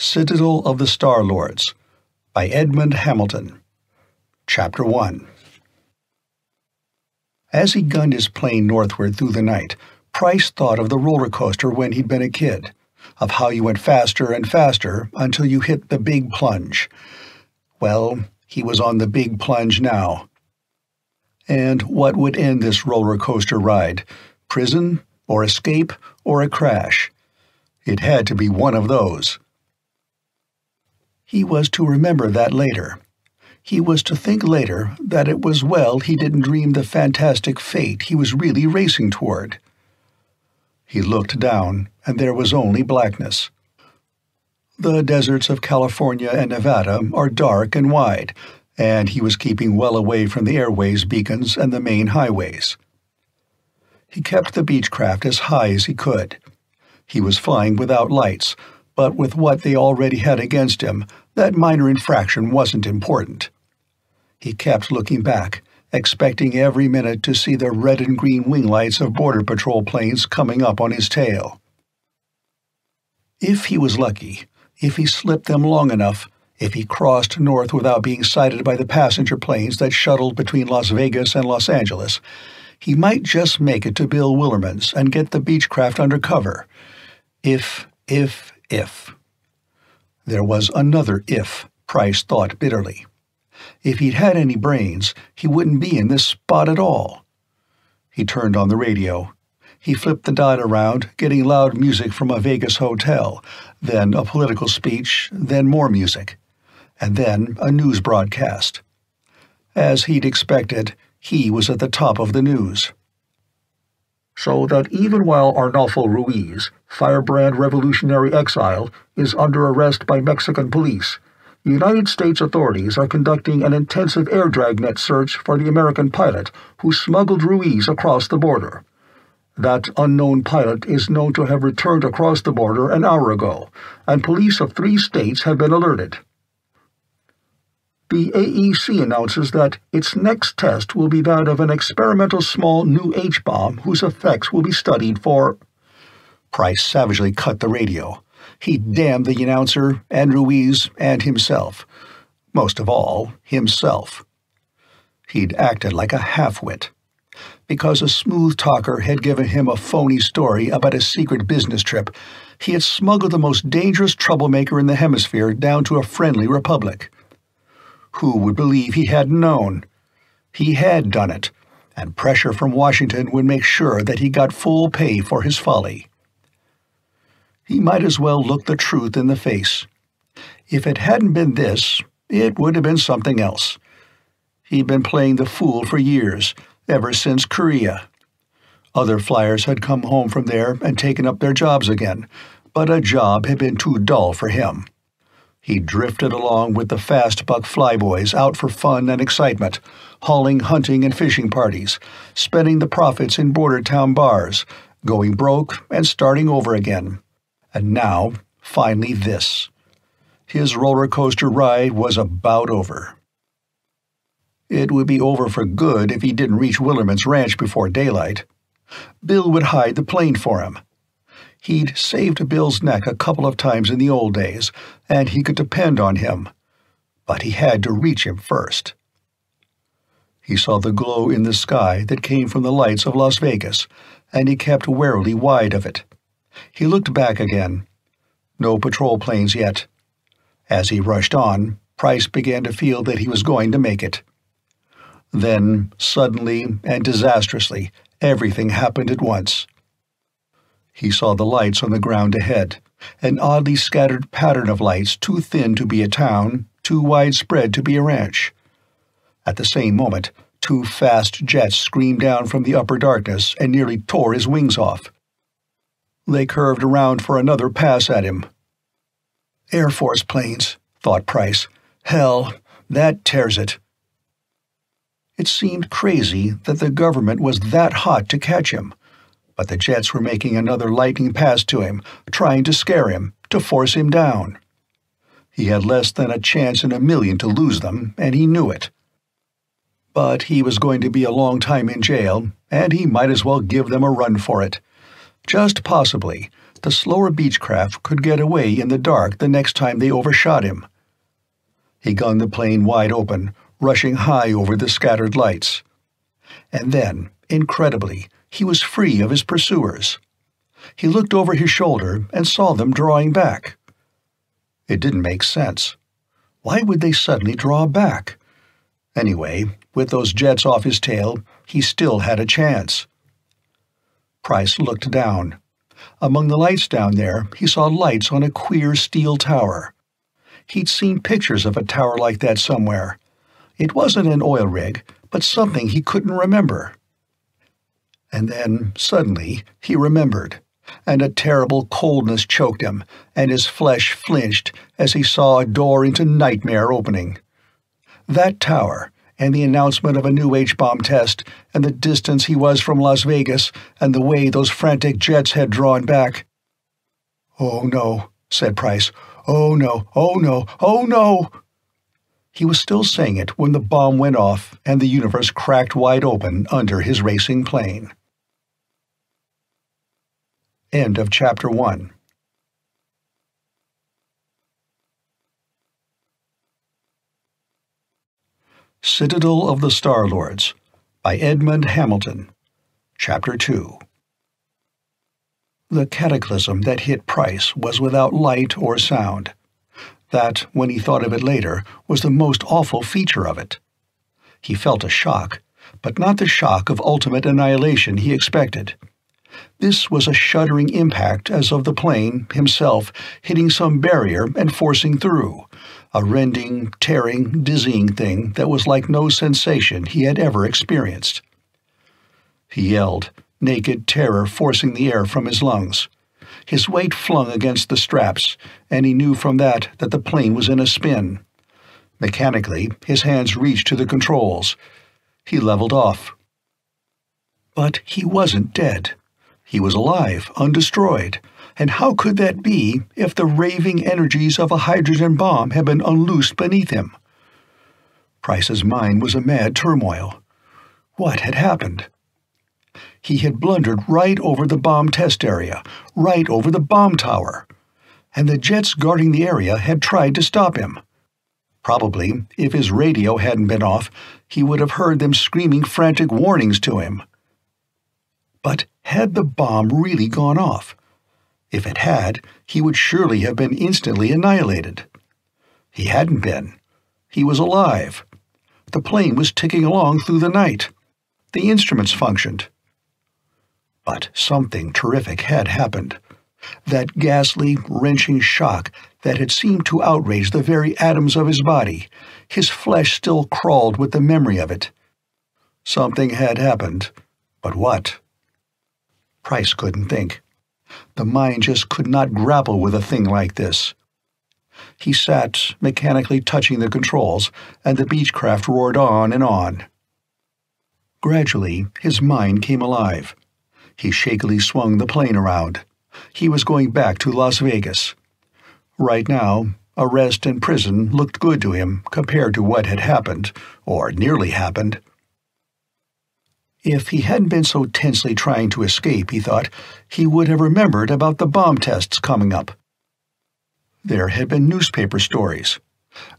Citadel of the Star Lords by Edmond Hamilton. Chapter 1 As he gunned his plane northward through the night, Price thought of the roller coaster when he'd been a kid, of how you went faster and faster until you hit the big plunge. Well, he was on the big plunge now. And what would end this roller coaster ride? Prison, or escape, or a crash? It had to be one of those. He was to remember that later. He was to think later that it was well he didn't dream the fantastic fate he was really racing toward. He looked down, and there was only blackness. The deserts of California and Nevada are dark and wide, and he was keeping well away from the airways beacons and the main highways. He kept the Beechcraft as high as he could. He was flying without lights, but with what they already had against him, that minor infraction wasn't important. He kept looking back, expecting every minute to see the red and green wing lights of Border Patrol planes coming up on his tail. If he was lucky, if he slipped them long enough, if he crossed north without being sighted by the passenger planes that shuttled between Las Vegas and Los Angeles, he might just make it to Bill Willerman's and get the Beechcraft under cover. If, if, if. There was another if, Price thought bitterly. If he'd had any brains, he wouldn't be in this spot at all. He turned on the radio. He flipped the dial around, getting loud music from a Vegas hotel, then a political speech, then more music, and then a news broadcast. As he'd expected, he was at the top of the news so that even while Arnolfo Ruiz, firebrand revolutionary exile, is under arrest by Mexican police, United States authorities are conducting an intensive air dragnet search for the American pilot who smuggled Ruiz across the border. That unknown pilot is known to have returned across the border an hour ago, and police of three states have been alerted the AEC announces that its next test will be that of an experimental small new H-bomb whose effects will be studied for... Price savagely cut the radio. He damned the announcer, and Ruiz, and himself. Most of all, himself. He'd acted like a half-wit. Because a smooth talker had given him a phony story about a secret business trip, he had smuggled the most dangerous troublemaker in the hemisphere down to a friendly republic. Who would believe he hadn't known? He had done it, and pressure from Washington would make sure that he got full pay for his folly. He might as well look the truth in the face. If it hadn't been this, it would have been something else. He'd been playing the fool for years, ever since Korea. Other flyers had come home from there and taken up their jobs again, but a job had been too dull for him. He drifted along with the fast buck flyboys out for fun and excitement, hauling hunting and fishing parties, spending the profits in border town bars, going broke and starting over again. And now, finally, this. His roller coaster ride was about over. It would be over for good if he didn't reach Willerman's ranch before daylight. Bill would hide the plane for him He'd saved Bill's neck a couple of times in the old days, and he could depend on him. But he had to reach him first. He saw the glow in the sky that came from the lights of Las Vegas, and he kept warily wide of it. He looked back again. No patrol planes yet. As he rushed on, Price began to feel that he was going to make it. Then, suddenly and disastrously, everything happened at once. He saw the lights on the ground ahead, an oddly scattered pattern of lights too thin to be a town, too widespread to be a ranch. At the same moment, two fast jets screamed down from the upper darkness and nearly tore his wings off. They curved around for another pass at him. Air Force planes, thought Price. Hell, that tears it. It seemed crazy that the government was that hot to catch him but the Jets were making another lightning pass to him, trying to scare him, to force him down. He had less than a chance in a million to lose them, and he knew it. But he was going to be a long time in jail, and he might as well give them a run for it. Just possibly, the slower Beechcraft could get away in the dark the next time they overshot him. He gunned the plane wide open, rushing high over the scattered lights. And then, incredibly, he was free of his pursuers. He looked over his shoulder and saw them drawing back. It didn't make sense. Why would they suddenly draw back? Anyway, with those jets off his tail, he still had a chance. Price looked down. Among the lights down there, he saw lights on a queer steel tower. He'd seen pictures of a tower like that somewhere. It wasn't an oil rig, but something he couldn't remember. And then, suddenly, he remembered, and a terrible coldness choked him, and his flesh flinched as he saw a door into nightmare opening. That tower, and the announcement of a new H bomb test, and the distance he was from Las Vegas, and the way those frantic jets had drawn back. Oh no, said Price. Oh no, oh no, oh no! He was still saying it when the bomb went off and the universe cracked wide open under his racing plane. End of chapter 1. Citadel of the Star Lords by Edmond Hamilton. Chapter 2. The cataclysm that hit Price was without light or sound. That, when he thought of it later, was the most awful feature of it. He felt a shock, but not the shock of ultimate annihilation he expected. This was a shuddering impact as of the plane, himself, hitting some barrier and forcing through, a rending, tearing, dizzying thing that was like no sensation he had ever experienced. He yelled, naked terror forcing the air from his lungs. His weight flung against the straps, and he knew from that that the plane was in a spin. Mechanically, his hands reached to the controls. He leveled off. But he wasn't dead. He was alive, undestroyed, and how could that be if the raving energies of a hydrogen bomb had been unloosed beneath him? Price's mind was a mad turmoil. What had happened? He had blundered right over the bomb test area, right over the bomb tower, and the jets guarding the area had tried to stop him. Probably, if his radio hadn't been off, he would have heard them screaming frantic warnings to him. But had the bomb really gone off? If it had, he would surely have been instantly annihilated. He hadn't been. He was alive. The plane was ticking along through the night. The instruments functioned. But something terrific had happened. That ghastly, wrenching shock that had seemed to outrage the very atoms of his body, his flesh still crawled with the memory of it. Something had happened, but what? Price couldn't think. The mind just could not grapple with a thing like this. He sat, mechanically touching the controls, and the Beechcraft roared on and on. Gradually, his mind came alive. He shakily swung the plane around. He was going back to Las Vegas. Right now, arrest and prison looked good to him compared to what had happened, or nearly happened. If he hadn't been so tensely trying to escape, he thought, he would have remembered about the bomb tests coming up. There had been newspaper stories,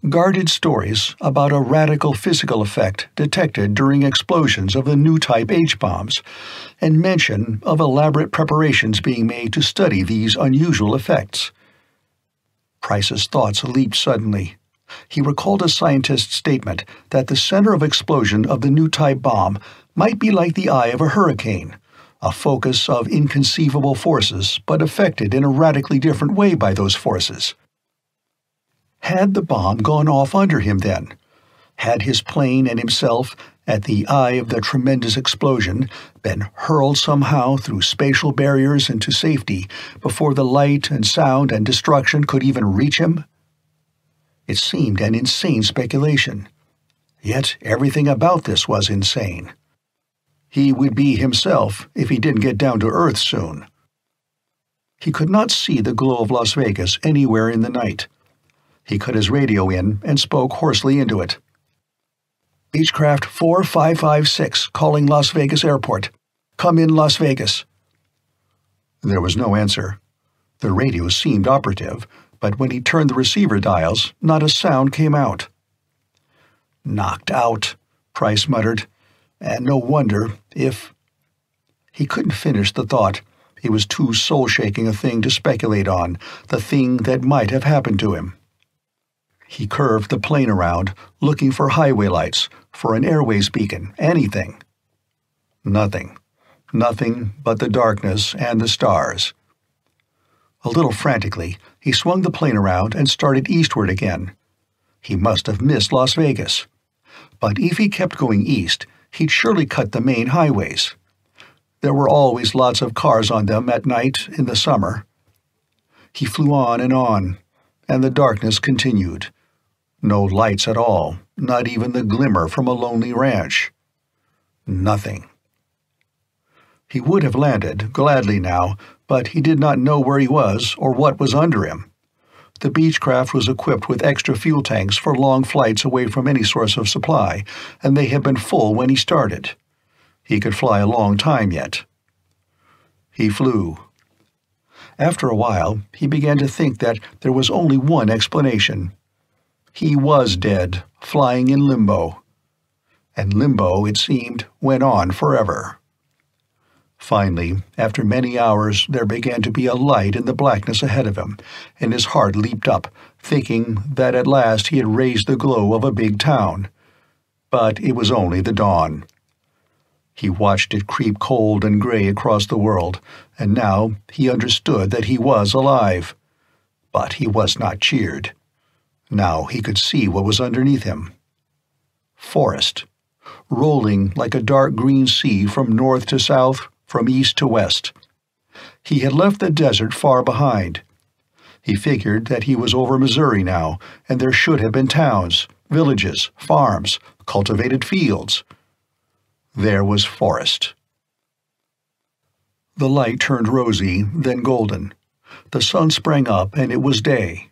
guarded stories about a radical physical effect detected during explosions of the new type H bombs, and mention of elaborate preparations being made to study these unusual effects. Price's thoughts leaped suddenly. He recalled a scientist's statement that the center of explosion of the new type bomb might be like the eye of a hurricane, a focus of inconceivable forces, but affected in a radically different way by those forces. Had the bomb gone off under him then? Had his plane and himself, at the eye of the tremendous explosion, been hurled somehow through spatial barriers into safety before the light and sound and destruction could even reach him? It seemed an insane speculation. Yet everything about this was insane. He would be himself if he didn't get down to Earth soon. He could not see the glow of Las Vegas anywhere in the night. He cut his radio in and spoke hoarsely into it. Beechcraft 4556 calling Las Vegas Airport. Come in Las Vegas. There was no answer. The radio seemed operative, but when he turned the receiver dials, not a sound came out. Knocked out, Price muttered, and no wonder if. He couldn't finish the thought. It was too soul shaking a thing to speculate on, the thing that might have happened to him. He curved the plane around, looking for highway lights, for an airways beacon, anything. Nothing. Nothing but the darkness and the stars. A little frantically, he swung the plane around and started eastward again. He must have missed Las Vegas. But if he kept going east, he'd surely cut the main highways. There were always lots of cars on them at night in the summer. He flew on and on, and the darkness continued. No lights at all, not even the glimmer from a lonely ranch. Nothing. He would have landed, gladly now, but he did not know where he was or what was under him. The Beechcraft was equipped with extra fuel tanks for long flights away from any source of supply, and they had been full when he started. He could fly a long time yet. He flew. After a while, he began to think that there was only one explanation. He was dead, flying in limbo. And limbo, it seemed, went on forever. Finally, after many hours, there began to be a light in the blackness ahead of him, and his heart leaped up, thinking that at last he had raised the glow of a big town. But it was only the dawn. He watched it creep cold and gray across the world, and now he understood that he was alive. But he was not cheered. Now he could see what was underneath him. Forest, rolling like a dark green sea from north to south, from east to west. He had left the desert far behind. He figured that he was over Missouri now, and there should have been towns, villages, farms, cultivated fields. There was forest. The light turned rosy, then golden. The sun sprang up, and it was day.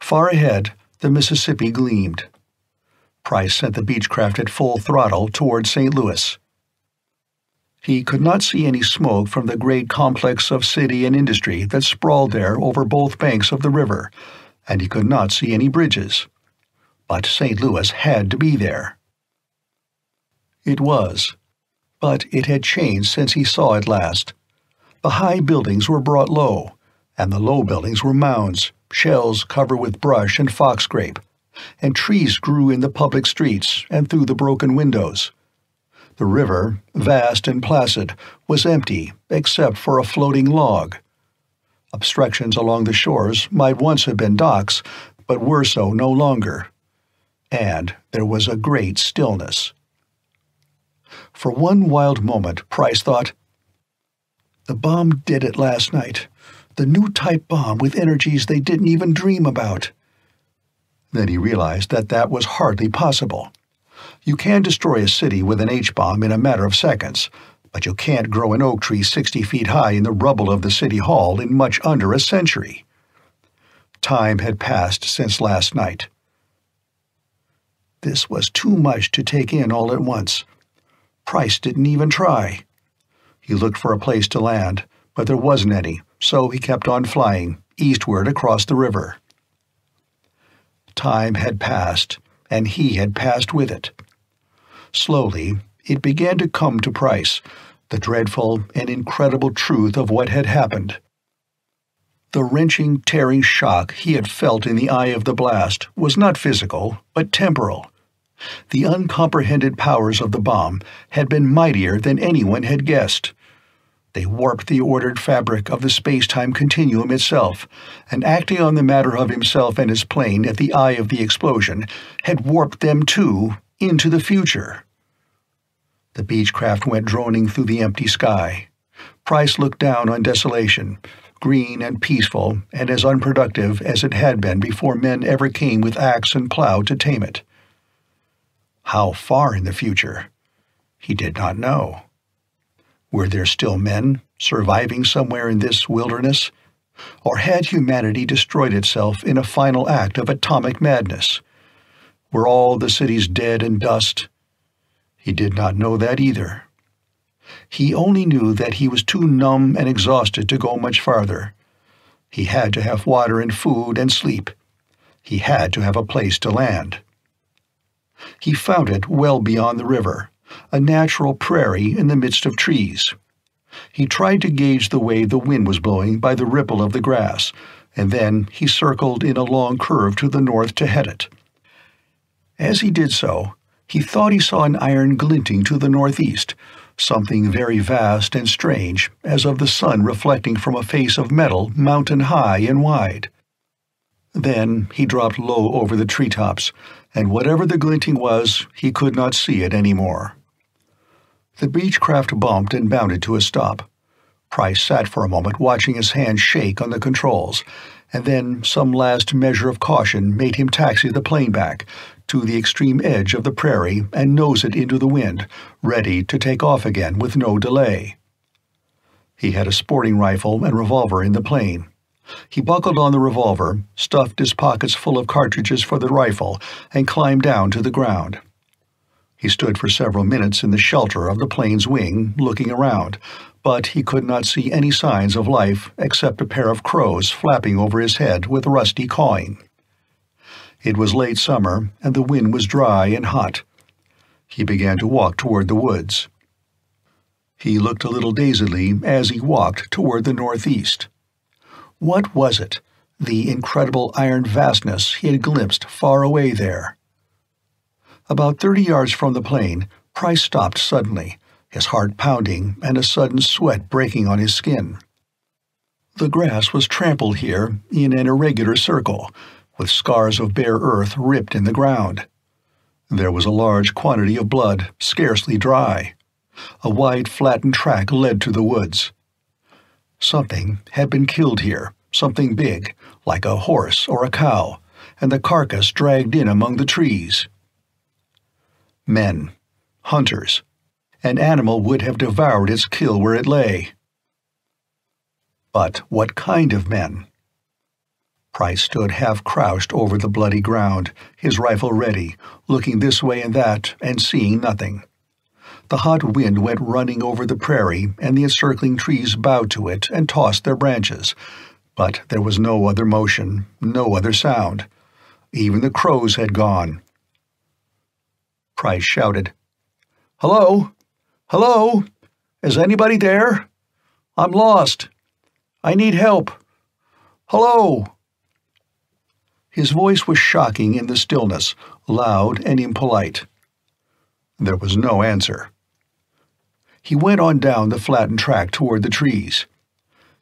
Far ahead, the Mississippi gleamed. Price sent the Beechcraft at full throttle toward St. Louis. He could not see any smoke from the great complex of city and industry that sprawled there over both banks of the river, and he could not see any bridges. But St. Louis had to be there. It was, but it had changed since he saw it last. The high buildings were brought low, and the low buildings were mounds, shells covered with brush and foxgrape, and trees grew in the public streets and through the broken windows. The river, vast and placid, was empty except for a floating log. Obstructions along the shores might once have been docks, but were so no longer. And there was a great stillness. For one wild moment, Price thought, The bomb did it last night. The new type bomb with energies they didn't even dream about. Then he realized that that was hardly possible. You can destroy a city with an H-bomb in a matter of seconds, but you can't grow an oak tree 60 feet high in the rubble of the city hall in much under a century. Time had passed since last night. This was too much to take in all at once. Price didn't even try. He looked for a place to land, but there wasn't any, so he kept on flying, eastward across the river. Time had passed, and he had passed with it. Slowly, it began to come to Price, the dreadful and incredible truth of what had happened. The wrenching, tearing shock he had felt in the eye of the blast was not physical, but temporal. The uncomprehended powers of the bomb had been mightier than anyone had guessed. They warped the ordered fabric of the space-time continuum itself, and acting on the matter of himself and his plane at the eye of the explosion, had warped them too into the future. The Beechcraft went droning through the empty sky. Price looked down on desolation, green and peaceful and as unproductive as it had been before men ever came with axe and plow to tame it. How far in the future? He did not know. Were there still men surviving somewhere in this wilderness? Or had humanity destroyed itself in a final act of atomic madness? Were all the cities dead and dust? He did not know that either. He only knew that he was too numb and exhausted to go much farther. He had to have water and food and sleep. He had to have a place to land. He found it well beyond the river, a natural prairie in the midst of trees. He tried to gauge the way the wind was blowing by the ripple of the grass, and then he circled in a long curve to the north to head it. As he did so, he thought he saw an iron glinting to the northeast, something very vast and strange, as of the sun reflecting from a face of metal mountain high and wide. Then he dropped low over the treetops, and whatever the glinting was, he could not see it any more. The Beechcraft bumped and bounded to a stop. Price sat for a moment watching his hand shake on the controls, and then some last measure of caution made him taxi the plane back to the extreme edge of the prairie and nose it into the wind, ready to take off again with no delay. He had a sporting rifle and revolver in the plane. He buckled on the revolver, stuffed his pockets full of cartridges for the rifle, and climbed down to the ground. He stood for several minutes in the shelter of the plane's wing, looking around, but he could not see any signs of life except a pair of crows flapping over his head with rusty cawing. It was late summer, and the wind was dry and hot. He began to walk toward the woods. He looked a little dazedly as he walked toward the northeast. What was it, the incredible iron vastness he had glimpsed far away there? About thirty yards from the plane, Price stopped suddenly, his heart pounding and a sudden sweat breaking on his skin. The grass was trampled here in an irregular circle, with scars of bare earth ripped in the ground. There was a large quantity of blood, scarcely dry. A wide, flattened track led to the woods. Something had been killed here, something big, like a horse or a cow, and the carcass dragged in among the trees. Men, hunters. An animal would have devoured its kill where it lay. But what kind of men? Price stood half crouched over the bloody ground, his rifle ready, looking this way and that, and seeing nothing. The hot wind went running over the prairie, and the encircling trees bowed to it and tossed their branches. But there was no other motion, no other sound. Even the crows had gone. Price shouted, Hello? Hello? Is anybody there? I'm lost. I need help. Hello? His voice was shocking in the stillness, loud and impolite. There was no answer. He went on down the flattened track toward the trees.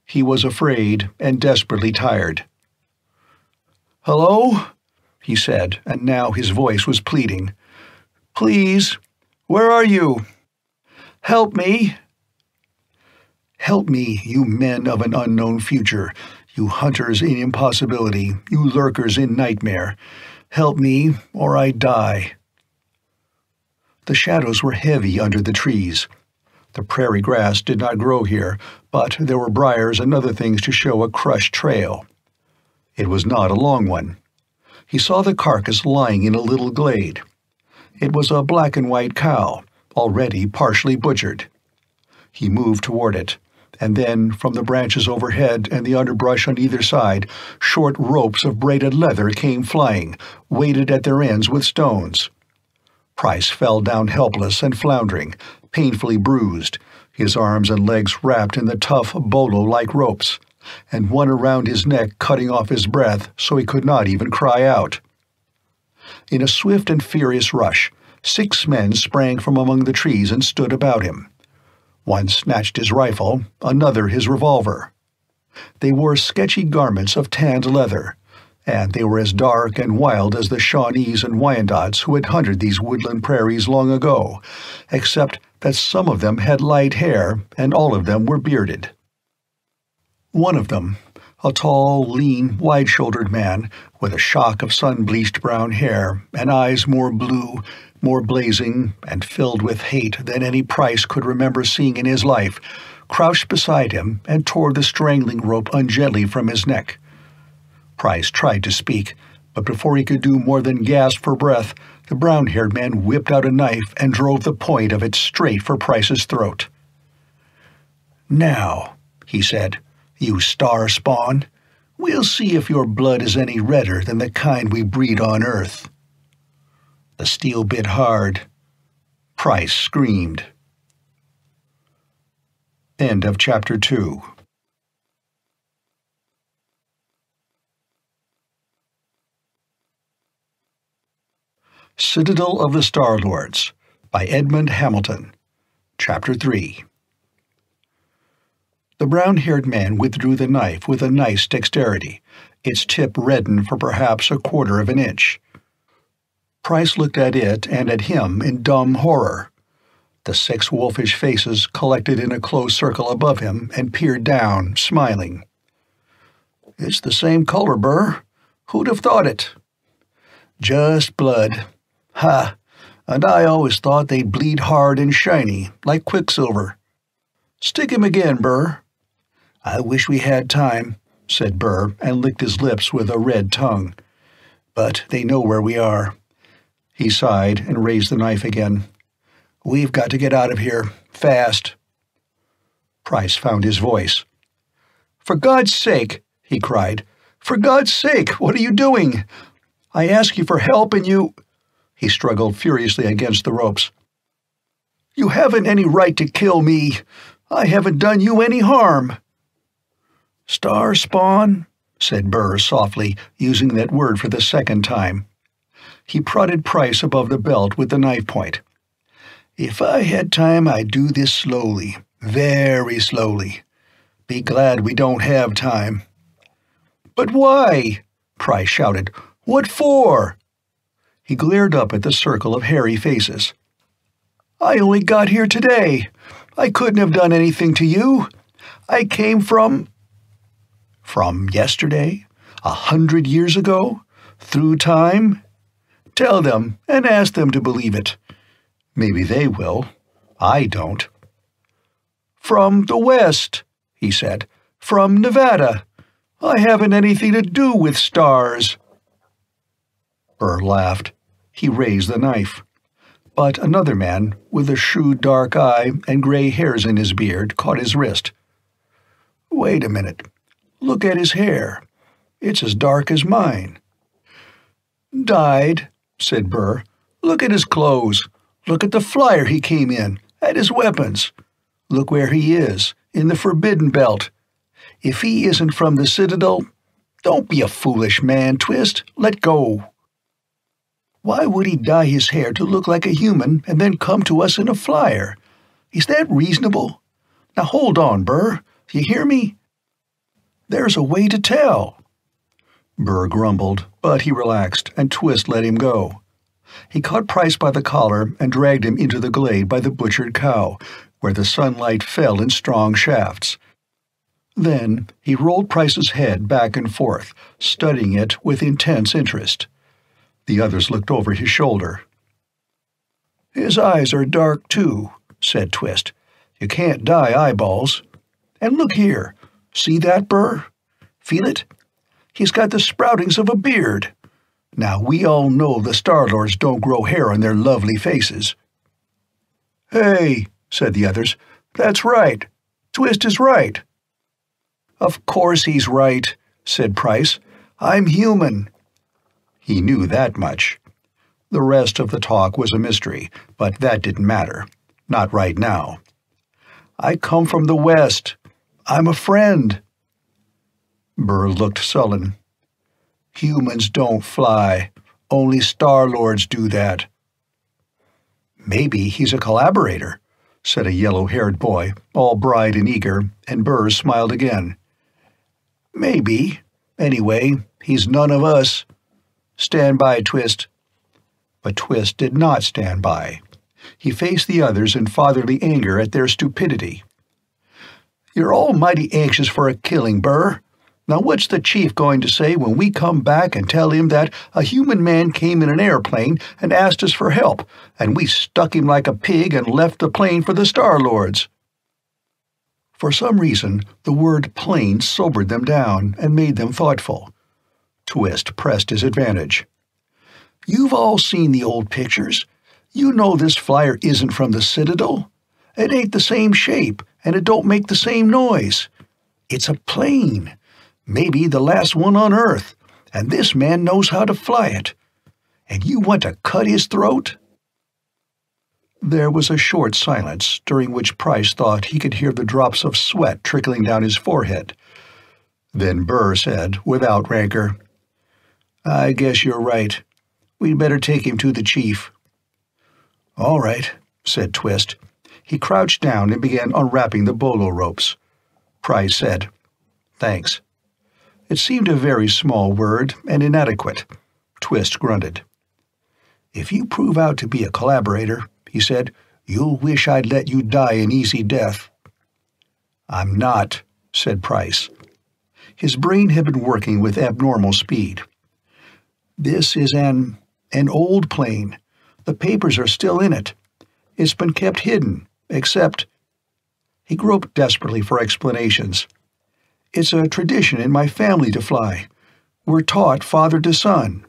He was afraid and desperately tired. Hello? he said, and now his voice was pleading. Please, where are you? Help me! Help me, you men of an unknown future, you hunters in impossibility, you lurkers in nightmare. Help me, or I die. The shadows were heavy under the trees. The prairie grass did not grow here, but there were briars and other things to show a crushed trail. It was not a long one. He saw the carcass lying in a little glade. It was a black and white cow, already partially butchered. He moved toward it and then from the branches overhead and the underbrush on either side, short ropes of braided leather came flying, weighted at their ends with stones. Price fell down helpless and floundering, painfully bruised, his arms and legs wrapped in the tough bolo-like ropes, and one around his neck cutting off his breath so he could not even cry out. In a swift and furious rush, six men sprang from among the trees and stood about him. One snatched his rifle, another his revolver. They wore sketchy garments of tanned leather, and they were as dark and wild as the Shawnees and Wyandots who had hunted these woodland prairies long ago, except that some of them had light hair and all of them were bearded. One of them, a tall, lean, wide shouldered man with a shock of sun bleached brown hair and eyes more blue more blazing and filled with hate than any Price could remember seeing in his life, crouched beside him and tore the strangling rope ungently from his neck. Price tried to speak, but before he could do more than gasp for breath, the brown haired man whipped out a knife and drove the point of it straight for Price's throat. Now, he said, you star spawn, We'll see if your blood is any redder than the kind we breed on Earth. The steel bit hard. Price screamed. End of chapter 2. Citadel of the Star Lords by Edmond Hamilton. Chapter 3 The brown haired man withdrew the knife with a nice dexterity, its tip reddened for perhaps a quarter of an inch. Price looked at it and at him in dumb horror. The six wolfish faces collected in a close circle above him and peered down, smiling. It's the same color, Burr. Who'd have thought it? Just blood. Ha! And I always thought they'd bleed hard and shiny, like quicksilver. Stick him again, Burr. I wish we had time, said Burr, and licked his lips with a red tongue. But they know where we are. He sighed and raised the knife again. We've got to get out of here, fast. Price found his voice. For God's sake, he cried. For God's sake, what are you doing? I ask you for help and you. He struggled furiously against the ropes. You haven't any right to kill me. I haven't done you any harm. Star spawn, said Burr softly, using that word for the second time. He prodded Price above the belt with the knife point. If I had time, I'd do this slowly, very slowly. Be glad we don't have time. But why? Price shouted. What for? He glared up at the circle of hairy faces. I only got here today. I couldn't have done anything to you. I came from. From yesterday? A hundred years ago? Through time? Tell them and ask them to believe it. Maybe they will. I don't. From the West, he said. From Nevada. I haven't anything to do with stars. Burr laughed. He raised the knife. But another man, with a shrewd dark eye and gray hairs in his beard, caught his wrist. Wait a minute. Look at his hair. It's as dark as mine. Dyed, said Burr. Look at his clothes. Look at the flyer he came in, at his weapons. Look where he is, in the Forbidden Belt. If he isn't from the Citadel, don't be a foolish man, Twist. Let go. Why would he dye his hair to look like a human and then come to us in a flyer? Is that reasonable? Now hold on, Burr. You hear me? There's a way to tell. Burr grumbled, but he relaxed, and Twist let him go. He caught Price by the collar and dragged him into the glade by the butchered cow, where the sunlight fell in strong shafts. Then he rolled Price's head back and forth, studying it with intense interest. The others looked over his shoulder. His eyes are dark, too, said Twist. You can't dye eyeballs. And look here. See that burr? Feel it? He's got the sproutings of a beard. Now, we all know the Star-Lords don't grow hair on their lovely faces. Hey, said the others, that's right. Twist is right. Of course he's right, said Price. I'm human. He knew that much. The rest of the talk was a mystery, but that didn't matter. Not right now. I come from the West. I'm a friend. Burr looked sullen. Humans don't fly. Only Star Lords do that. Maybe he's a collaborator, said a yellow haired boy, all bright and eager, and Burr smiled again. Maybe. Anyway, he's none of us. Stand by, Twist. But Twist did not stand by. He faced the others in fatherly anger at their stupidity. You're all mighty anxious for a killing, Burr. Now what's the chief going to say when we come back and tell him that a human man came in an airplane and asked us for help, and we stuck him like a pig and left the plane for the Star Lords? For some reason, the word plane sobered them down and made them thoughtful. Twist pressed his advantage. You've all seen the old pictures. You know this flyer isn't from the Citadel. It ain't the same shape, and it don't make the same noise. It's a plane. Maybe the last one on Earth, and this man knows how to fly it. And you want to cut his throat? There was a short silence, during which Price thought he could hear the drops of sweat trickling down his forehead. Then Burr said, without rancor, I guess you're right. We'd better take him to the chief. All right, said Twist. He crouched down and began unwrapping the bolo ropes. Price said, Thanks. It seemed a very small word and inadequate. Twist grunted. If you prove out to be a collaborator, he said, you'll wish I'd let you die an easy death. I'm not, said Price. His brain had been working with abnormal speed. This is an an old plane. The papers are still in it. It's been kept hidden, except he groped desperately for explanations. It's a tradition in my family to fly. We're taught father to son.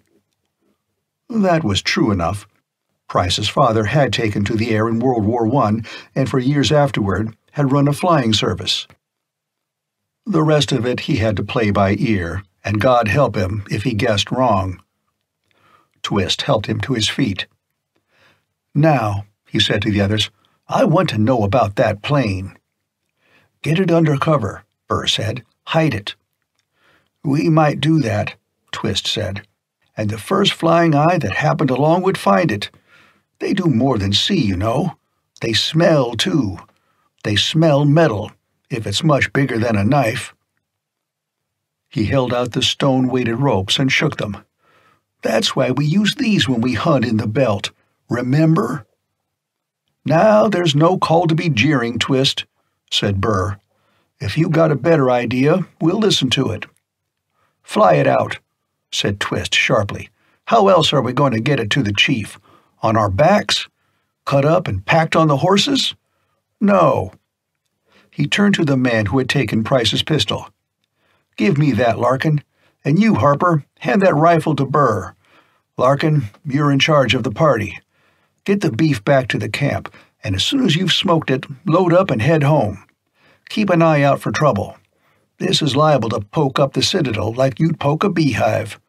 That was true enough. Price's father had taken to the air in World War I and for years afterward had run a flying service. The rest of it he had to play by ear, and God help him if he guessed wrong. Twist helped him to his feet. Now, he said to the others, I want to know about that plane. Get it under cover, Burr said. Hide it. We might do that, Twist said, and the first flying eye that happened along would find it. They do more than see, you know. They smell, too. They smell metal, if it's much bigger than a knife. He held out the stone-weighted ropes and shook them. That's why we use these when we hunt in the belt. Remember? Now there's no call to be jeering, Twist, said Burr. If you got a better idea, we'll listen to it. Fly it out, said Twist sharply. How else are we going to get it to the chief? On our backs? Cut up and packed on the horses? No. He turned to the man who had taken Price's pistol. Give me that, Larkin. And you, Harper, hand that rifle to Burr. Larkin, you're in charge of the party. Get the beef back to the camp, and as soon as you've smoked it, load up and head home. Keep an eye out for trouble. This is liable to poke up the citadel like you'd poke a beehive.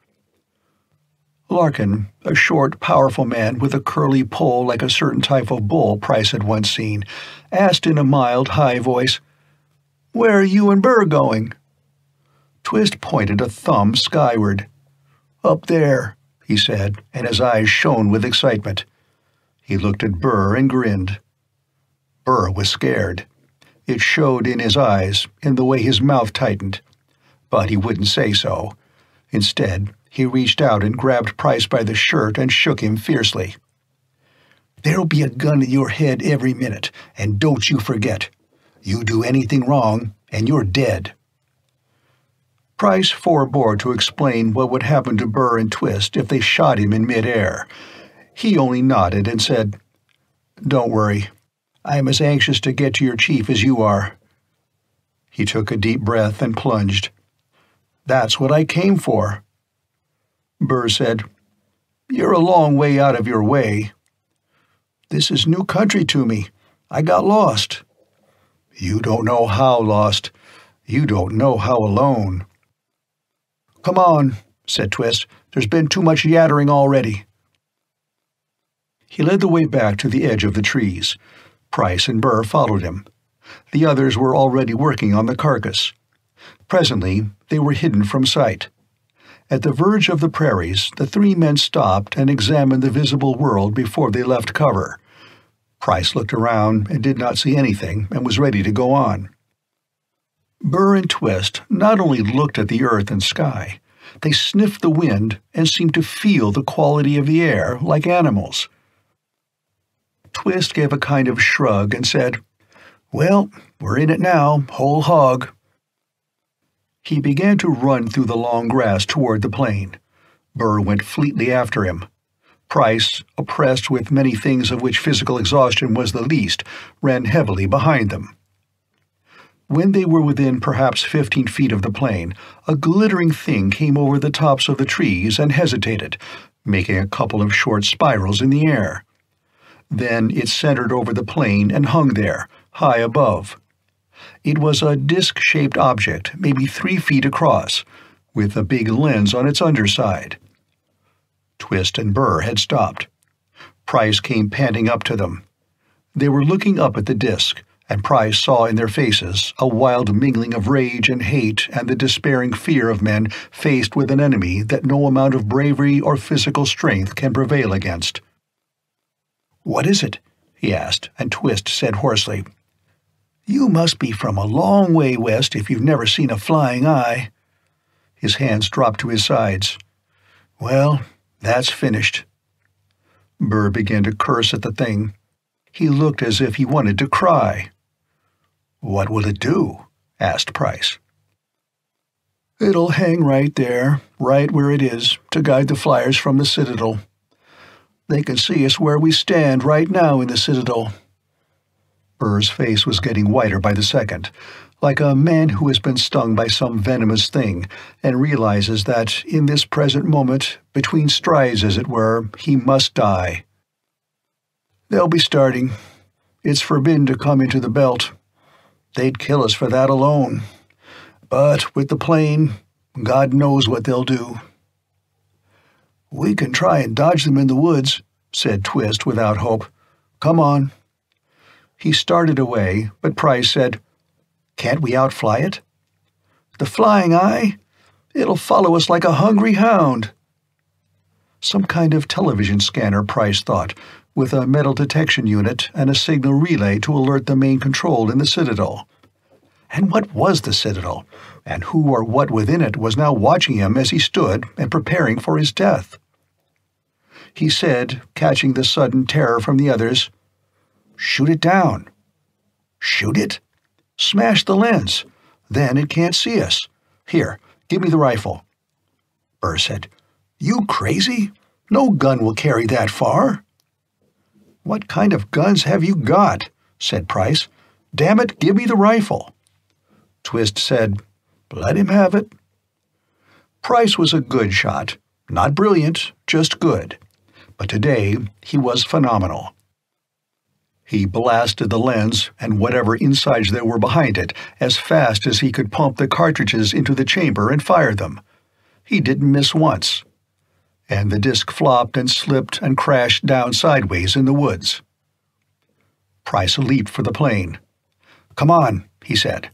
Larkin, a short, powerful man with a curly poll like a certain type of bull Price had once seen, asked in a mild, high voice, Where are you and Burr going? Twist pointed a thumb skyward. Up there, he said, and his eyes shone with excitement. He looked at Burr and grinned. Burr was scared. It showed in his eyes, in the way his mouth tightened. But he wouldn't say so. Instead, he reached out and grabbed Price by the shirt and shook him fiercely. There'll be a gun in your head every minute, and don't you forget. You do anything wrong, and you're dead. Price forebore to explain what would happen to Burr and Twist if they shot him in midair. He only nodded and said, Don't worry. I am as anxious to get to your chief as you are. He took a deep breath and plunged. That's what I came for. Burr said, You're a long way out of your way. This is new country to me. I got lost. You don't know how lost. You don't know how alone. Come on, said Twist. There's been too much yattering already. He led the way back to the edge of the trees. Price and Burr followed him. The others were already working on the carcass. Presently, they were hidden from sight. At the verge of the prairies, the three men stopped and examined the visible world before they left cover. Price looked around and did not see anything and was ready to go on. Burr and Twist not only looked at the earth and sky, they sniffed the wind and seemed to feel the quality of the air like animals. Twist gave a kind of shrug and said, Well, we're in it now, whole hog. He began to run through the long grass toward the plane. Burr went fleetly after him. Price, oppressed with many things of which physical exhaustion was the least, ran heavily behind them. When they were within perhaps fifteen feet of the plane, a glittering thing came over the tops of the trees and hesitated, making a couple of short spirals in the air. Then it centered over the plane and hung there, high above. It was a disc shaped object, maybe three feet across, with a big lens on its underside. Twist and Burr had stopped. Price came panting up to them. They were looking up at the disc, and Price saw in their faces a wild mingling of rage and hate and the despairing fear of men faced with an enemy that no amount of bravery or physical strength can prevail against. What is it? he asked, and Twist said hoarsely, You must be from a long way west if you've never seen a flying eye. His hands dropped to his sides. Well, that's finished. Burr began to curse at the thing. He looked as if he wanted to cry. What will it do? asked Price. It'll hang right there, right where it is, to guide the flyers from the Citadel. They can see us where we stand right now in the Citadel. Burr's face was getting whiter by the second, like a man who has been stung by some venomous thing and realizes that, in this present moment, between strides as it were, he must die. They'll be starting. It's forbidden to come into the belt. They'd kill us for that alone. But with the plane, God knows what they'll do. We can try and dodge them in the woods, said Twist without hope. Come on. He started away, but Price said, Can't we outfly it? The flying eye? It'll follow us like a hungry hound. Some kind of television scanner, Price thought, with a metal detection unit and a signal relay to alert the main control in the Citadel. And what was the Citadel? And who or what within it was now watching him as he stood and preparing for his death? He said, catching the sudden terror from the others, Shoot it down. Shoot it? Smash the lens. Then it can't see us. Here, give me the rifle. Burr said, You crazy? No gun will carry that far. What kind of guns have you got? said Price. Damn it, give me the rifle. Twist said, Let him have it. Price was a good shot. Not brilliant, just good. But today he was phenomenal. He blasted the lens and whatever insides there were behind it as fast as he could pump the cartridges into the chamber and fire them. He didn't miss once and the disc flopped and slipped and crashed down sideways in the woods. Price leaped for the plane. Come on, he said.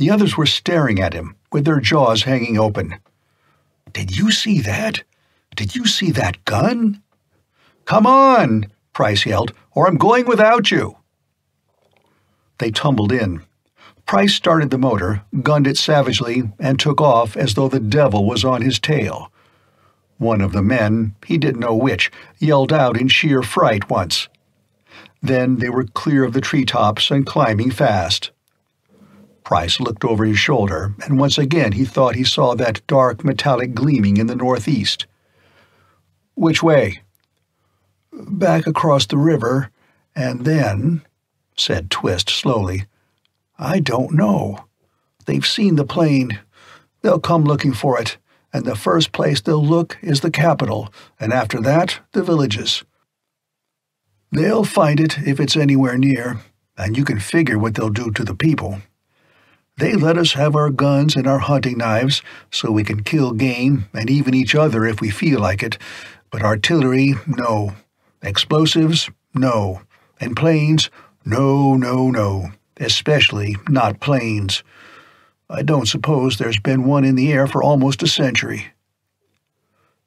The others were staring at him, with their jaws hanging open. Did you see that? Did you see that gun? Come on, Price yelled, or I'm going without you. They tumbled in. Price started the motor, gunned it savagely, and took off as though the devil was on his tail. One of the men, he didn't know which, yelled out in sheer fright once. Then they were clear of the treetops and climbing fast. Price looked over his shoulder, and once again he thought he saw that dark metallic gleaming in the northeast. Which way? Back across the river, and then, said Twist slowly, I don't know. They've seen the plane. They'll come looking for it and the first place they'll look is the capital, and after that, the villages. They'll find it if it's anywhere near, and you can figure what they'll do to the people. They let us have our guns and our hunting knives so we can kill game and even each other if we feel like it, but artillery, no. Explosives, no. And planes, no, no, no. Especially not planes. I don't suppose there's been one in the air for almost a century.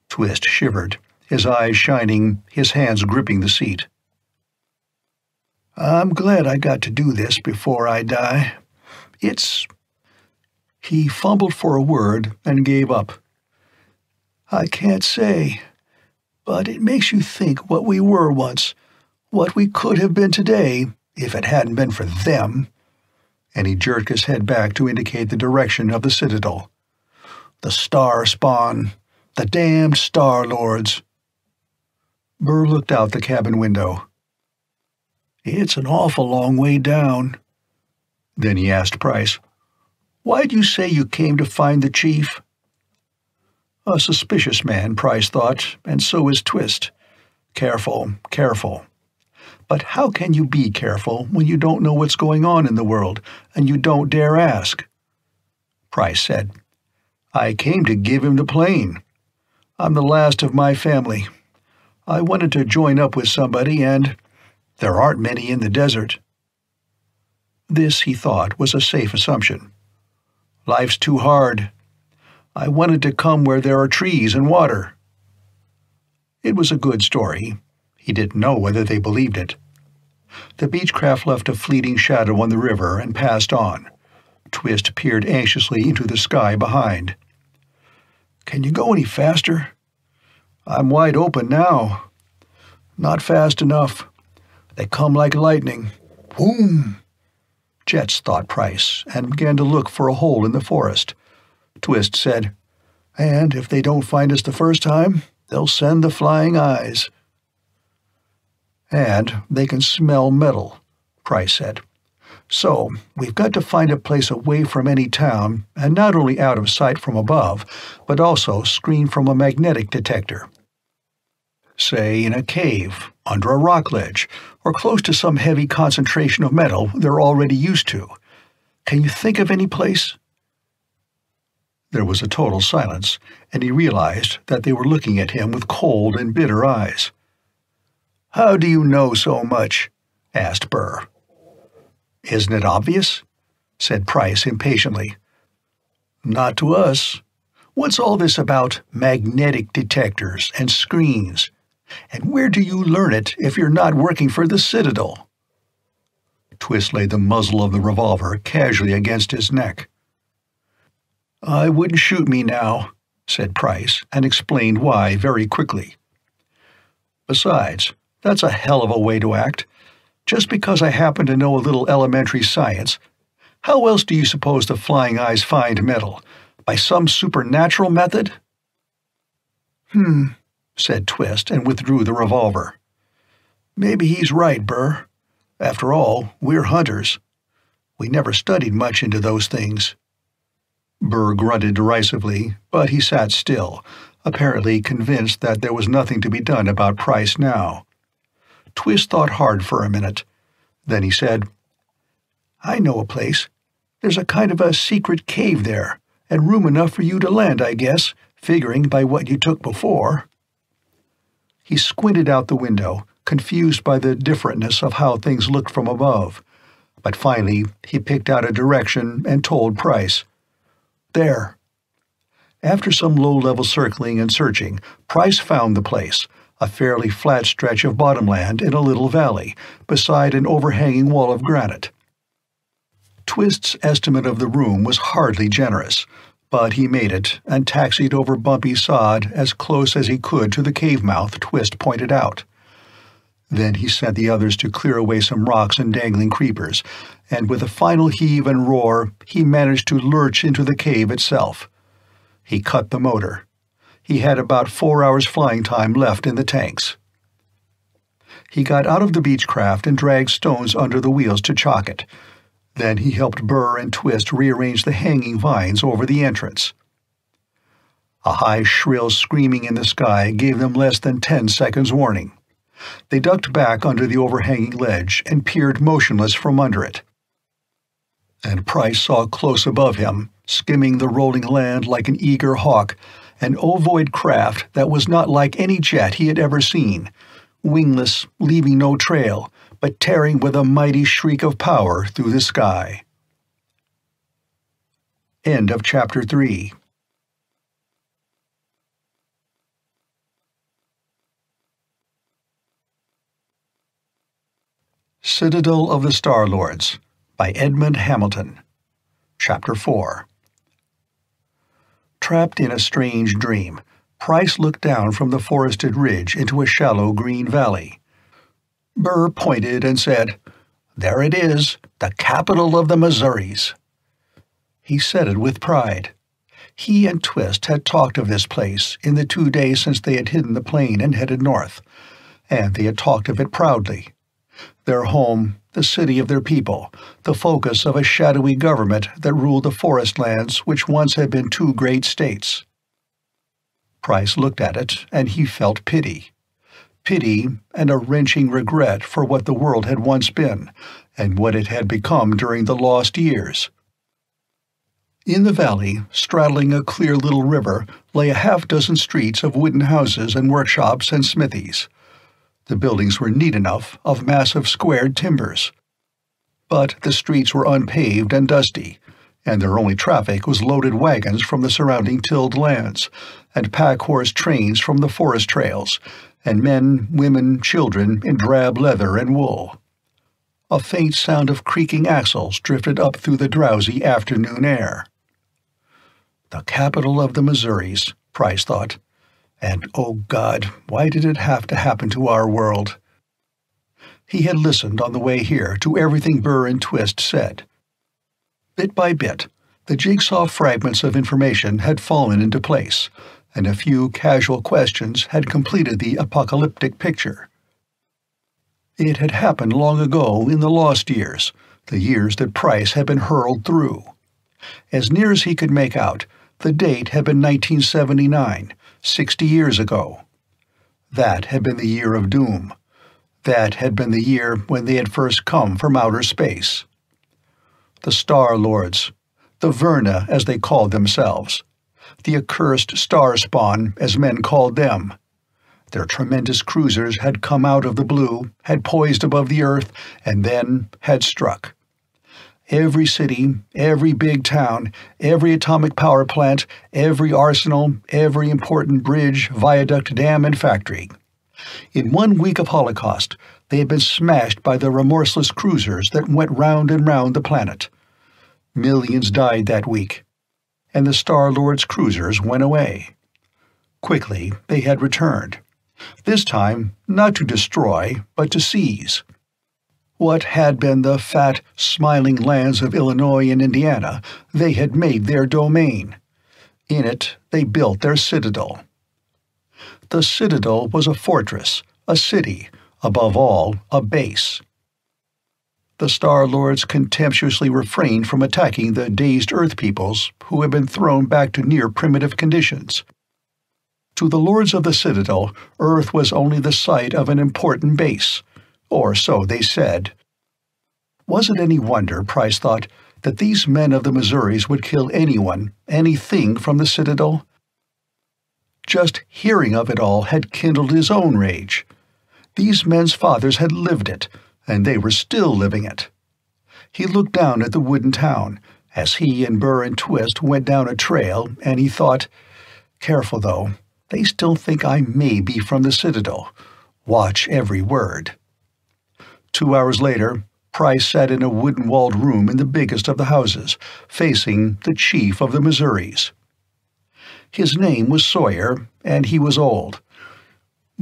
Twist shivered, his eyes shining, his hands gripping the seat. I'm glad I got to do this before I die. It's. He fumbled for a word and gave up. I can't say, but it makes you think what we were once, what we could have been today if it hadn't been for them and he jerked his head back to indicate the direction of the citadel. The star spawn, the damned star lords. Burr looked out the cabin window. It's an awful long way down. Then he asked Price, Why'd you say you came to find the chief? A suspicious man, Price thought, and so is Twist. Careful, careful. But how can you be careful when you don't know what's going on in the world and you don't dare ask? Price said, I came to give him the plane. I'm the last of my family. I wanted to join up with somebody, and there aren't many in the desert. This, he thought, was a safe assumption. Life's too hard. I wanted to come where there are trees and water. It was a good story. He didn't know whether they believed it. The Beechcraft left a fleeting shadow on the river and passed on. Twist peered anxiously into the sky behind. Can you go any faster? I'm wide open now. Not fast enough. They come like lightning. Boom! Jets, thought Price, and began to look for a hole in the forest. Twist said, And if they don't find us the first time, they'll send the flying eyes. And they can smell metal, Price said. So, we've got to find a place away from any town, and not only out of sight from above, but also screened from a magnetic detector. Say in a cave, under a rock ledge, or close to some heavy concentration of metal they're already used to. Can you think of any place? There was a total silence, and he realized that they were looking at him with cold and bitter eyes. How do you know so much? asked Burr. Isn't it obvious? said Price impatiently. Not to us. What's all this about magnetic detectors and screens? And where do you learn it if you're not working for the Citadel? Twist laid the muzzle of the revolver casually against his neck. I wouldn't shoot me now, said Price, and explained why very quickly. Besides, that's a hell of a way to act. Just because I happen to know a little elementary science, how else do you suppose the Flying Eyes find metal? By some supernatural method? Hmm, said Twist and withdrew the revolver. Maybe he's right, Burr. After all, we're hunters. We never studied much into those things. Burr grunted derisively, but he sat still, apparently convinced that there was nothing to be done about Price now. Twist thought hard for a minute. Then he said, I know a place. There's a kind of a secret cave there, and room enough for you to land, I guess, figuring by what you took before. He squinted out the window, confused by the differentness of how things looked from above. But finally, he picked out a direction and told Price. There. After some low-level circling and searching, Price found the place, a fairly flat stretch of bottomland in a little valley, beside an overhanging wall of granite. Twist's estimate of the room was hardly generous, but he made it and taxied over bumpy sod as close as he could to the cave mouth Twist pointed out. Then he sent the others to clear away some rocks and dangling creepers, and with a final heave and roar, he managed to lurch into the cave itself. He cut the motor he had about four hours flying time left in the tanks. He got out of the Beechcraft and dragged stones under the wheels to chock it. Then he helped Burr and Twist rearrange the hanging vines over the entrance. A high, shrill screaming in the sky gave them less than ten seconds' warning. They ducked back under the overhanging ledge and peered motionless from under it. And Price saw close above him, skimming the rolling land like an eager hawk, an ovoid craft that was not like any jet he had ever seen, wingless, leaving no trail, but tearing with a mighty shriek of power through the sky. End of chapter 3 Citadel of the Star Lords by Edmond Hamilton Chapter 4 Trapped in a strange dream, Price looked down from the forested ridge into a shallow green valley. Burr pointed and said, There it is, the capital of the Missouris. He said it with pride. He and Twist had talked of this place in the two days since they had hidden the plane and headed north, and they had talked of it proudly. Their home, the city of their people, the focus of a shadowy government that ruled the forest lands which once had been two great states. Price looked at it, and he felt pity. Pity and a wrenching regret for what the world had once been and what it had become during the lost years. In the valley, straddling a clear little river, lay a half dozen streets of wooden houses and workshops and smithies. The buildings were neat enough, of massive squared timbers. But the streets were unpaved and dusty, and their only traffic was loaded wagons from the surrounding tilled lands, and pack horse trains from the forest trails, and men, women, children in drab leather and wool. A faint sound of creaking axles drifted up through the drowsy afternoon air. The capital of the Missouris, Price thought. And, oh God, why did it have to happen to our world? He had listened on the way here to everything Burr and Twist said. Bit by bit, the jigsaw fragments of information had fallen into place, and a few casual questions had completed the apocalyptic picture. It had happened long ago in the lost years, the years that Price had been hurled through. As near as he could make out, the date had been 1979, 60 years ago. That had been the year of doom. That had been the year when they had first come from outer space. The Star Lords, the Verna as they called themselves, the accursed star spawn as men called them. Their tremendous cruisers had come out of the blue, had poised above the earth, and then had struck. Every city, every big town, every atomic power plant, every arsenal, every important bridge, viaduct, dam, and factory. In one week of Holocaust, they had been smashed by the remorseless cruisers that went round and round the planet. Millions died that week, and the Star Lord's cruisers went away. Quickly, they had returned. This time, not to destroy, but to seize what had been the fat, smiling lands of Illinois and Indiana, they had made their domain. In it, they built their citadel. The citadel was a fortress, a city, above all, a base. The Star Lords contemptuously refrained from attacking the dazed Earth peoples who had been thrown back to near primitive conditions. To the Lords of the Citadel, Earth was only the site of an important base or so they said. Was it any wonder, Price thought, that these men of the Missouris would kill anyone, anything from the Citadel? Just hearing of it all had kindled his own rage. These men's fathers had lived it, and they were still living it. He looked down at the wooden town as he and Burr and Twist went down a trail, and he thought, Careful, though. They still think I may be from the Citadel. Watch every word. Two hours later, Price sat in a wooden walled room in the biggest of the houses, facing the chief of the Missouris. His name was Sawyer, and he was old.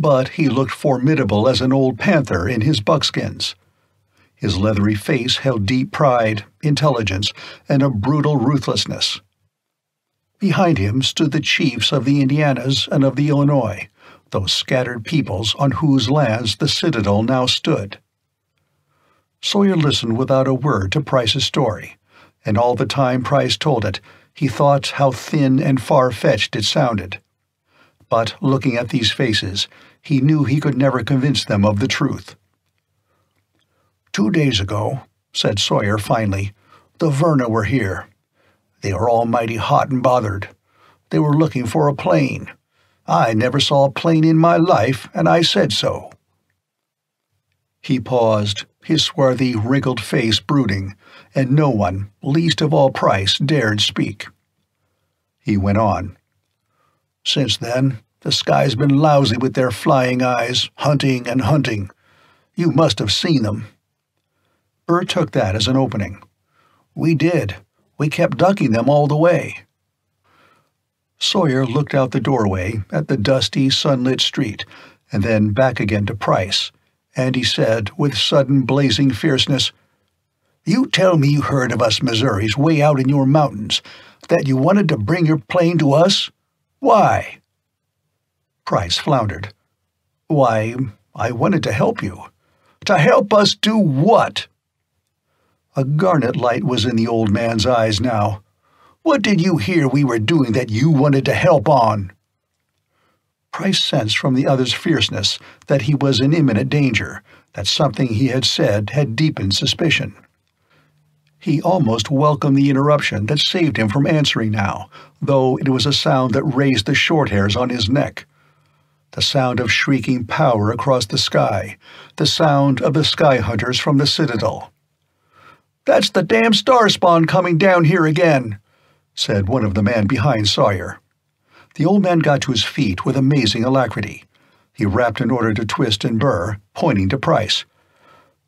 But he looked formidable as an old panther in his buckskins. His leathery face held deep pride, intelligence, and a brutal ruthlessness. Behind him stood the chiefs of the Indianas and of the Illinois, those scattered peoples on whose lands the citadel now stood. Sawyer listened without a word to Price's story, and all the time Price told it, he thought how thin and far-fetched it sounded. But looking at these faces, he knew he could never convince them of the truth. Two days ago, said Sawyer finally, the Verna were here. They were all mighty hot and bothered. They were looking for a plane. I never saw a plane in my life, and I said so. He paused, his swarthy, wrinkled face brooding, and no one, least of all Price, dared speak. He went on. Since then, the sky's been lousy with their flying eyes, hunting and hunting. You must have seen them. Burr took that as an opening. We did. We kept ducking them all the way. Sawyer looked out the doorway at the dusty, sunlit street, and then back again to Price and he said, with sudden blazing fierceness, You tell me you heard of us Missouris way out in your mountains, that you wanted to bring your plane to us? Why? Price floundered. Why, I wanted to help you. To help us do what? A garnet light was in the old man's eyes now. What did you hear we were doing that you wanted to help on? Price sensed from the other's fierceness that he was in imminent danger, that something he had said had deepened suspicion. He almost welcomed the interruption that saved him from answering now, though it was a sound that raised the short hairs on his neck. The sound of shrieking power across the sky, the sound of the sky hunters from the citadel. That's the damn star spawn coming down here again, said one of the men behind Sawyer. The old man got to his feet with amazing alacrity. He rapped an order to Twist and Burr, pointing to Price.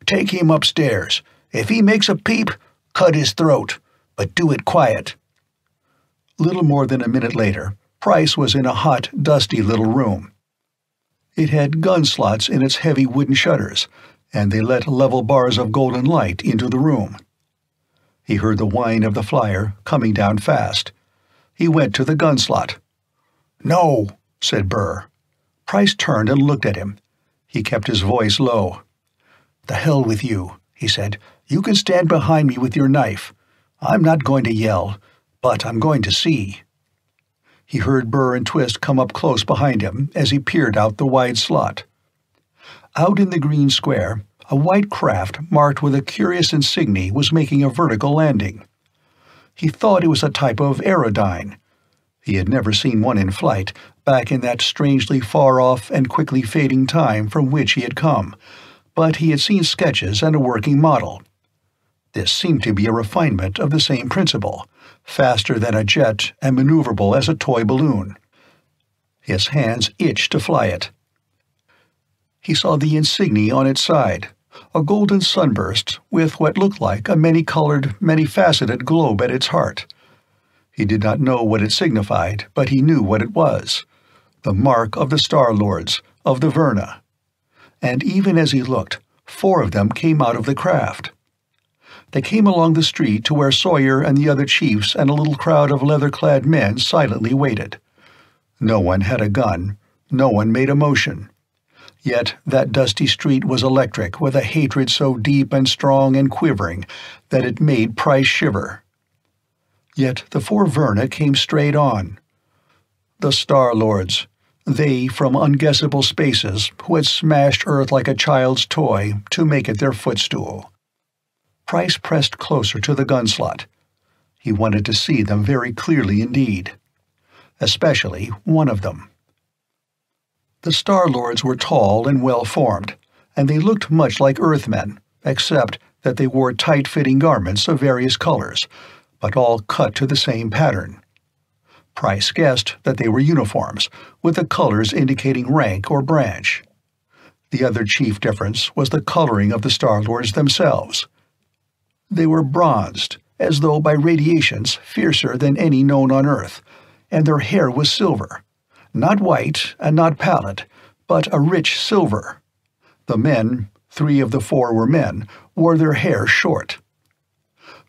Take him upstairs. If he makes a peep, cut his throat, but do it quiet. Little more than a minute later, Price was in a hot, dusty little room. It had gun slots in its heavy wooden shutters, and they let level bars of golden light into the room. He heard the whine of the flyer coming down fast. He went to the gun slot. No, said Burr. Price turned and looked at him. He kept his voice low. The hell with you, he said. You can stand behind me with your knife. I'm not going to yell, but I'm going to see. He heard Burr and Twist come up close behind him as he peered out the wide slot. Out in the green square, a white craft marked with a curious insignia was making a vertical landing. He thought it was a type of aerodyne, he had never seen one in flight, back in that strangely far off and quickly fading time from which he had come, but he had seen sketches and a working model. This seemed to be a refinement of the same principle, faster than a jet and maneuverable as a toy balloon. His hands itched to fly it. He saw the insignia on its side, a golden sunburst with what looked like a many-colored, many-faceted globe at its heart. He did not know what it signified, but he knew what it was the mark of the Star Lords, of the Verna. And even as he looked, four of them came out of the craft. They came along the street to where Sawyer and the other chiefs and a little crowd of leather clad men silently waited. No one had a gun, no one made a motion. Yet that dusty street was electric with a hatred so deep and strong and quivering that it made Price shiver. Yet the four Verna came straight on. The Star Lords, they from unguessable spaces who had smashed Earth like a child's toy to make it their footstool. Price pressed closer to the gun slot. He wanted to see them very clearly indeed, especially one of them. The Star Lords were tall and well formed, and they looked much like Earthmen, except that they wore tight fitting garments of various colors but all cut to the same pattern. Price guessed that they were uniforms, with the colors indicating rank or branch. The other chief difference was the coloring of the Star Lords themselves. They were bronzed, as though by radiations fiercer than any known on Earth, and their hair was silver, not white and not pallid, but a rich silver. The men, three of the four were men, wore their hair short.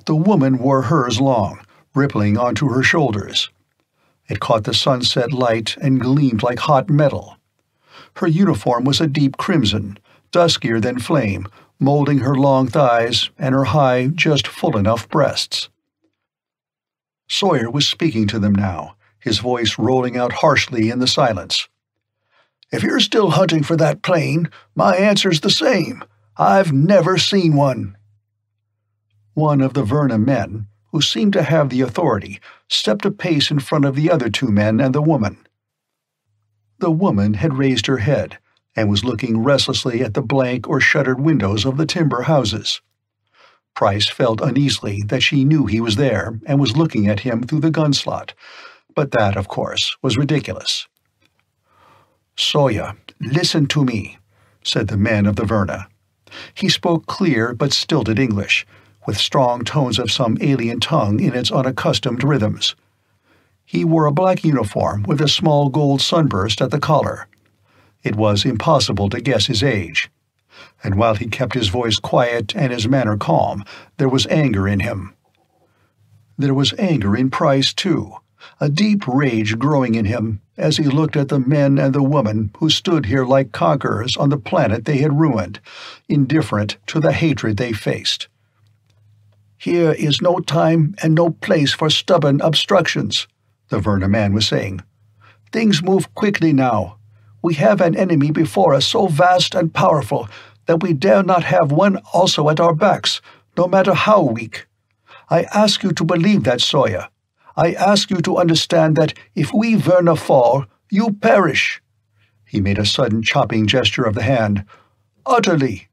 The woman wore hers long, rippling onto her shoulders. It caught the sunset light and gleamed like hot metal. Her uniform was a deep crimson, duskier than flame, molding her long thighs and her high, just full enough breasts. Sawyer was speaking to them now, his voice rolling out harshly in the silence. If you're still hunting for that plane, my answer's the same. I've never seen one. One of the Verna men, who seemed to have the authority, stepped a pace in front of the other two men and the woman. The woman had raised her head and was looking restlessly at the blank or shuttered windows of the timber houses. Price felt uneasily that she knew he was there and was looking at him through the gun slot, but that, of course, was ridiculous. Sawyer, listen to me, said the man of the Verna. He spoke clear but stilted English, with strong tones of some alien tongue in its unaccustomed rhythms. He wore a black uniform with a small gold sunburst at the collar. It was impossible to guess his age. And while he kept his voice quiet and his manner calm, there was anger in him. There was anger in Price, too, a deep rage growing in him as he looked at the men and the women who stood here like conquerors on the planet they had ruined, indifferent to the hatred they faced. Here is no time and no place for stubborn obstructions, the Verna man was saying. Things move quickly now. We have an enemy before us so vast and powerful that we dare not have one also at our backs, no matter how weak. I ask you to believe that, Sawyer. I ask you to understand that if we Verna fall, you perish. He made a sudden chopping gesture of the hand. Utterly.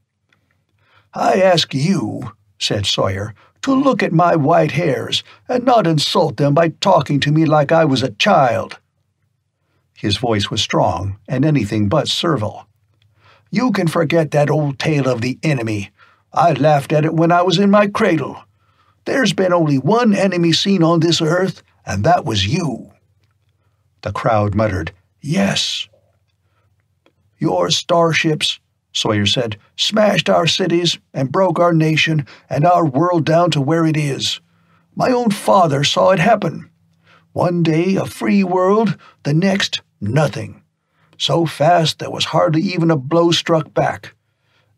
I ask you, said Sawyer, to look at my white hairs and not insult them by talking to me like I was a child. His voice was strong and anything but servile. You can forget that old tale of the enemy. I laughed at it when I was in my cradle. There's been only one enemy seen on this earth, and that was you. The crowd muttered, Yes. Your starships, Sawyer said, smashed our cities and broke our nation and our world down to where it is. My own father saw it happen. One day a free world, the next nothing. So fast there was hardly even a blow struck back.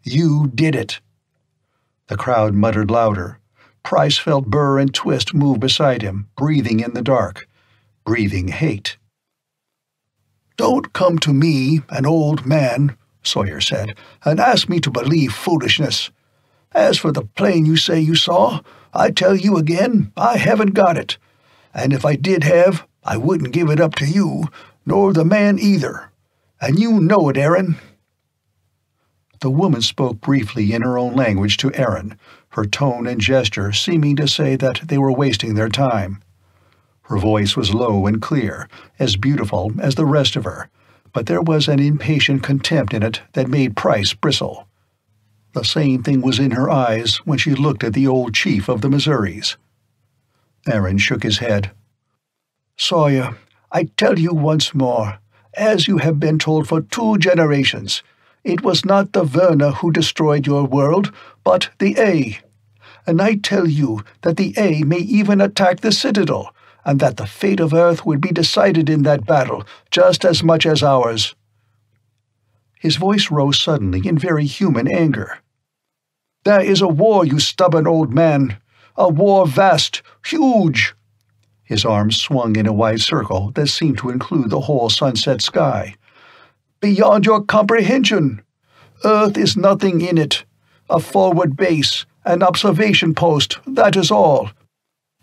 You did it. The crowd muttered louder. Price felt Burr and Twist move beside him, breathing in the dark, breathing hate. Don't come to me, an old man, Sawyer said, and ask me to believe foolishness. As for the plane you say you saw, I tell you again, I haven't got it. And if I did have, I wouldn't give it up to you, nor the man either. And you know it, Aaron. The woman spoke briefly in her own language to Aaron, her tone and gesture seeming to say that they were wasting their time. Her voice was low and clear, as beautiful as the rest of her, but there was an impatient contempt in it that made Price bristle. The same thing was in her eyes when she looked at the old chief of the Missouris. Aaron shook his head. Sawyer, I tell you once more, as you have been told for two generations, it was not the Verna who destroyed your world, but the A. And I tell you that the A may even attack the Citadel, and that the fate of Earth would be decided in that battle just as much as ours. His voice rose suddenly in very human anger. There is a war, you stubborn old man, a war vast, huge. His arms swung in a wide circle that seemed to include the whole sunset sky. Beyond your comprehension. Earth is nothing in it. A forward base, an observation post, that is all.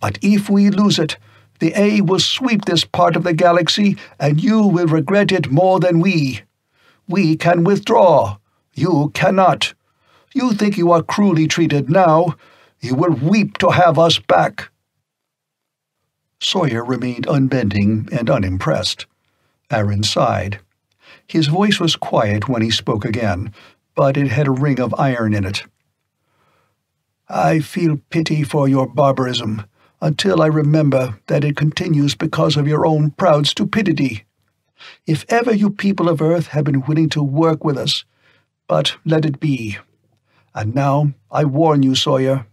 But if we lose it, the A will sweep this part of the galaxy, and you will regret it more than we. We can withdraw. You cannot. You think you are cruelly treated now. You will weep to have us back. Sawyer remained unbending and unimpressed. Aaron sighed. His voice was quiet when he spoke again, but it had a ring of iron in it. I feel pity for your barbarism until I remember that it continues because of your own proud stupidity. If ever you people of Earth have been willing to work with us, but let it be. And now I warn you, Sawyer.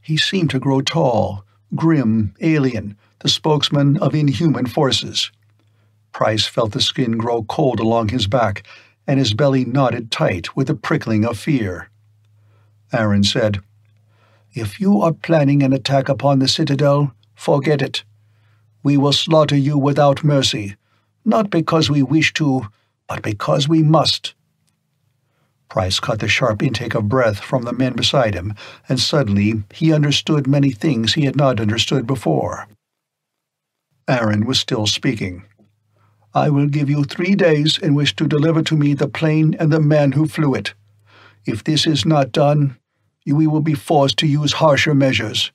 He seemed to grow tall, grim, alien, the spokesman of inhuman forces. Price felt the skin grow cold along his back, and his belly knotted tight with the prickling of fear. Aaron said, if you are planning an attack upon the Citadel, forget it. We will slaughter you without mercy, not because we wish to, but because we must. Price caught the sharp intake of breath from the men beside him, and suddenly he understood many things he had not understood before. Aaron was still speaking. I will give you three days in which to deliver to me the plane and the man who flew it. If this is not done, we will be forced to use harsher measures.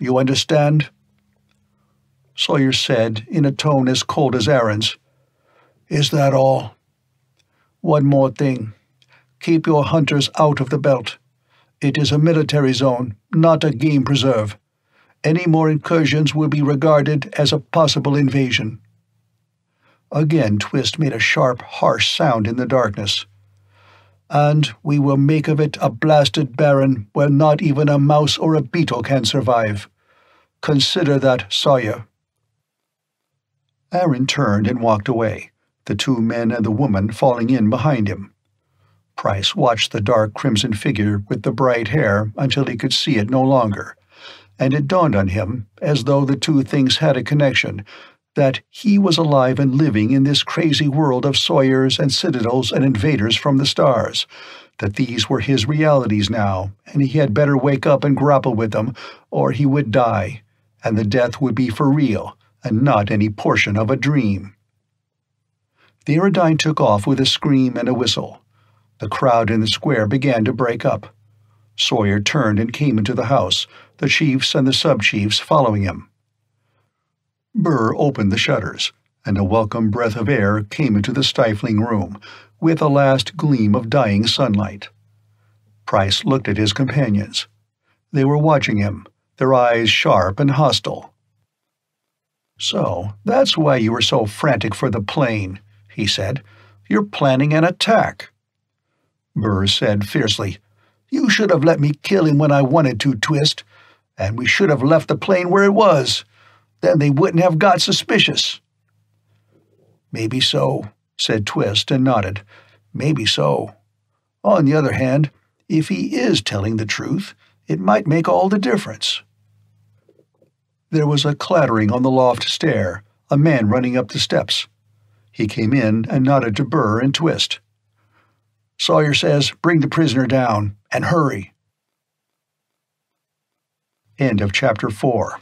You understand? Sawyer said, in a tone as cold as Aaron's. Is that all? One more thing. Keep your hunters out of the belt. It is a military zone, not a game preserve. Any more incursions will be regarded as a possible invasion. Again, Twist made a sharp, harsh sound in the darkness and we will make of it a blasted barren where not even a mouse or a beetle can survive. Consider that, Sawyer. Aaron turned and walked away, the two men and the woman falling in behind him. Price watched the dark crimson figure with the bright hair until he could see it no longer, and it dawned on him, as though the two things had a connection, that he was alive and living in this crazy world of Sawyers and Citadels and invaders from the stars, that these were his realities now, and he had better wake up and grapple with them, or he would die, and the death would be for real, and not any portion of a dream. The Aerodyne took off with a scream and a whistle. The crowd in the square began to break up. Sawyer turned and came into the house, the chiefs and the sub-chiefs following him. Burr opened the shutters, and a welcome breath of air came into the stifling room, with a last gleam of dying sunlight. Price looked at his companions. They were watching him, their eyes sharp and hostile. So, that's why you were so frantic for the plane, he said. You're planning an attack. Burr said fiercely, You should have let me kill him when I wanted to, Twist, and we should have left the plane where it was. Then they wouldn't have got suspicious. Maybe so, said Twist and nodded. Maybe so. On the other hand, if he is telling the truth, it might make all the difference. There was a clattering on the loft stair, a man running up the steps. He came in and nodded to Burr and Twist. Sawyer says, bring the prisoner down, and hurry. End of chapter 4.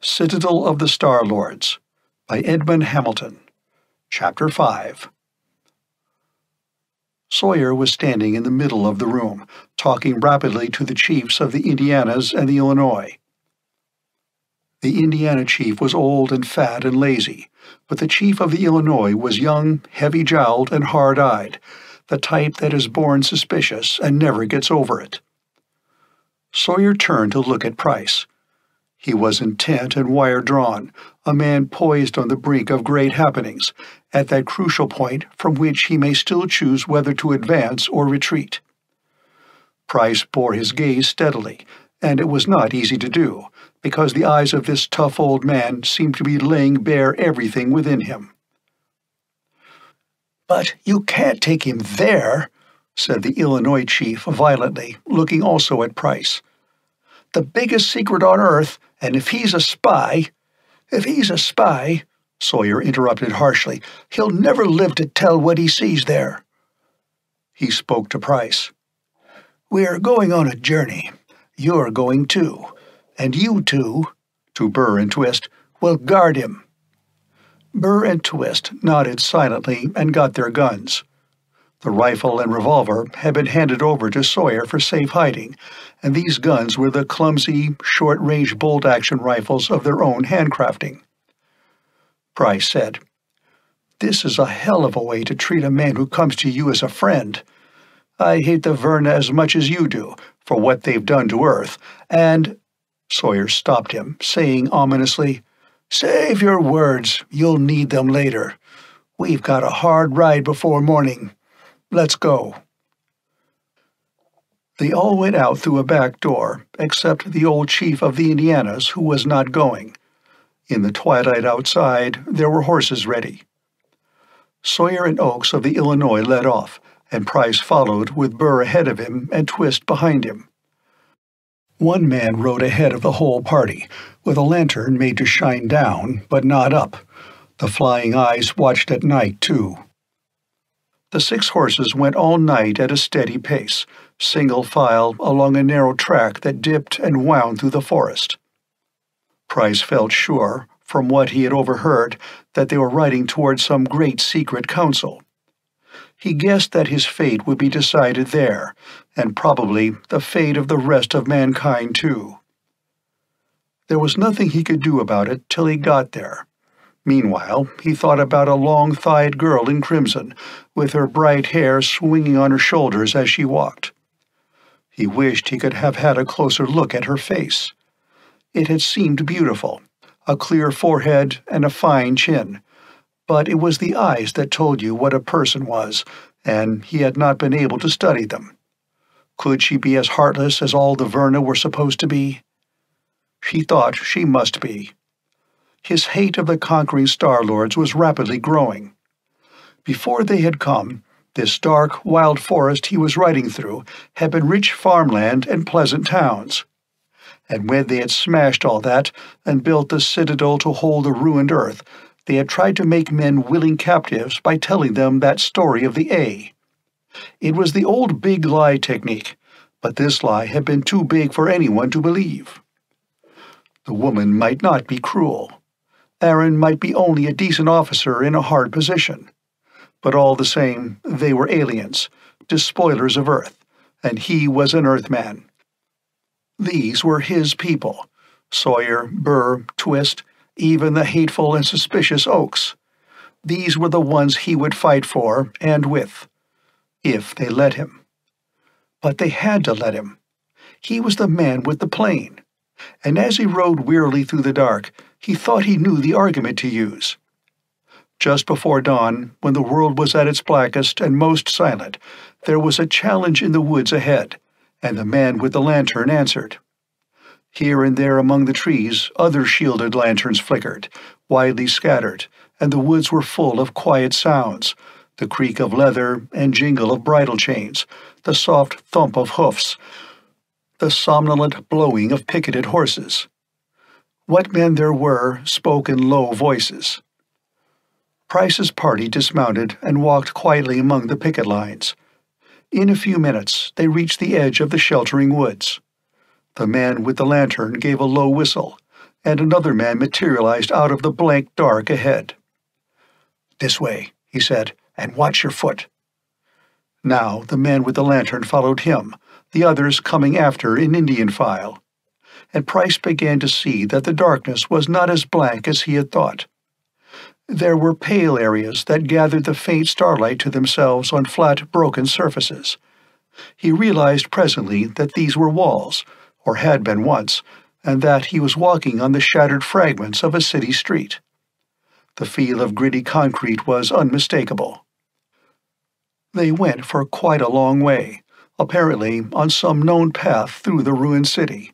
Citadel of the Star Lords by Edmond Hamilton. Chapter 5 Sawyer was standing in the middle of the room, talking rapidly to the chiefs of the Indianas and the Illinois. The Indiana chief was old and fat and lazy, but the chief of the Illinois was young, heavy jowled, and hard eyed, the type that is born suspicious and never gets over it. Sawyer turned to look at Price. He was intent and wire drawn, a man poised on the brink of great happenings, at that crucial point from which he may still choose whether to advance or retreat. Price bore his gaze steadily, and it was not easy to do, because the eyes of this tough old man seemed to be laying bare everything within him. But you can't take him there, said the Illinois chief violently, looking also at Price. The biggest secret on earth and if he's a spy, if he's a spy, Sawyer interrupted harshly, he'll never live to tell what he sees there. He spoke to Price. We're going on a journey. You're going too. And you two, to Burr and Twist, will guard him. Burr and Twist nodded silently and got their guns. The rifle and revolver had been handed over to Sawyer for safe hiding, and these guns were the clumsy, short-range bolt-action rifles of their own handcrafting. Price said, This is a hell of a way to treat a man who comes to you as a friend. I hate the Verna as much as you do, for what they've done to Earth, and... Sawyer stopped him, saying ominously, Save your words. You'll need them later. We've got a hard ride before morning. Let's go. They all went out through a back door, except the old chief of the Indianas, who was not going. In the twilight outside, there were horses ready. Sawyer and Oakes of the Illinois led off, and Price followed with Burr ahead of him and Twist behind him. One man rode ahead of the whole party, with a lantern made to shine down, but not up. The flying eyes watched at night, too. The six horses went all night at a steady pace, single file along a narrow track that dipped and wound through the forest. Price felt sure, from what he had overheard, that they were riding toward some great secret council. He guessed that his fate would be decided there, and probably the fate of the rest of mankind, too. There was nothing he could do about it till he got there. Meanwhile, he thought about a long-thighed girl in crimson, with her bright hair swinging on her shoulders as she walked. He wished he could have had a closer look at her face. It had seemed beautiful, a clear forehead and a fine chin, but it was the eyes that told you what a person was, and he had not been able to study them. Could she be as heartless as all the Verna were supposed to be? She thought she must be his hate of the conquering Star Lords was rapidly growing. Before they had come, This dark, wild forest he was riding through had been rich farmland and pleasant towns. And when they had smashed all that and built the citadel to hold the ruined earth, they had tried to make men willing captives by telling them that story of the A. It was the old big lie technique, but this lie had been too big for anyone to believe. The woman might not be cruel. Aaron might be only a decent officer in a hard position. But all the same, they were aliens, despoilers of Earth, and he was an Earthman. These were his people Sawyer, Burr, Twist, even the hateful and suspicious Oakes. These were the ones he would fight for and with, if they let him. But they had to let him. He was the man with the plane, and as he rode wearily through the dark, he thought he knew the argument to use. Just before dawn, when the world was at its blackest and most silent, there was a challenge in the woods ahead, and the man with the lantern answered. Here and there among the trees, other shielded lanterns flickered, widely scattered, and the woods were full of quiet sounds the creak of leather and jingle of bridle chains, the soft thump of hoofs, the somnolent blowing of picketed horses. What men there were spoke in low voices. Price's party dismounted and walked quietly among the picket lines. In a few minutes, they reached the edge of the sheltering woods. The man with the lantern gave a low whistle, and another man materialized out of the blank dark ahead. This way, he said, and watch your foot. Now the man with the lantern followed him, the others coming after in Indian file. And Price began to see that the darkness was not as blank as he had thought. There were pale areas that gathered the faint starlight to themselves on flat, broken surfaces. He realized presently that these were walls, or had been once, and that he was walking on the shattered fragments of a city street. The feel of gritty concrete was unmistakable. They went for quite a long way, apparently on some known path through the ruined city,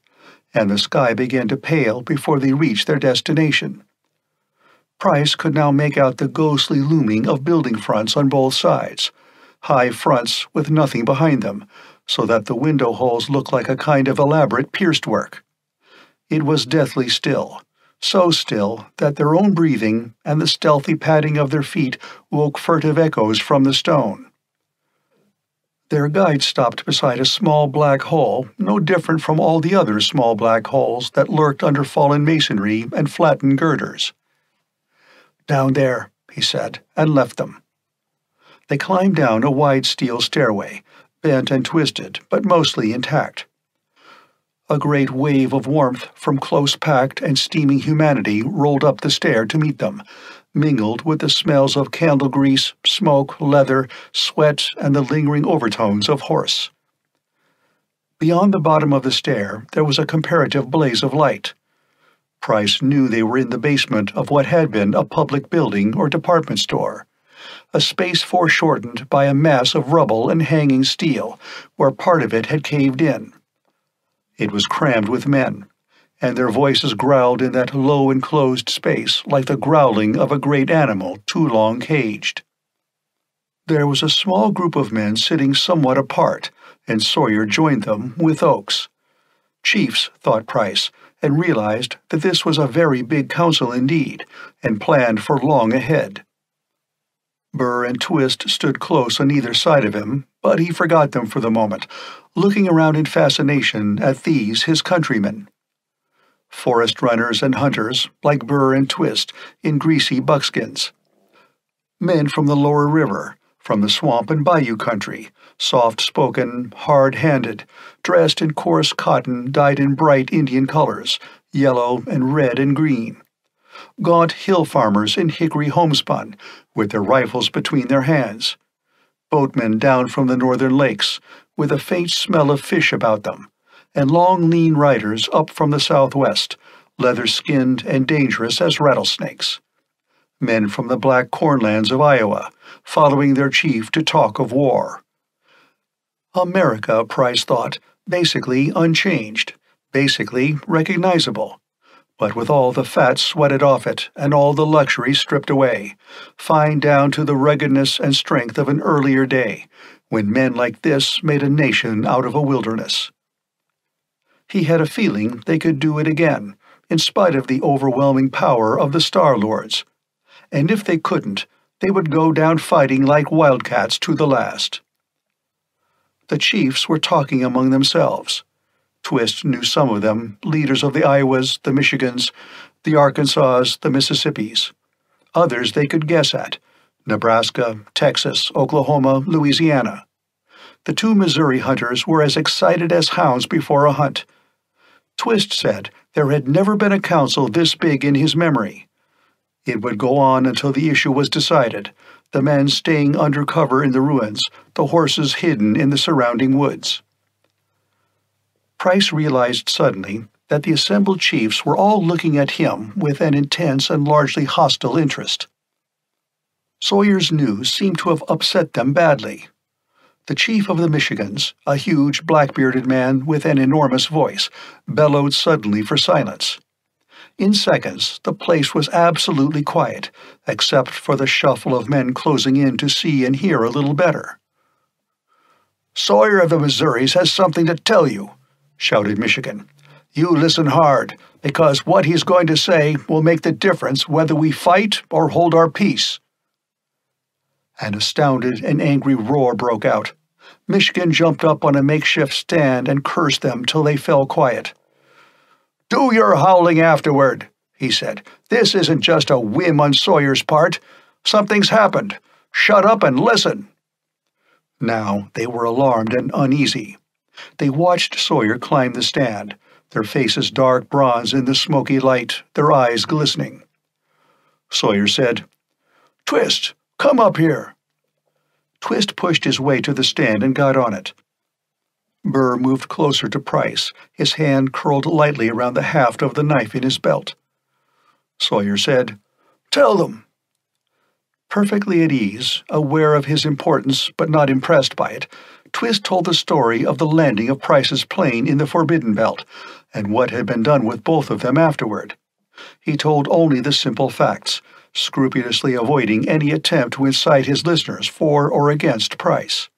and the sky began to pale before they reached their destination. Price could now make out the ghostly looming of building fronts on both sides, high fronts with nothing behind them, so that the window holes looked like a kind of elaborate pierced work. It was deathly still, so still that their own breathing and the stealthy padding of their feet woke furtive echoes from the stone. Their guide stopped beside a small black hole, no different from all the other small black holes that lurked under fallen masonry and flattened girders. Down there, he said, and left them. They climbed down a wide steel stairway, bent and twisted, but mostly intact. A great wave of warmth from close packed and steaming humanity rolled up the stair to meet them, mingled with the smells of candle grease, smoke, leather, sweat, and the lingering overtones of horse. Beyond the bottom of the stair, there was a comparative blaze of light. Price knew they were in the basement of what had been a public building or department store a space foreshortened by a mass of rubble and hanging steel, where part of it had caved in. It was crammed with men, and their voices growled in that low enclosed space like the growling of a great animal too long caged. There was a small group of men sitting somewhat apart, and Sawyer joined them with Oakes. Chiefs, thought Price, and realized that this was a very big council indeed, and planned for long ahead. Burr and Twist stood close on either side of him, but he forgot them for the moment, looking around in fascination at these his countrymen. Forest runners and hunters, like Burr and Twist, in greasy buckskins. Men from the lower river, from the swamp and bayou country, soft spoken, hard handed, dressed in coarse cotton dyed in bright Indian colors, yellow and red and green gaunt hill farmers in hickory homespun, with their rifles between their hands, boatmen down from the northern lakes, with a faint smell of fish about them, and long lean riders up from the southwest, leather skinned and dangerous as rattlesnakes. Men from the black cornlands of Iowa, following their chief to talk of war. America, Price thought, basically unchanged, basically recognizable but with all the fat sweated off it and all the luxury stripped away, fine down to the ruggedness and strength of an earlier day, when men like this made a nation out of a wilderness. He had a feeling they could do it again, in spite of the overwhelming power of the Star Lords. And if they couldn't, they would go down fighting like wildcats to the last. The chiefs were talking among themselves. Twist knew some of them, leaders of the Iowas, the Michigans, the Arkansas, the Mississippis. Others they could guess at Nebraska, Texas, Oklahoma, Louisiana. The two Missouri hunters were as excited as hounds before a hunt. Twist said there had never been a council this big in his memory. It would go on until the issue was decided, the men staying under cover in the ruins, the horses hidden in the surrounding woods. Price realized suddenly that the assembled chiefs were all looking at him with an intense and largely hostile interest. Sawyer's news seemed to have upset them badly. The chief of the Michigans, a huge black bearded man with an enormous voice, bellowed suddenly for silence. In seconds, the place was absolutely quiet, except for the shuffle of men closing in to see and hear a little better. Sawyer of the Missouris has something to tell you, shouted Michigan. You listen hard, because what he's going to say will make the difference whether we fight or hold our peace. An astounded and angry roar broke out. Michigan jumped up on a makeshift stand and cursed them till they fell quiet. Do your howling afterward, he said. This isn't just a whim on Sawyer's part. Something's happened. Shut up and listen. Now they were alarmed and uneasy. They watched Sawyer climb the stand, their faces dark bronze in the smoky light, their eyes glistening. Sawyer said, Twist, come up here. Twist pushed his way to the stand and got on it. Burr moved closer to Price, his hand curled lightly around the haft of the knife in his belt. Sawyer said, Tell them. Perfectly at ease, aware of his importance but not impressed by it, Twist told the story of the landing of Price's plane in the Forbidden Belt and what had been done with both of them afterward. He told only the simple facts, scrupulously avoiding any attempt to incite his listeners for or against Price.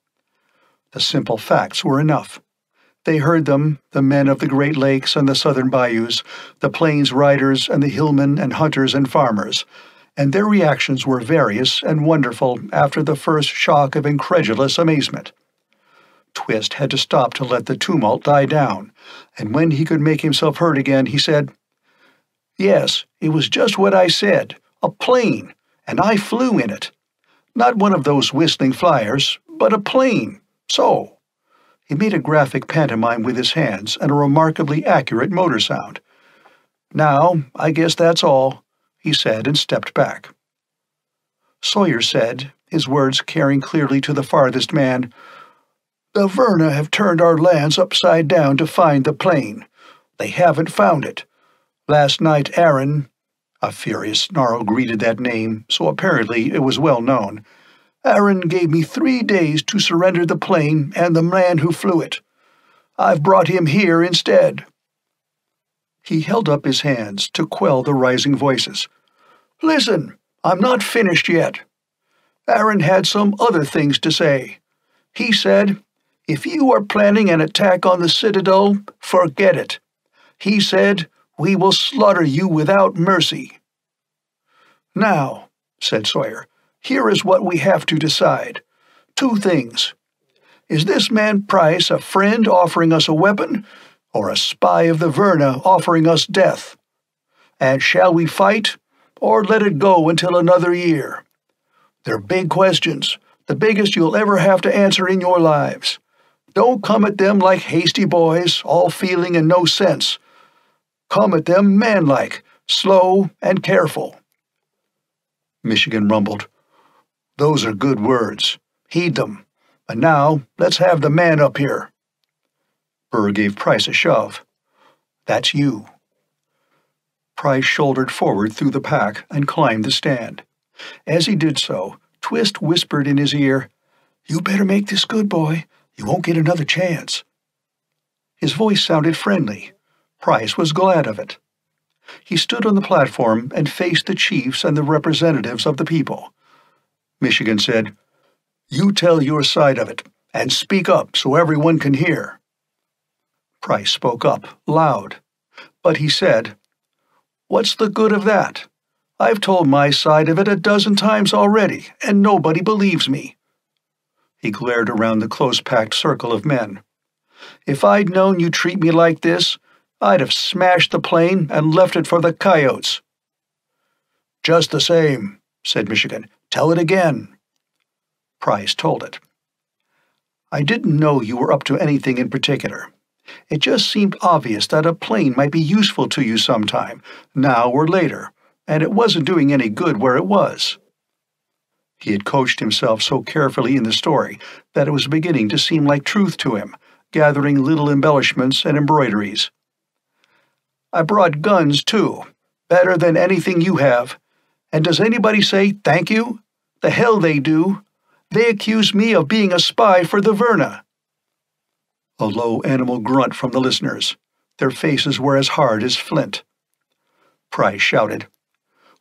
The simple facts were enough. They heard them, the men of the Great Lakes and the southern bayous, the plains riders and the hillmen and hunters and farmers, and their reactions were various and wonderful after the first shock of incredulous amazement. Twist had to stop to let the tumult die down, and when he could make himself heard again, he said, Yes, it was just what I said a plane, and I flew in it. Not one of those whistling flyers, but a plane. So. He made a graphic pantomime with his hands and a remarkably accurate motor sound. Now, I guess that's all, he said and stepped back. Sawyer said, his words carrying clearly to the farthest man, The Verna have turned our lands upside down to find the plane. They haven't found it. Last night, Aaron, a furious snarl greeted that name, so apparently it was well known, Aaron gave me three days to surrender the plane and the man who flew it. I've brought him here instead. He held up his hands to quell the rising voices. Listen, I'm not finished yet. Aaron had some other things to say. He said, If you are planning an attack on the Citadel, forget it. He said, We will slaughter you without mercy. Now, said Sawyer, here is what we have to decide. Two things. Is this man Price a friend offering us a weapon, or a spy of the Verna offering us death? And shall we fight, or let it go until another year? They're big questions, the biggest you'll ever have to answer in your lives. Don't come at them like hasty boys, all feeling and no sense. Come at them manlike, slow and careful. Michigan rumbled. Those are good words. Heed them. And now, let's have the man up here. Burr gave Price a shove. That's you. Price shouldered forward through the pack and climbed the stand. As he did so, Twist whispered in his ear, You better make this good, boy. You won't get another chance. His voice sounded friendly. Price was glad of it. He stood on the platform and faced the chiefs and the representatives of the people. Michigan said, You tell your side of it, and speak up so everyone can hear. Price spoke up, loud, but he said, What's the good of that? I've told my side of it a dozen times already, and nobody believes me. He glared around the close packed circle of men. If I'd known you'd treat me like this, I'd have smashed the plane and left it for the coyotes. Just the same, said Michigan. Tell it again. Price told it. I didn't know you were up to anything in particular. It just seemed obvious that a plane might be useful to you sometime, now or later, and it wasn't doing any good where it was. He had coached himself so carefully in the story that it was beginning to seem like truth to him, gathering little embellishments and embroideries. I brought guns, too, better than anything you have. And does anybody say thank you? The hell they do. They accuse me of being a spy for the Verna. A low animal grunt from the listeners. Their faces were as hard as flint. Price shouted,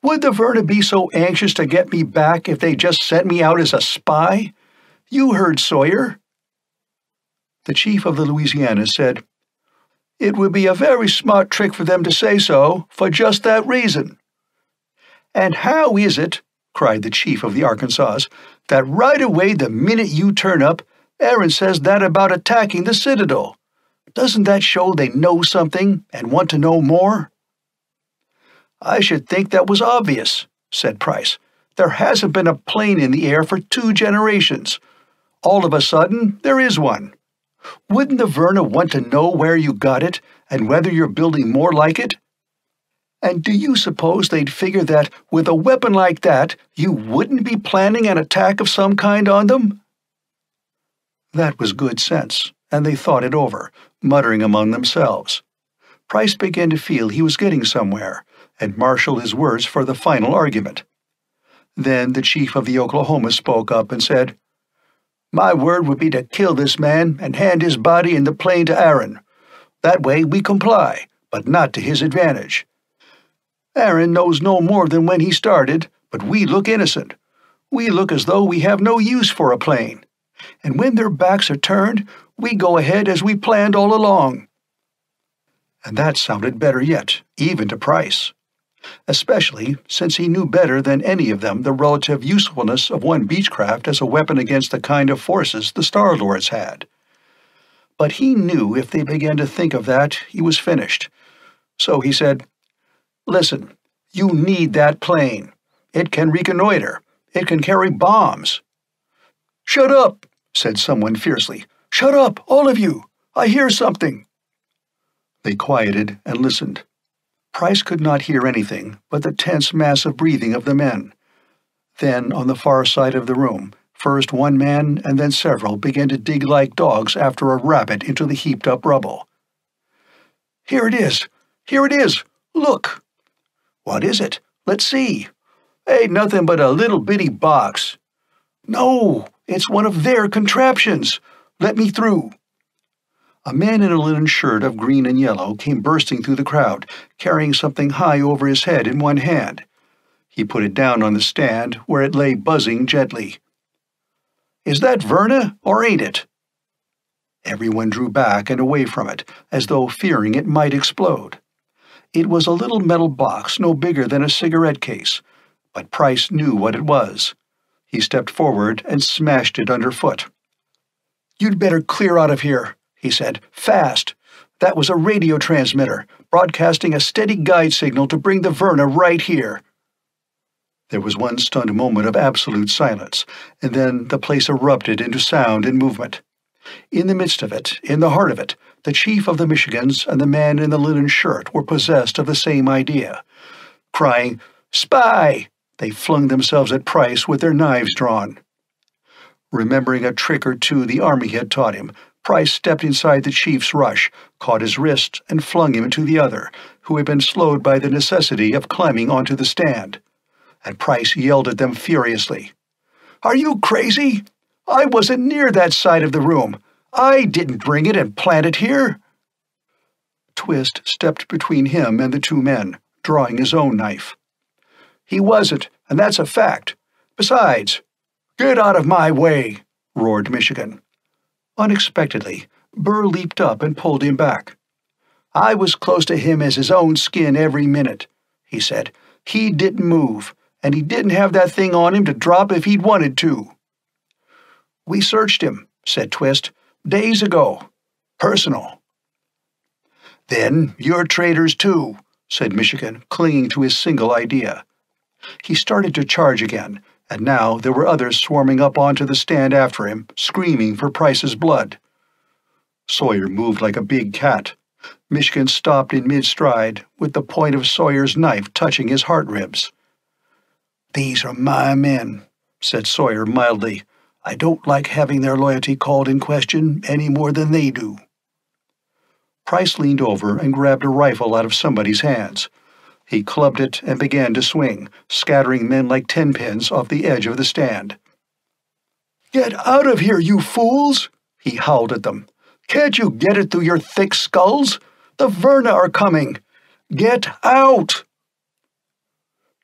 Would the Verna be so anxious to get me back if they just sent me out as a spy? You heard Sawyer. The chief of the Louisiana said, it would be a very smart trick for them to say so, for just that reason. And how is it, cried the chief of the Arkansas, that right away the minute you turn up, Aaron says that about attacking the citadel? Doesn't that show they know something and want to know more? I should think that was obvious, said Price. There hasn't been a plane in the air for two generations. All of a sudden, there is one. Wouldn't the Verna want to know where you got it and whether you're building more like it? And do you suppose they'd figure that with a weapon like that, you wouldn't be planning an attack of some kind on them? That was good sense, and they thought it over, muttering among themselves. Price began to feel he was getting somewhere, and marshaled his words for the final argument. Then the chief of the Oklahoma spoke up and said, my word would be to kill this man and hand his body in the plane to Aaron. That way we comply, but not to his advantage. Aaron knows no more than when he started, but we look innocent. We look as though we have no use for a plane. And when their backs are turned, we go ahead as we planned all along. And that sounded better yet, even to Price especially since he knew better than any of them the relative usefulness of one Beechcraft as a weapon against the kind of forces the Star Lords had. But he knew if they began to think of that, he was finished. So he said, Listen, you need that plane. It can reconnoiter. It can carry bombs. Shut up, said someone fiercely. Shut up, all of you. I hear something. They quieted and listened. Price could not hear anything but the tense mass of breathing of the men. Then, on the far side of the room, first one man and then several began to dig like dogs after a rabbit into the heaped up rubble. Here it is! Here it is! Look! What is it? Let's see. Ain't nothing but a little bitty box. No, it's one of their contraptions. Let me through. A man in a linen shirt of green and yellow came bursting through the crowd, carrying something high over his head in one hand. He put it down on the stand, where it lay buzzing gently. Is that Verna, or ain't it? Everyone drew back and away from it, as though fearing it might explode. It was a little metal box no bigger than a cigarette case, but Price knew what it was. He stepped forward and smashed it underfoot. You'd better clear out of here, he said. Fast! That was a radio transmitter, broadcasting a steady guide signal to bring the Verna right here. There was one stunned moment of absolute silence, and then the place erupted into sound and movement. In the midst of it, in the heart of it, the chief of the Michigans and the man in the linen shirt were possessed of the same idea. Crying, Spy! They flung themselves at Price with their knives drawn. Remembering a trick or two the army had taught him, Price stepped inside the chief's rush, caught his wrist, and flung him to the other, who had been slowed by the necessity of climbing onto the stand. And Price yelled at them furiously. Are you crazy? I wasn't near that side of the room. I didn't bring it and plant it here. Twist stepped between him and the two men, drawing his own knife. He wasn't, and that's a fact. Besides, get out of my way, roared Michigan. Unexpectedly, Burr leaped up and pulled him back. I was close to him as his own skin every minute, he said. He didn't move, and he didn't have that thing on him to drop if he'd wanted to. We searched him, said Twist, days ago. Personal. Then you're traitors too, said Michigan, clinging to his single idea. He started to charge again, and now there were others swarming up onto the stand after him, screaming for Price's blood. Sawyer moved like a big cat. Michigan stopped in mid stride, with the point of Sawyer's knife touching his heart ribs. These are my men, said Sawyer mildly. I don't like having their loyalty called in question any more than they do. Price leaned over and grabbed a rifle out of somebody's hands. He clubbed it and began to swing, scattering men like tenpins off the edge of the stand. Get out of here, you fools! he howled at them. Can't you get it through your thick skulls? The Verna are coming! Get out!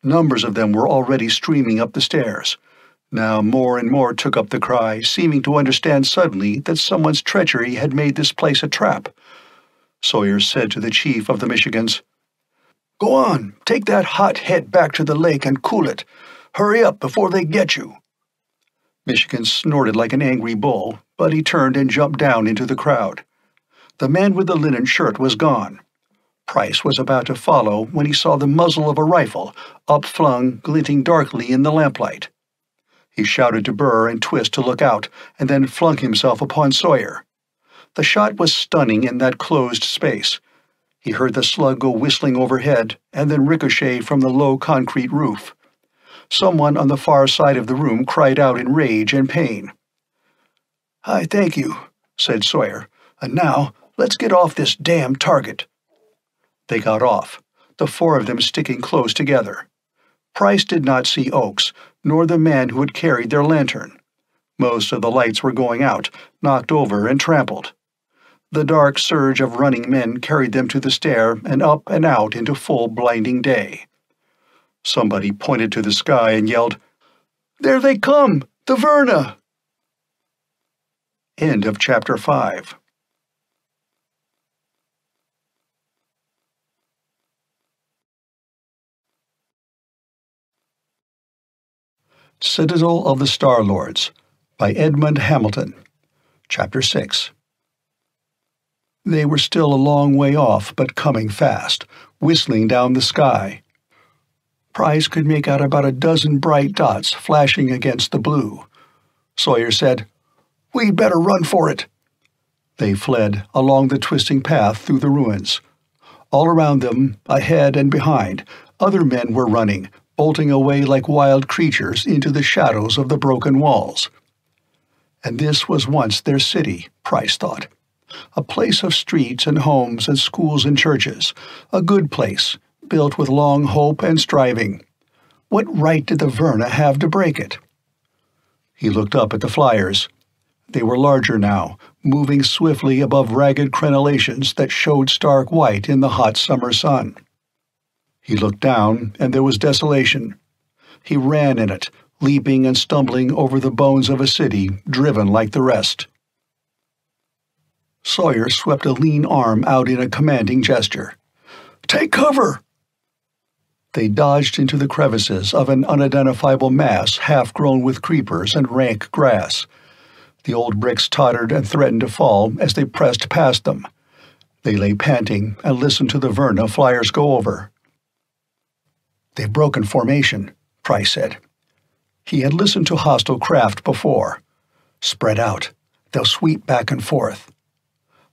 Numbers of them were already streaming up the stairs. Now more and more took up the cry, seeming to understand suddenly that someone's treachery had made this place a trap. Sawyer said to the chief of the Michigans, Go on, take that hot head back to the lake and cool it. Hurry up before they get you. Michigan snorted like an angry bull, but he turned and jumped down into the crowd. The man with the linen shirt was gone. Price was about to follow when he saw the muzzle of a rifle, upflung, glinting darkly in the lamplight. He shouted to Burr and Twist to look out, and then flung himself upon Sawyer. The shot was stunning in that closed space, he heard the slug go whistling overhead and then ricochet from the low concrete roof. Someone on the far side of the room cried out in rage and pain. I thank you, said Sawyer. And now let's get off this damn target. They got off, the four of them sticking close together. Price did not see Oakes, nor the man who had carried their lantern. Most of the lights were going out, knocked over and trampled. The dark surge of running men carried them to the stair and up and out into full blinding day. Somebody pointed to the sky and yelled, There they come! The Verna! End of chapter 5. Citadel of the Star Lords by Edmond Hamilton. Chapter 6. They were still a long way off, but coming fast, whistling down the sky. Price could make out about a dozen bright dots flashing against the blue. Sawyer said, We'd better run for it. They fled along the twisting path through the ruins. All around them, ahead and behind, other men were running, bolting away like wild creatures into the shadows of the broken walls. And this was once their city, Price thought a place of streets and homes and schools and churches, a good place, built with long hope and striving. What right did the Verna have to break it? He looked up at the flyers. They were larger now, moving swiftly above ragged crenellations that showed stark white in the hot summer sun. He looked down, and there was desolation. He ran in it, leaping and stumbling over the bones of a city driven like the rest. Sawyer swept a lean arm out in a commanding gesture. Take cover! They dodged into the crevices of an unidentifiable mass half grown with creepers and rank grass. The old bricks tottered and threatened to fall as they pressed past them. They lay panting and listened to the Verna flyers go over. They've broken formation, Price said. He had listened to hostile craft before. Spread out. They'll sweep back and forth.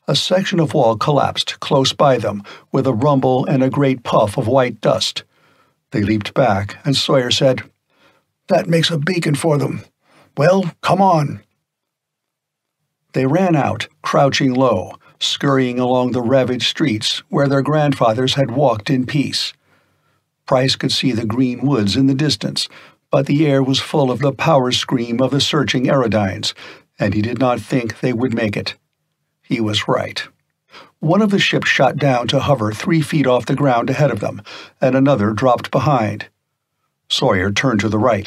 A section of wall collapsed close by them with a rumble and a great puff of white dust. They leaped back, and Sawyer said, That makes a beacon for them. Well, come on. They ran out, crouching low, scurrying along the ravaged streets where their grandfathers had walked in peace. Price could see the green woods in the distance, but the air was full of the power scream of the searching aerodynes, and he did not think they would make it. He was right. One of the ships shot down to hover three feet off the ground ahead of them, and another dropped behind. Sawyer turned to the right.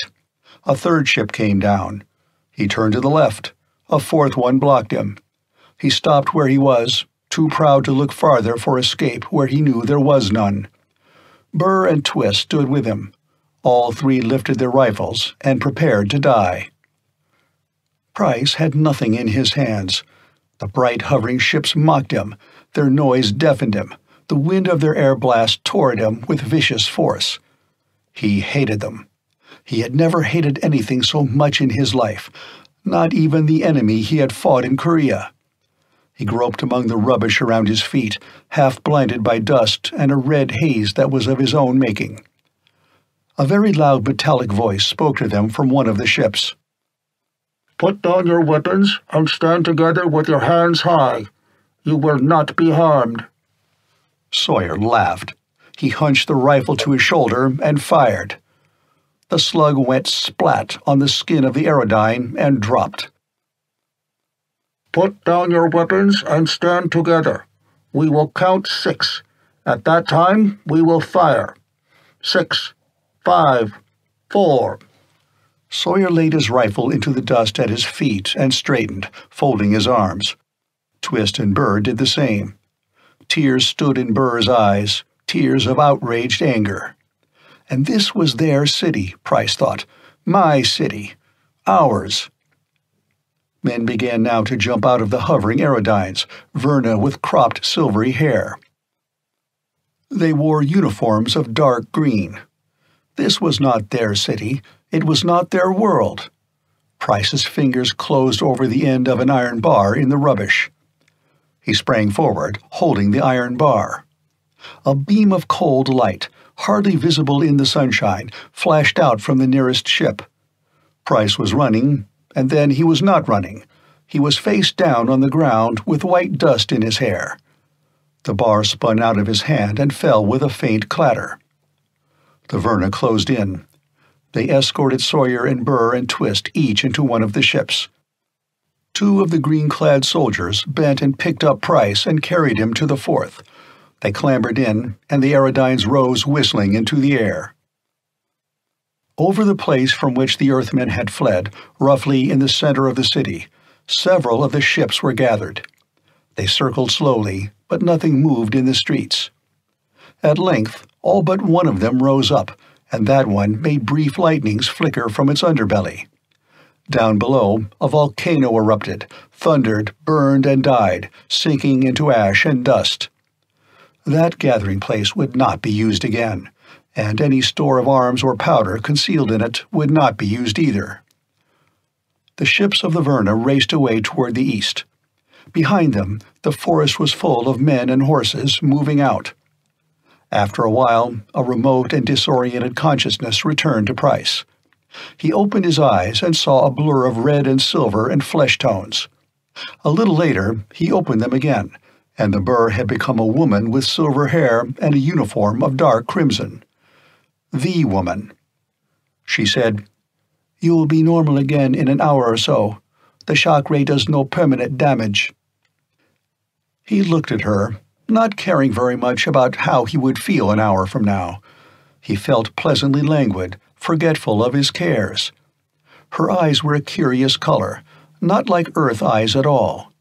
A third ship came down. He turned to the left. A fourth one blocked him. He stopped where he was, too proud to look farther for escape where he knew there was none. Burr and Twist stood with him. All three lifted their rifles and prepared to die. Price had nothing in his hands. The bright hovering ships mocked him. Their noise deafened him. The wind of their air blast tore at him with vicious force. He hated them. He had never hated anything so much in his life, not even the enemy he had fought in Korea. He groped among the rubbish around his feet, half blinded by dust and a red haze that was of his own making. A very loud metallic voice spoke to them from one of the ships. Put down your weapons and stand together with your hands high. You will not be harmed. Sawyer laughed. He hunched the rifle to his shoulder and fired. The slug went splat on the skin of the aerodyne and dropped. Put down your weapons and stand together. We will count six. At that time, we will fire. Six, five, four. Sawyer laid his rifle into the dust at his feet and straightened, folding his arms. Twist and Burr did the same. Tears stood in Burr's eyes, tears of outraged anger. And this was their city, Price thought. My city. Ours. Men began now to jump out of the hovering aerodynes, Verna with cropped silvery hair. They wore uniforms of dark green. This was not their city, it was not their world. Price's fingers closed over the end of an iron bar in the rubbish. He sprang forward, holding the iron bar. A beam of cold light, hardly visible in the sunshine, flashed out from the nearest ship. Price was running, and then he was not running. He was face down on the ground with white dust in his hair. The bar spun out of his hand and fell with a faint clatter. The Verna closed in. They escorted Sawyer and Burr and Twist each into one of the ships. Two of the green clad soldiers bent and picked up Price and carried him to the fourth. They clambered in, and the aerodynes rose whistling into the air. Over the place from which the Earthmen had fled, roughly in the center of the city, several of the ships were gathered. They circled slowly, but nothing moved in the streets. At length, all but one of them rose up, and that one made brief lightnings flicker from its underbelly. Down below, a volcano erupted, thundered, burned, and died, sinking into ash and dust. That gathering place would not be used again and any store of arms or powder concealed in it would not be used either. The ships of the Verna raced away toward the east. Behind them, the forest was full of men and horses moving out. After a while, a remote and disoriented consciousness returned to Price. He opened his eyes and saw a blur of red and silver and flesh tones. A little later, he opened them again, and the burr had become a woman with silver hair and a uniform of dark crimson the woman. She said, You will be normal again in an hour or so. The shock ray does no permanent damage. He looked at her, not caring very much about how he would feel an hour from now. He felt pleasantly languid, forgetful of his cares. Her eyes were a curious color, not like Earth eyes at all.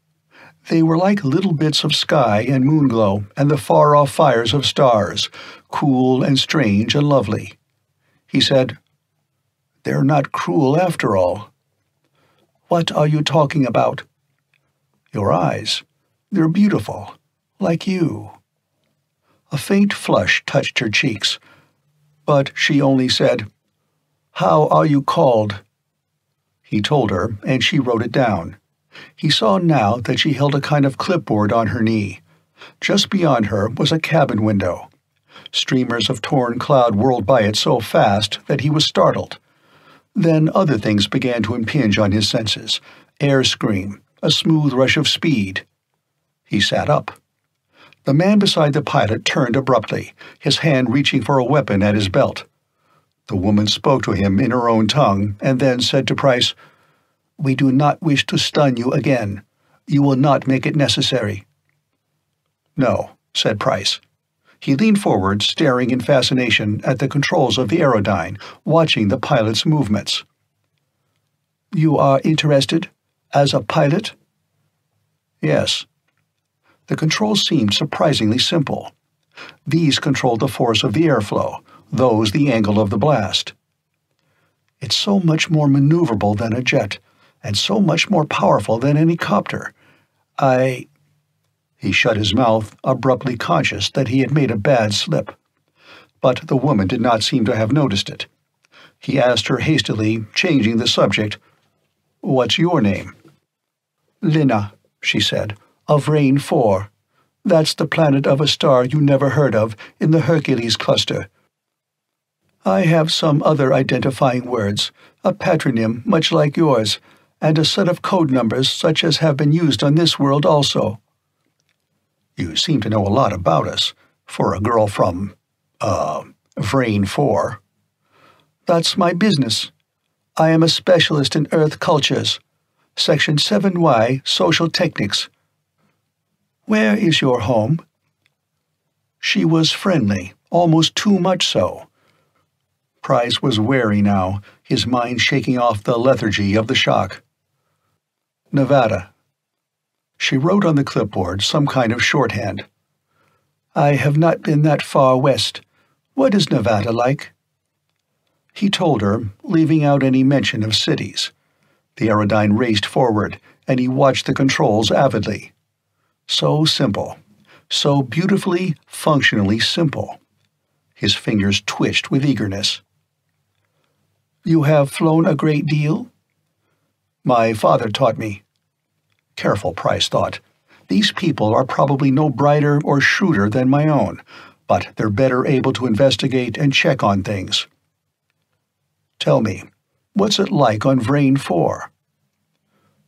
They were like little bits of sky and moonglow and the far off fires of stars, cool and strange and lovely. He said, They're not cruel after all. What are you talking about? Your eyes. They're beautiful, like you. A faint flush touched her cheeks, but she only said, How are you called? He told her, and she wrote it down. He saw now that she held a kind of clipboard on her knee. Just beyond her was a cabin window. Streamers of torn cloud whirled by it so fast that he was startled. Then other things began to impinge on his senses air scream, a smooth rush of speed. He sat up. The man beside the pilot turned abruptly, his hand reaching for a weapon at his belt. The woman spoke to him in her own tongue and then said to Price, We do not wish to stun you again. You will not make it necessary. No, said Price. He leaned forward, staring in fascination at the controls of the Aerodyne, watching the pilot's movements. You are interested? As a pilot? Yes. The controls seemed surprisingly simple. These controlled the force of the airflow, those the angle of the blast. It's so much more maneuverable than a jet, and so much more powerful than any copter. I. He shut his mouth, abruptly conscious that he had made a bad slip. But the woman did not seem to have noticed it. He asked her hastily, changing the subject, What's your name? Lina, she said, of Rain 4. That's the planet of a star you never heard of in the Hercules cluster. I have some other identifying words, a patronym much like yours, and a set of code numbers such as have been used on this world also. You seem to know a lot about us, for a girl from, uh, Vrain 4. That's my business. I am a specialist in Earth cultures. Section 7Y, Social Technics. Where is your home? She was friendly, almost too much so. Price was wary now, his mind shaking off the lethargy of the shock. Nevada. She wrote on the clipboard some kind of shorthand. I have not been that far west. What is Nevada like? He told her, leaving out any mention of cities. The Aerodyne raced forward, and he watched the controls avidly. So simple. So beautifully, functionally simple. His fingers twitched with eagerness. You have flown a great deal? My father taught me. Careful, Price thought. These people are probably no brighter or shrewder than my own, but they're better able to investigate and check on things. Tell me, what's it like on Vrain 4?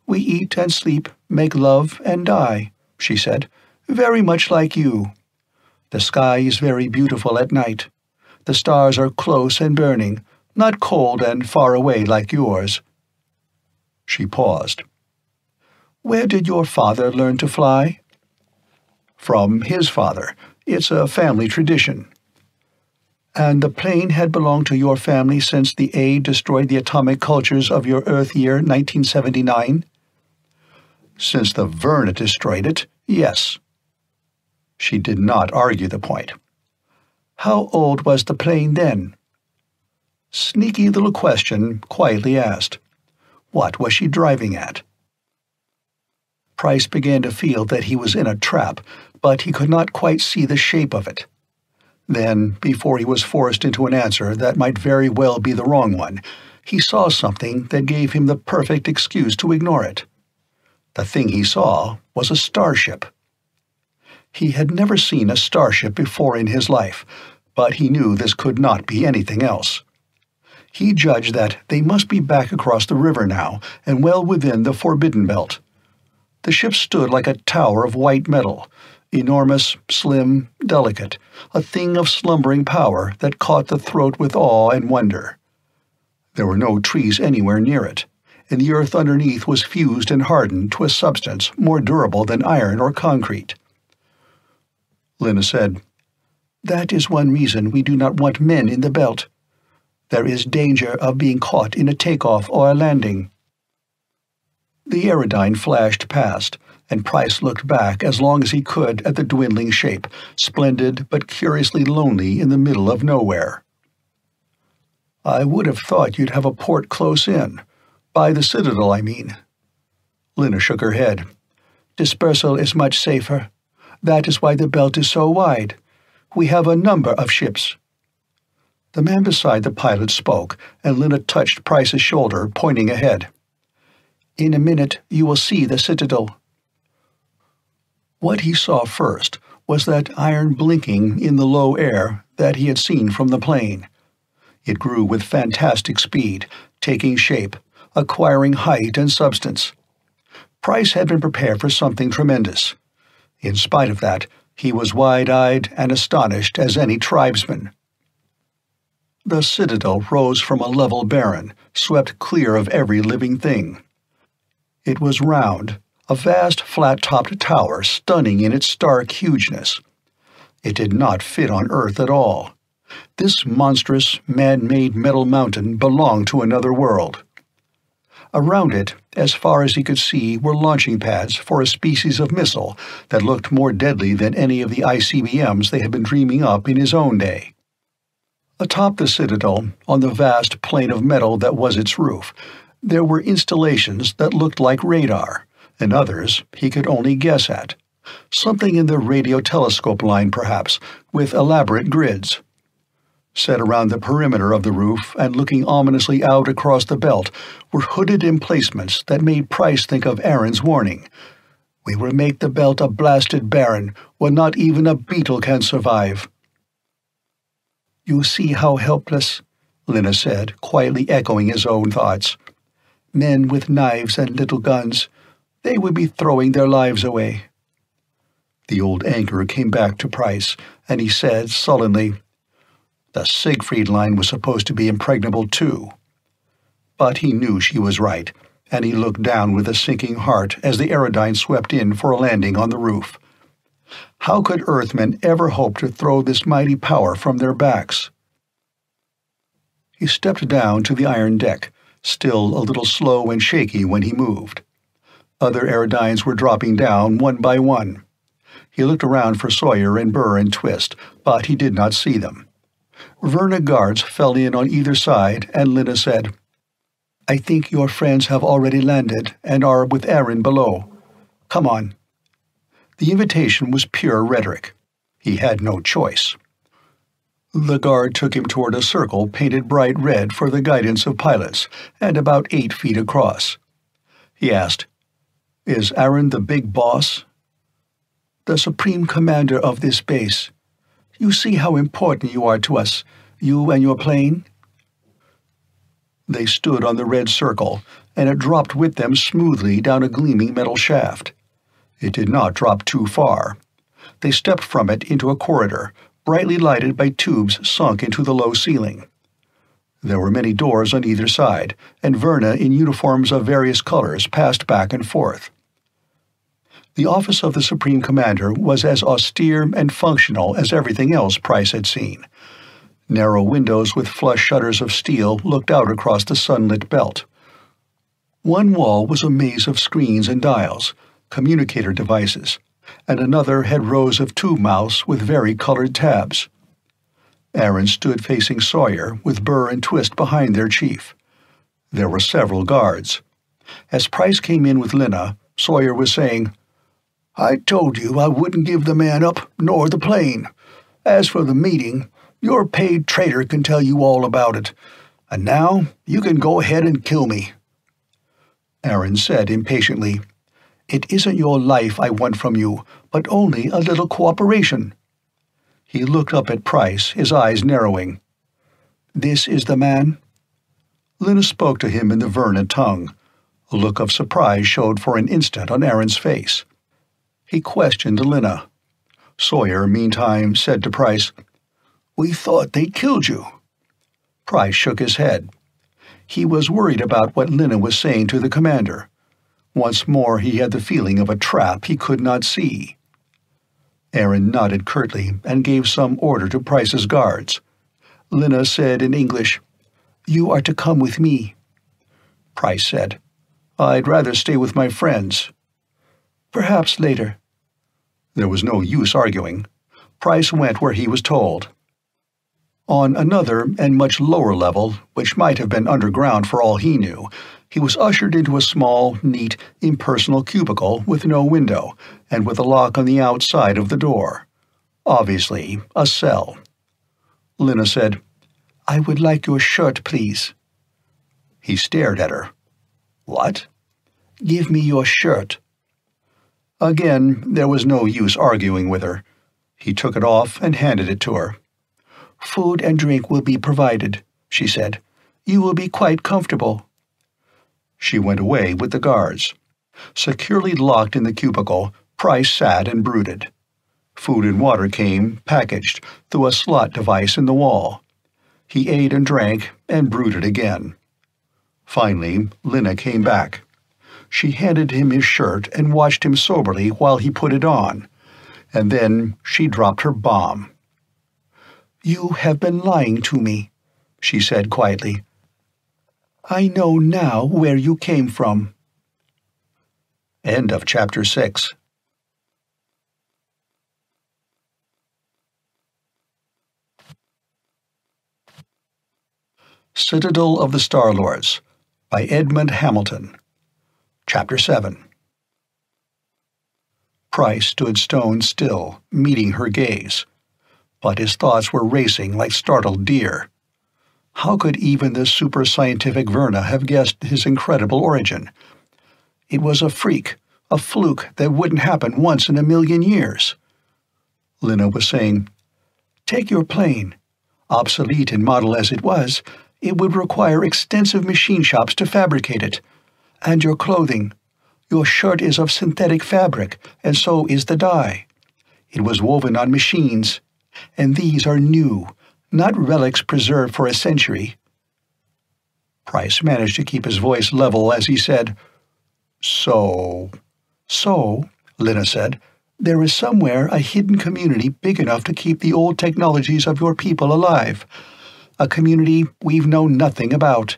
We eat and sleep, make love and die, she said, very much like you. The sky is very beautiful at night. The stars are close and burning, not cold and far away like yours. She paused. Where did your father learn to fly? From his father. It's a family tradition. And the plane had belonged to your family since the A destroyed the atomic cultures of your Earth year 1979? Since the Vern destroyed it, yes. She did not argue the point. How old was the plane then? Sneaky little question, quietly asked. What was she driving at? Price began to feel that he was in a trap, but he could not quite see the shape of it. Then, before he was forced into an answer that might very well be the wrong one, he saw something that gave him the perfect excuse to ignore it. The thing he saw was a starship. He had never seen a starship before in his life, but he knew this could not be anything else he judged that they must be back across the river now and well within the Forbidden Belt. The ship stood like a tower of white metal, enormous, slim, delicate, a thing of slumbering power that caught the throat with awe and wonder. There were no trees anywhere near it, and the earth underneath was fused and hardened to a substance more durable than iron or concrete. Lina said, That is one reason we do not want men in the belt there is danger of being caught in a takeoff or a landing. The Aerodyne flashed past, and Price looked back as long as he could at the dwindling shape, splendid but curiously lonely in the middle of nowhere. I would have thought you'd have a port close in. By the Citadel, I mean. Lina shook her head. Dispersal is much safer. That is why the belt is so wide. We have a number of ships, the man beside the pilot spoke, and Lina touched Price's shoulder, pointing ahead. In a minute you will see the citadel. What he saw first was that iron blinking in the low air that he had seen from the plane. It grew with fantastic speed, taking shape, acquiring height and substance. Price had been prepared for something tremendous. In spite of that, he was wide-eyed and astonished as any tribesman. The citadel rose from a level barren, swept clear of every living thing. It was round, a vast flat-topped tower stunning in its stark hugeness. It did not fit on Earth at all. This monstrous, man-made metal mountain belonged to another world. Around it, as far as he could see, were launching pads for a species of missile that looked more deadly than any of the ICBMs they had been dreaming up in his own day. Atop the citadel, on the vast plain of metal that was its roof, there were installations that looked like radar, and others he could only guess at. Something in the radio telescope line, perhaps, with elaborate grids. Set around the perimeter of the roof and looking ominously out across the belt were hooded emplacements that made Price think of Aaron's warning. We will make the belt a blasted barren where not even a beetle can survive. You see how helpless, Lena said, quietly echoing his own thoughts. Men with knives and little guns, they would be throwing their lives away. The old anger came back to Price, and he said sullenly, the Siegfried line was supposed to be impregnable, too. But he knew she was right, and he looked down with a sinking heart as the Aerodyne swept in for a landing on the roof. How could Earthmen ever hope to throw this mighty power from their backs? He stepped down to the iron deck, still a little slow and shaky when he moved. Other Aerodynes were dropping down one by one. He looked around for Sawyer and Burr and Twist, but he did not see them. Verna guards fell in on either side, and Lena said, I think your friends have already landed and are with Aaron below. Come on. The invitation was pure rhetoric. He had no choice. The guard took him toward a circle painted bright red for the guidance of pilots and about eight feet across. He asked, Is Aaron the big boss? The supreme commander of this base. You see how important you are to us, you and your plane? They stood on the red circle, and it dropped with them smoothly down a gleaming metal shaft. It did not drop too far. They stepped from it into a corridor, brightly lighted by tubes sunk into the low ceiling. There were many doors on either side, and Verna in uniforms of various colors passed back and forth. The office of the Supreme Commander was as austere and functional as everything else Price had seen. Narrow windows with flush shutters of steel looked out across the sunlit belt. One wall was a maze of screens and dials, communicator devices, and another had rows of tube mouths with vari-colored tabs. Aaron stood facing Sawyer, with Burr and Twist behind their chief. There were several guards. As Price came in with Lena, Sawyer was saying, I told you I wouldn't give the man up, nor the plane. As for the meeting, your paid traitor can tell you all about it. And now you can go ahead and kill me. Aaron said impatiently, It isn't your life I want from you, but only a little cooperation. He looked up at Price, his eyes narrowing. This is the man? Lena spoke to him in the Verna tongue. A look of surprise showed for an instant on Aaron's face. He questioned Lina. Sawyer, meantime, said to Price, We thought they'd killed you. Price shook his head. He was worried about what Lina was saying to the commander. Once more he had the feeling of a trap he could not see. Aaron nodded curtly and gave some order to Price's guards. Lina said in English, You are to come with me. Price said, I'd rather stay with my friends. Perhaps later. There was no use arguing. Price went where he was told. On another and much lower level, which might have been underground for all he knew, he was ushered into a small, neat, impersonal cubicle with no window and with a lock on the outside of the door. Obviously, a cell. Lena said, I would like your shirt, please. He stared at her. What? Give me your shirt. Again, there was no use arguing with her. He took it off and handed it to her. Food and drink will be provided, she said. You will be quite comfortable. She went away with the guards. Securely locked in the cubicle, Price sat and brooded. Food and water came, packaged, through a slot device in the wall. He ate and drank and brooded again. Finally, Lena came back. She handed him his shirt and watched him soberly while he put it on. And then she dropped her bomb. You have been lying to me, she said quietly. I know now where you came from. End of chapter 6. Citadel of the Star Lords by Edmond Hamilton. Chapter 7 Price stood stone still, meeting her gaze. But his thoughts were racing like startled deer. How could even this super scientific Verna have guessed his incredible origin? It was a freak, a fluke that wouldn't happen once in a million years. Lena was saying, Take your plane. Obsolete in model as it was, it would require extensive machine shops to fabricate it. And your clothing. Your shirt is of synthetic fabric, and so is the dye. It was woven on machines, and these are new, not relics preserved for a century. Price managed to keep his voice level as he said, So. So, Lena said, there is somewhere a hidden community big enough to keep the old technologies of your people alive a community we've known nothing about.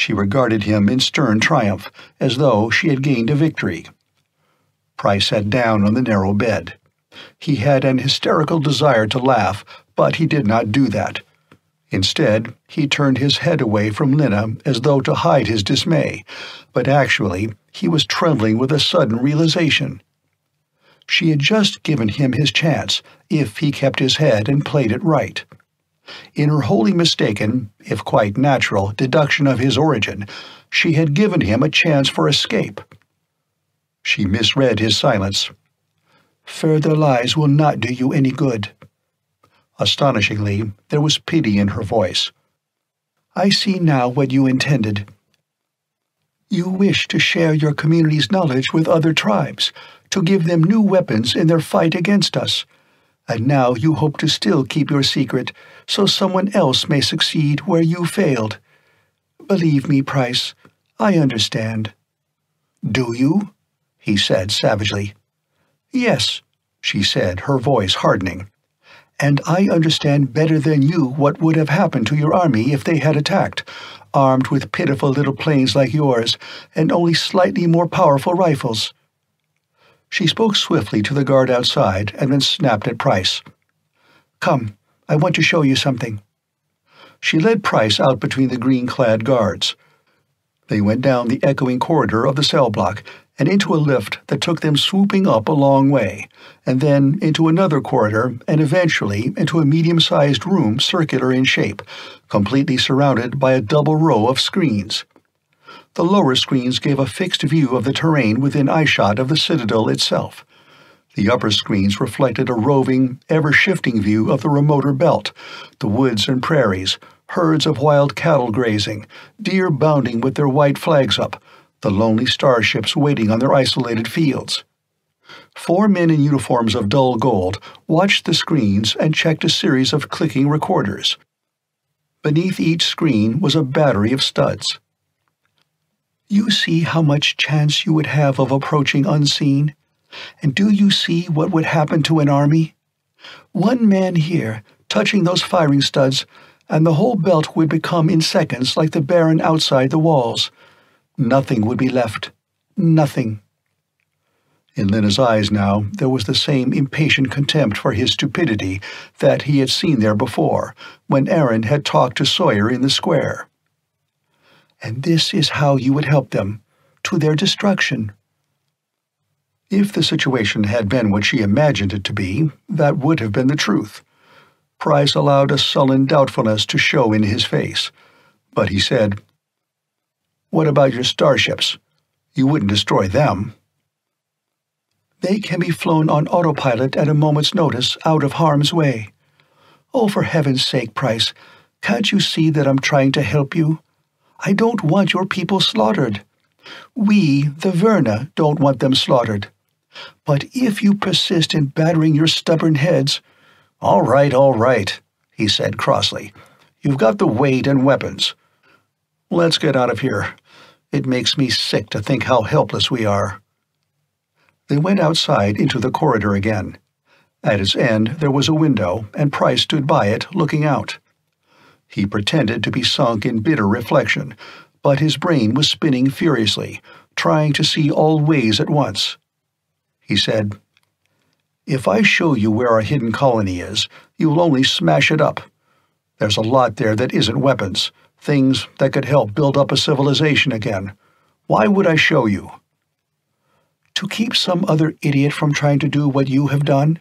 She regarded him in stern triumph, as though she had gained a victory. Price sat down on the narrow bed. He had an hysterical desire to laugh, but he did not do that. Instead, he turned his head away from Lena as though to hide his dismay, but actually he was trembling with a sudden realization. She had just given him his chance, if he kept his head and played it right. In her wholly mistaken, if quite natural, deduction of his origin, she had given him a chance for escape. She misread his silence. Further lies will not do you any good. Astonishingly, there was pity in her voice. I see now what you intended. You wish to share your community's knowledge with other tribes, to give them new weapons in their fight against us and now you hope to still keep your secret so someone else may succeed where you failed. Believe me, Price, I understand. Do you? he said savagely. Yes, she said, her voice hardening. And I understand better than you what would have happened to your army if they had attacked, armed with pitiful little planes like yours and only slightly more powerful rifles. She spoke swiftly to the guard outside and then snapped at Price. Come, I want to show you something. She led Price out between the green-clad guards. They went down the echoing corridor of the cell block and into a lift that took them swooping up a long way, and then into another corridor and eventually into a medium-sized room circular in shape, completely surrounded by a double row of screens. The lower screens gave a fixed view of the terrain within eyeshot of the citadel itself. The upper screens reflected a roving, ever-shifting view of the remoter belt, the woods and prairies, herds of wild cattle grazing, deer bounding with their white flags up, the lonely starships waiting on their isolated fields. Four men in uniforms of dull gold watched the screens and checked a series of clicking recorders. Beneath each screen was a battery of studs. You see how much chance you would have of approaching unseen? And do you see what would happen to an army? One man here, touching those firing studs, and the whole belt would become in seconds like the barren outside the walls. Nothing would be left. Nothing. In Lena's eyes now there was the same impatient contempt for his stupidity that he had seen there before, when Aaron had talked to Sawyer in the square and this is how you would help them, to their destruction. If the situation had been what she imagined it to be, that would have been the truth. Price allowed a sullen doubtfulness to show in his face, but he said, What about your starships? You wouldn't destroy them. They can be flown on autopilot at a moment's notice out of harm's way. Oh, for heaven's sake, Price, can't you see that I'm trying to help you? I don't want your people slaughtered. We, the Verna, don't want them slaughtered. But if you persist in battering your stubborn heads, all right, all right, he said crossly. You've got the weight and weapons. Let's get out of here. It makes me sick to think how helpless we are. They went outside into the corridor again. At its end there was a window, and Price stood by it, looking out. He pretended to be sunk in bitter reflection, but his brain was spinning furiously, trying to see all ways at once. He said, If I show you where our hidden colony is, you'll only smash it up. There's a lot there that isn't weapons, things that could help build up a civilization again. Why would I show you? To keep some other idiot from trying to do what you have done?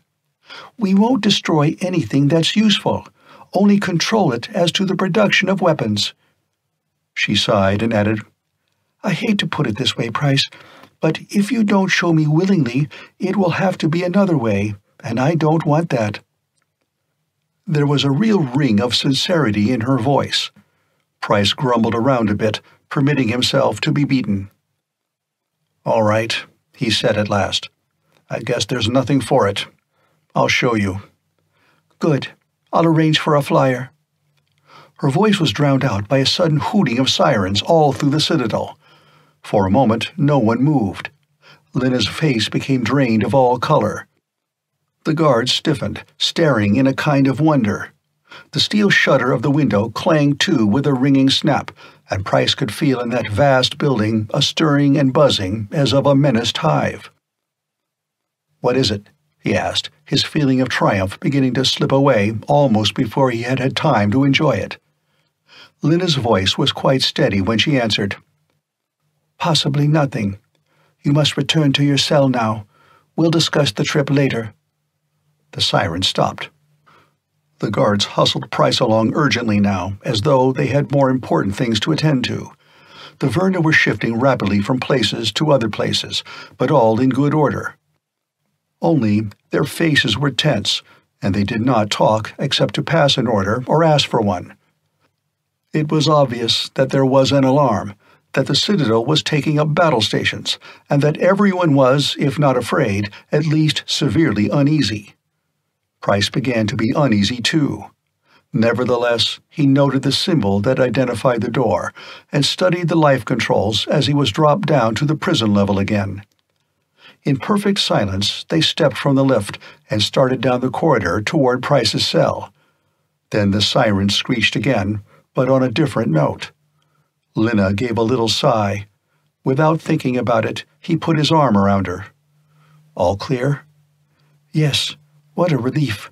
We won't destroy anything that's useful only control it as to the production of weapons. She sighed and added, I hate to put it this way, Price, but if you don't show me willingly, it will have to be another way, and I don't want that. There was a real ring of sincerity in her voice. Price grumbled around a bit, permitting himself to be beaten. All right, he said at last. I guess there's nothing for it. I'll show you. Good. I'll arrange for a flyer. Her voice was drowned out by a sudden hooting of sirens all through the citadel. For a moment, no one moved. Lena's face became drained of all color. The guards stiffened, staring in a kind of wonder. The steel shutter of the window clanged to with a ringing snap, and Price could feel in that vast building a stirring and buzzing as of a menaced hive. What is it? He asked, his feeling of triumph beginning to slip away almost before he had had time to enjoy it. Lena's voice was quite steady when she answered. Possibly nothing. You must return to your cell now. We'll discuss the trip later. The siren stopped. The guards hustled Price along urgently now, as though they had more important things to attend to. The Verna were shifting rapidly from places to other places, but all in good order. Only their faces were tense, and they did not talk except to pass an order or ask for one. It was obvious that there was an alarm, that the Citadel was taking up battle stations, and that everyone was, if not afraid, at least severely uneasy. Price began to be uneasy too. Nevertheless, he noted the symbol that identified the door and studied the life controls as he was dropped down to the prison level again. In perfect silence, they stepped from the lift and started down the corridor toward Price's cell. Then the siren screeched again, but on a different note. Lena gave a little sigh. Without thinking about it, he put his arm around her. All clear? Yes. What a relief.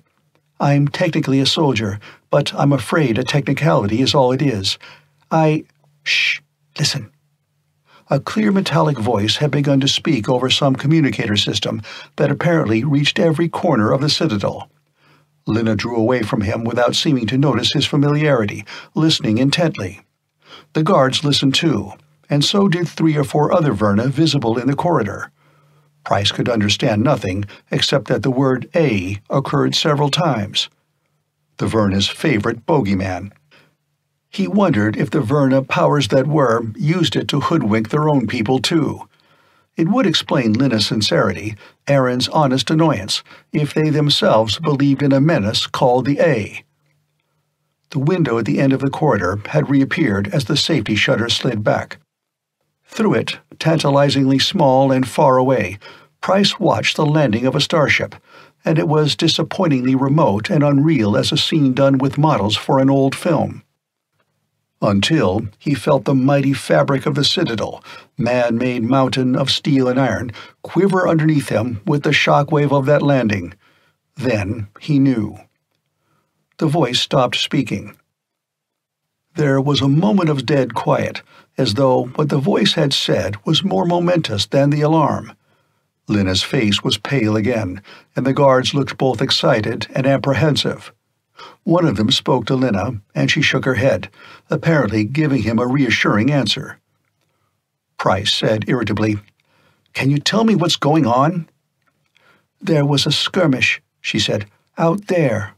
I'm technically a soldier, but I'm afraid a technicality is all it is. I. Shh. Listen. A clear metallic voice had begun to speak over some communicator system that apparently reached every corner of the citadel. Lena drew away from him without seeming to notice his familiarity, listening intently. The guards listened too, and so did three or four other Verna visible in the corridor. Price could understand nothing except that the word A occurred several times. The Verna's favorite bogeyman. He wondered if the Verna powers that were used it to hoodwink their own people, too. It would explain Lena's sincerity, Aaron's honest annoyance, if they themselves believed in a menace called the A. The window at the end of the corridor had reappeared as the safety shutter slid back. Through it, tantalizingly small and far away, Price watched the landing of a starship, and it was disappointingly remote and unreal as a scene done with models for an old film until he felt the mighty fabric of the citadel, man-made mountain of steel and iron, quiver underneath him with the shock wave of that landing. Then he knew. The voice stopped speaking. There was a moment of dead quiet, as though what the voice had said was more momentous than the alarm. Lena's face was pale again, and the guards looked both excited and apprehensive. One of them spoke to Lena, and she shook her head, apparently giving him a reassuring answer. Price said irritably, Can you tell me what's going on? There was a skirmish, she said, out there.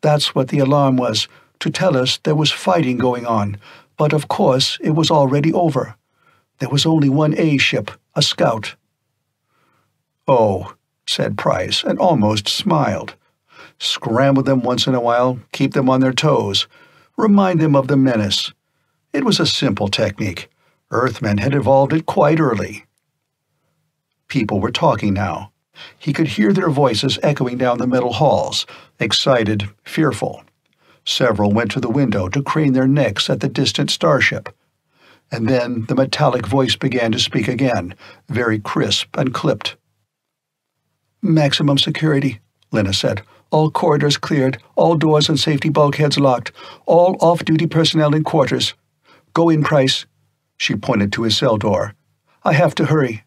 That's what the alarm was, to tell us there was fighting going on, but of course it was already over. There was only one A ship, a scout. Oh, said Price, and almost smiled scramble them once in a while, keep them on their toes, remind them of the menace. It was a simple technique. Earthmen had evolved it quite early. People were talking now. He could hear their voices echoing down the metal halls, excited, fearful. Several went to the window to crane their necks at the distant starship. And then the metallic voice began to speak again, very crisp and clipped. Maximum security, Lena said. All corridors cleared, all doors and safety bulkheads locked, all off duty personnel in quarters. Go in, Price. She pointed to his cell door. I have to hurry.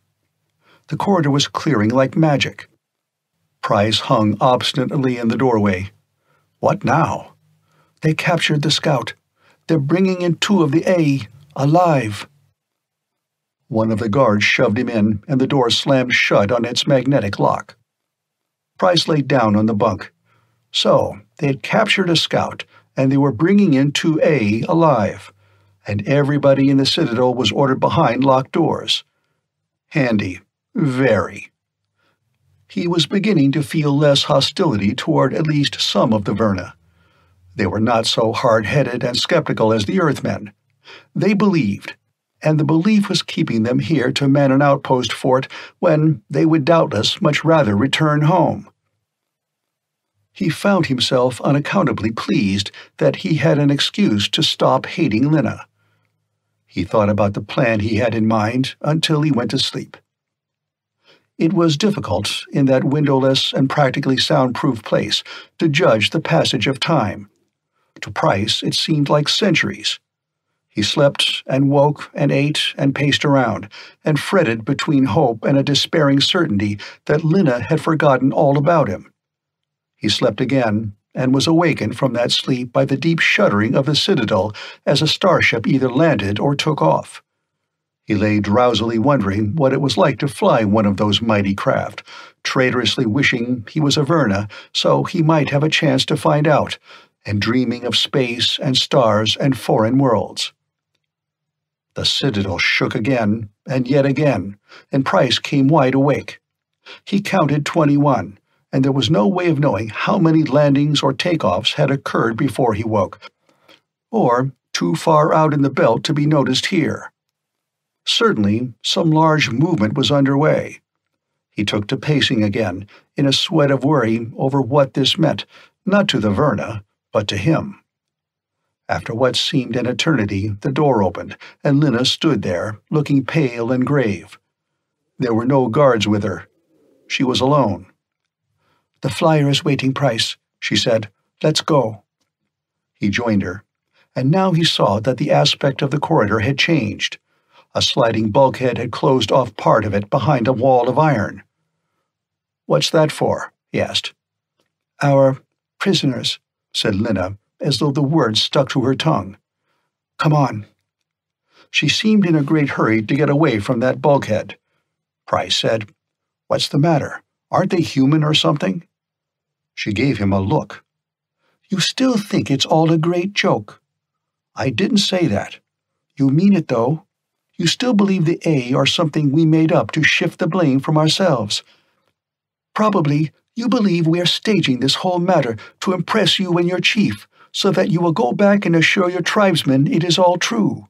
The corridor was clearing like magic. Price hung obstinately in the doorway. What now? They captured the scout. They're bringing in two of the A, alive. One of the guards shoved him in, and the door slammed shut on its magnetic lock. Price lay down on the bunk. So, they had captured a scout, and they were bringing in 2A alive, and everybody in the Citadel was ordered behind locked doors. Handy. Very. He was beginning to feel less hostility toward at least some of the Verna. They were not so hard-headed and skeptical as the Earthmen. They believed, and the belief was keeping them here to man an outpost fort when they would doubtless much rather return home. He found himself unaccountably pleased that he had an excuse to stop hating Lena. He thought about the plan he had in mind until he went to sleep. It was difficult, in that windowless and practically soundproof place, to judge the passage of time. To Price, it seemed like centuries. He slept and woke and ate and paced around, and fretted between hope and a despairing certainty that Lina had forgotten all about him. He slept again, and was awakened from that sleep by the deep shuddering of the citadel as a starship either landed or took off. He lay drowsily wondering what it was like to fly one of those mighty craft, traitorously wishing he was a Verna so he might have a chance to find out, and dreaming of space and stars and foreign worlds. The citadel shook again, and yet again, and Price came wide awake. He counted twenty-one, and there was no way of knowing how many landings or takeoffs had occurred before he woke, or too far out in the belt to be noticed here. Certainly, some large movement was underway. He took to pacing again, in a sweat of worry over what this meant, not to the Verna, but to him. After what seemed an eternity, the door opened, and Lena stood there, looking pale and grave. There were no guards with her. She was alone. The flyer is waiting, Price, she said. Let's go. He joined her, and now he saw that the aspect of the corridor had changed. A sliding bulkhead had closed off part of it behind a wall of iron. What's that for? he asked. Our prisoners, said Lena, as though the words stuck to her tongue. Come on. She seemed in a great hurry to get away from that bulkhead. Price said, What's the matter? Aren't they human or something? She gave him a look. You still think it's all a great joke. I didn't say that. You mean it, though. You still believe the A are something we made up to shift the blame from ourselves. Probably you believe we are staging this whole matter to impress you and your chief, so that you will go back and assure your tribesmen it is all true.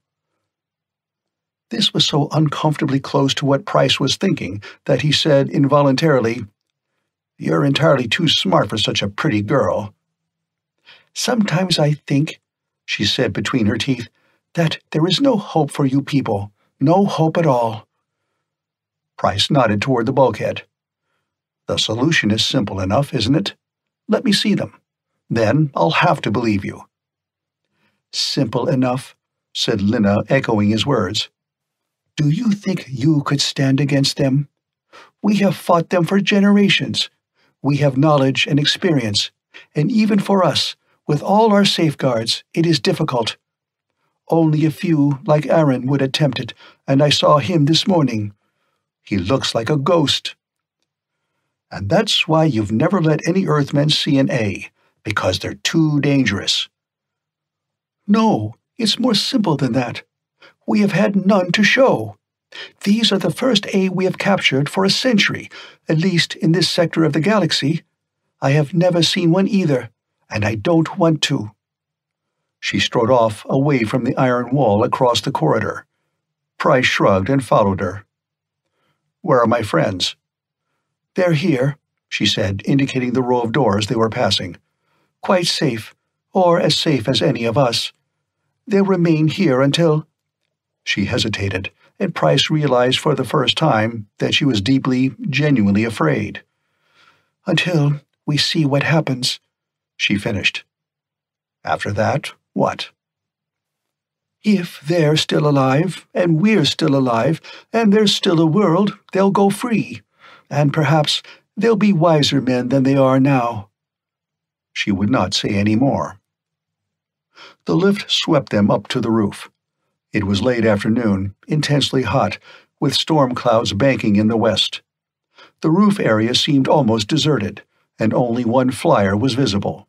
This was so uncomfortably close to what Price was thinking that he said involuntarily, You're entirely too smart for such a pretty girl. Sometimes I think, she said between her teeth, that there is no hope for you people, no hope at all. Price nodded toward the bulkhead. The solution is simple enough, isn't it? Let me see them. Then I'll have to believe you. Simple enough, said Lena, echoing his words. Do you think you could stand against them? We have fought them for generations. We have knowledge and experience, and even for us, with all our safeguards, it is difficult. Only a few, like Aaron, would attempt it, and I saw him this morning. He looks like a ghost. And that's why you've never let any Earthmen see an A, because they're too dangerous. No, it's more simple than that. We have had none to show. These are the first A we have captured for a century, at least in this sector of the galaxy. I have never seen one either, and I don't want to. She strode off away from the iron wall across the corridor. Price shrugged and followed her. Where are my friends? They're here, she said, indicating the row of doors they were passing. Quite safe, or as safe as any of us. They'll remain here until. She hesitated, and Price realized for the first time that she was deeply, genuinely afraid. Until we see what happens, she finished. After that, what? If they're still alive, and we're still alive, and there's still a world, they'll go free. And perhaps they'll be wiser men than they are now. She would not say any more. The lift swept them up to the roof. It was late afternoon, intensely hot, with storm clouds banking in the west. The roof area seemed almost deserted, and only one flyer was visible.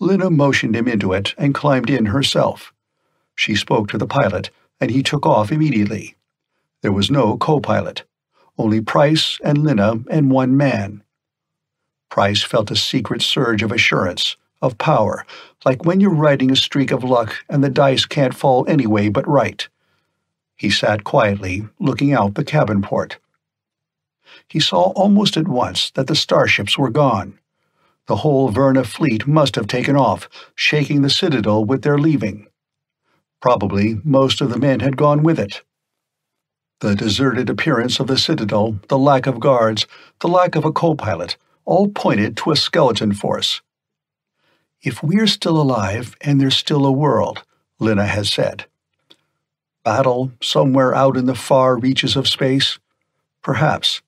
Lina motioned him into it and climbed in herself. She spoke to the pilot, and he took off immediately. There was no co-pilot, only Price and Lina and one man. Price felt a secret surge of assurance, of power, like when you're riding a streak of luck and the dice can't fall any way but right. He sat quietly, looking out the cabin port. He saw almost at once that the starships were gone. The whole Verna fleet must have taken off, shaking the Citadel with their leaving. Probably most of the men had gone with it. The deserted appearance of the Citadel, the lack of guards, the lack of a co-pilot, all pointed to a skeleton force. If we're still alive and there's still a world, Lina has said. Battle somewhere out in the far reaches of space? Perhaps.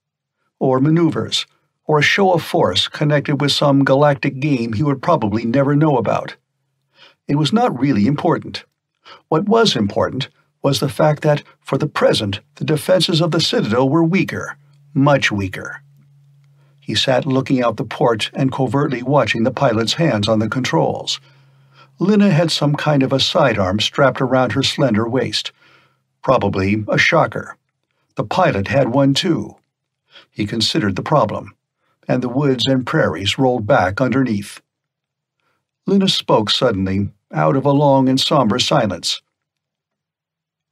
Or maneuvers, or a show of force connected with some galactic game he would probably never know about. It was not really important. What was important was the fact that, for the present, the defenses of the Citadel were weaker, much weaker. He sat looking out the port and covertly watching the pilot's hands on the controls. Lina had some kind of a sidearm strapped around her slender waist. Probably a shocker. The pilot had one too. He considered the problem, and the woods and prairies rolled back underneath. Lina spoke suddenly, out of a long and somber silence.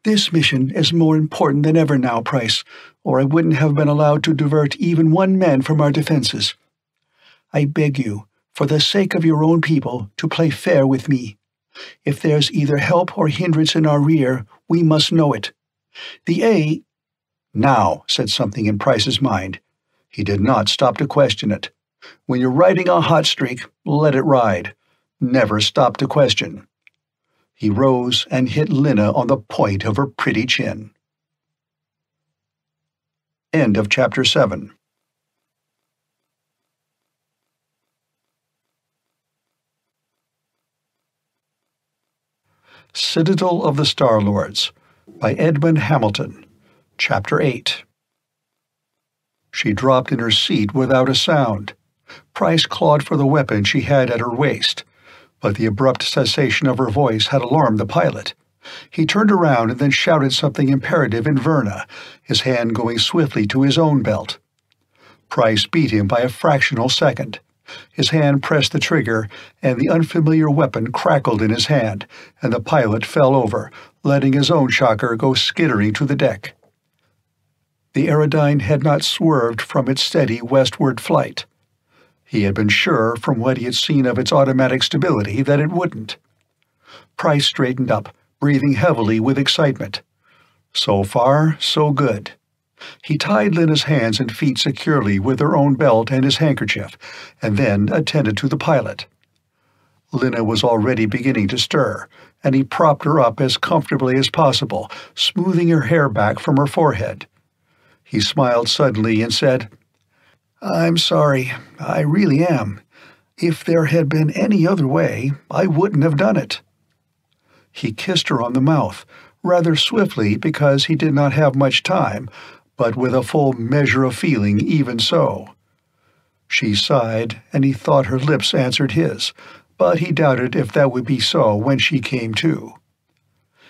This mission is more important than ever now, Price, or I wouldn't have been allowed to divert even one man from our defenses. I beg you, for the sake of your own people, to play fair with me. If there's either help or hindrance in our rear, we must know it. The A. Now, said something in Price's mind. He did not stop to question it. When you're riding a hot streak, let it ride. Never stop to question. He rose and hit Lina on the point of her pretty chin. End of chapter 7. Citadel of the Star Lords by Edmond Hamilton, Chapter 8. She dropped in her seat without a sound. Price clawed for the weapon she had at her waist but the abrupt cessation of her voice had alarmed the pilot. He turned around and then shouted something imperative in Verna, his hand going swiftly to his own belt. Price beat him by a fractional second. His hand pressed the trigger, and the unfamiliar weapon crackled in his hand, and the pilot fell over, letting his own shocker go skittering to the deck. The Aerodyne had not swerved from its steady westward flight. He had been sure from what he had seen of its automatic stability that it wouldn't. Price straightened up, breathing heavily with excitement. So far, so good. He tied Lina's hands and feet securely with her own belt and his handkerchief, and then attended to the pilot. Lina was already beginning to stir, and he propped her up as comfortably as possible, smoothing her hair back from her forehead. He smiled suddenly and said, I'm sorry. I really am. If there had been any other way, I wouldn't have done it. He kissed her on the mouth, rather swiftly because he did not have much time, but with a full measure of feeling even so. She sighed, and he thought her lips answered his, but he doubted if that would be so when she came to.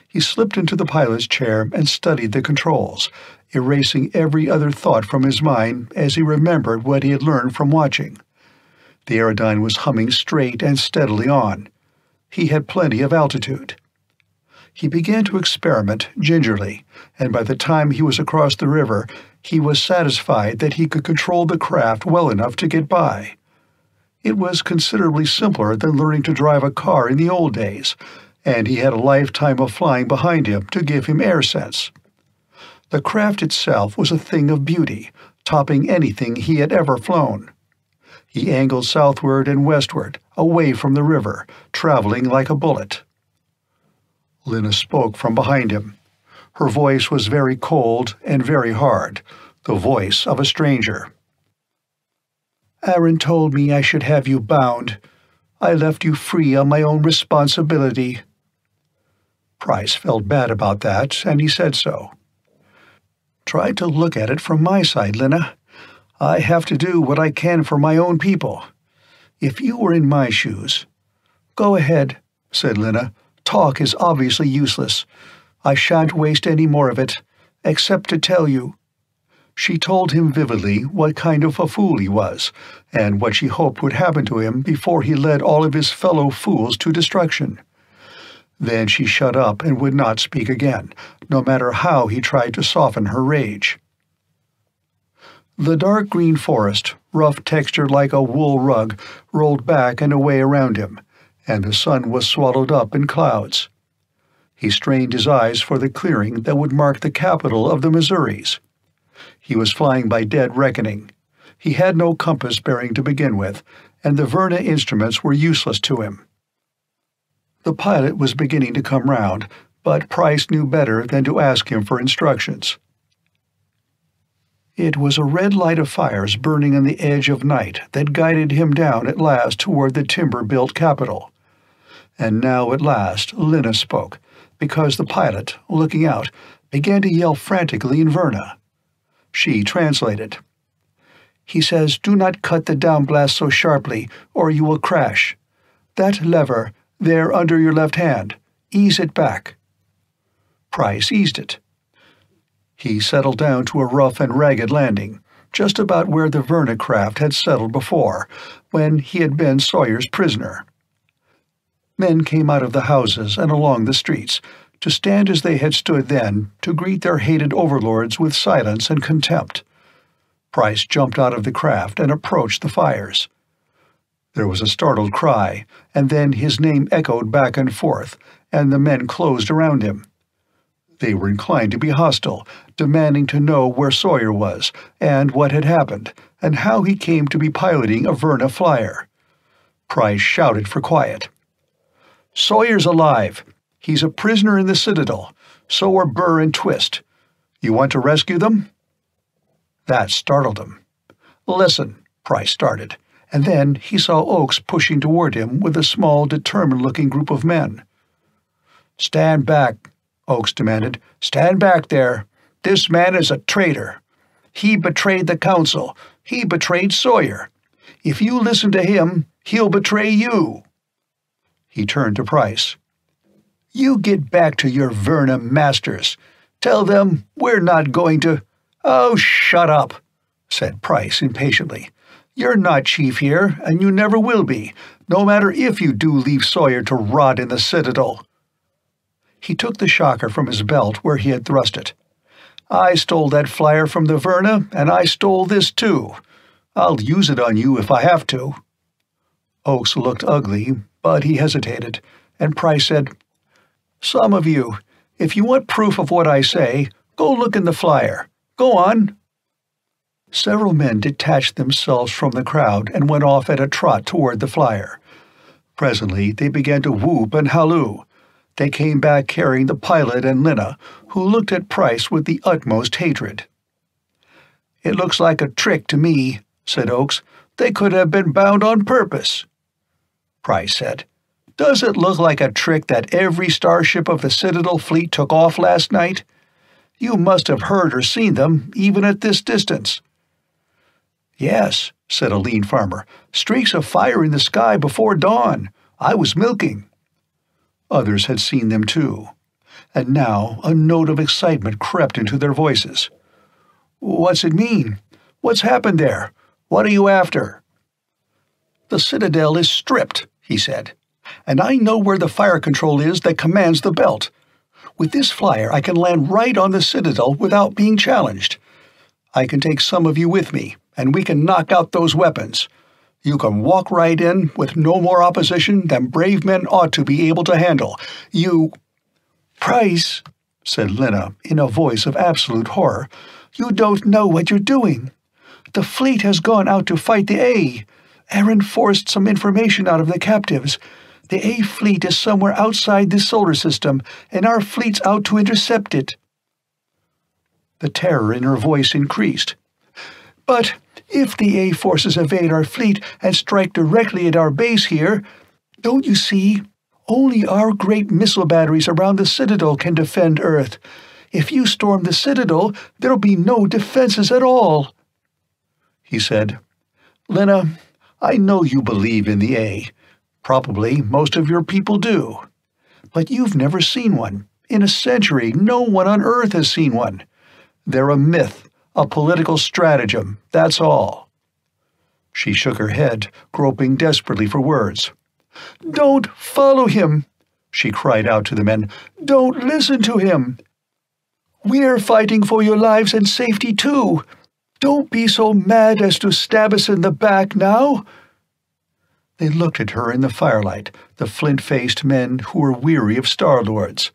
He slipped into the pilot's chair and studied the controls, erasing every other thought from his mind as he remembered what he had learned from watching. The Aerodyne was humming straight and steadily on. He had plenty of altitude. He began to experiment gingerly, and by the time he was across the river, he was satisfied that he could control the craft well enough to get by. It was considerably simpler than learning to drive a car in the old days, and he had a lifetime of flying behind him to give him air sense. The craft itself was a thing of beauty, topping anything he had ever flown. He angled southward and westward, away from the river, traveling like a bullet. Lena spoke from behind him. Her voice was very cold and very hard, the voice of a stranger. Aaron told me I should have you bound. I left you free on my own responsibility. Price felt bad about that, and he said so. Try to look at it from my side, Lena. I have to do what I can for my own people. If you were in my shoes. Go ahead, said Lena. Talk is obviously useless. I shan't waste any more of it, except to tell you she told him vividly what kind of a fool he was, and what she hoped would happen to him before he led all of his fellow fools to destruction. Then she shut up and would not speak again, no matter how he tried to soften her rage. The dark green forest, rough textured like a wool rug, rolled back and away around him, and the sun was swallowed up in clouds. He strained his eyes for the clearing that would mark the capital of the Missouris. He was flying by dead reckoning. He had no compass bearing to begin with, and the Verna instruments were useless to him. The pilot was beginning to come round, but Price knew better than to ask him for instructions. It was a red light of fires burning on the edge of night that guided him down at last toward the timber-built capital. And now at last Lena spoke, because the pilot, looking out, began to yell frantically in Verna. She translated. He says, Do not cut the downblast so sharply, or you will crash. That lever, there under your left hand, ease it back. Price eased it. He settled down to a rough and ragged landing, just about where the Verna craft had settled before, when he had been Sawyer's prisoner. Men came out of the houses and along the streets, to stand as they had stood then, to greet their hated overlords with silence and contempt. Price jumped out of the craft and approached the fires. There was a startled cry, and then his name echoed back and forth, and the men closed around him. They were inclined to be hostile, demanding to know where Sawyer was, and what had happened, and how he came to be piloting a Verna flyer. Price shouted for quiet. Sawyer's alive. He's a prisoner in the Citadel. So are Burr and Twist. You want to rescue them? That startled him. Listen, Price started, and then he saw Oakes pushing toward him with a small, determined-looking group of men. Stand back, Oakes demanded. Stand back there. This man is a traitor. He betrayed the Council. He betrayed Sawyer. If you listen to him, he'll betray you. He turned to Price. You get back to your Verna masters. Tell them we're not going to. Oh, shut up, said Price impatiently. You're not chief here, and you never will be, no matter if you do leave Sawyer to rot in the citadel. He took the shocker from his belt where he had thrust it. I stole that flyer from the Verna, and I stole this too. I'll use it on you if I have to. Oakes looked ugly, but he hesitated, and Price said, some of you, if you want proof of what I say, go look in the flyer. Go on. Several men detached themselves from the crowd and went off at a trot toward the flyer. Presently they began to whoop and halloo. They came back carrying the pilot and Lena, who looked at Price with the utmost hatred. It looks like a trick to me, said Oakes. They could have been bound on purpose. Price said, does it look like a trick that every starship of the Citadel fleet took off last night? You must have heard or seen them, even at this distance. Yes, said a lean farmer. Streaks of fire in the sky before dawn. I was milking. Others had seen them too, and now a note of excitement crept into their voices. What's it mean? What's happened there? What are you after? The citadel is stripped, he said and I know where the fire control is that commands the belt. With this flyer, I can land right on the Citadel without being challenged. I can take some of you with me, and we can knock out those weapons. You can walk right in with no more opposition than brave men ought to be able to handle. You. Price, said Lena in a voice of absolute horror, you don't know what you're doing. The fleet has gone out to fight the A. Aaron forced some information out of the captives. The A fleet is somewhere outside the solar system, and our fleet's out to intercept it. The terror in her voice increased. But if the A forces evade our fleet and strike directly at our base here, don't you see? Only our great missile batteries around the Citadel can defend Earth. If you storm the Citadel, there'll be no defenses at all. He said, Lena, I know you believe in the A. Probably most of your people do. But you've never seen one. In a century, no one on Earth has seen one. They're a myth, a political stratagem, that's all. She shook her head, groping desperately for words. Don't follow him, she cried out to the men. Don't listen to him. We're fighting for your lives and safety, too. Don't be so mad as to stab us in the back now. They looked at her in the firelight, the flint faced men who were weary of Star Lords.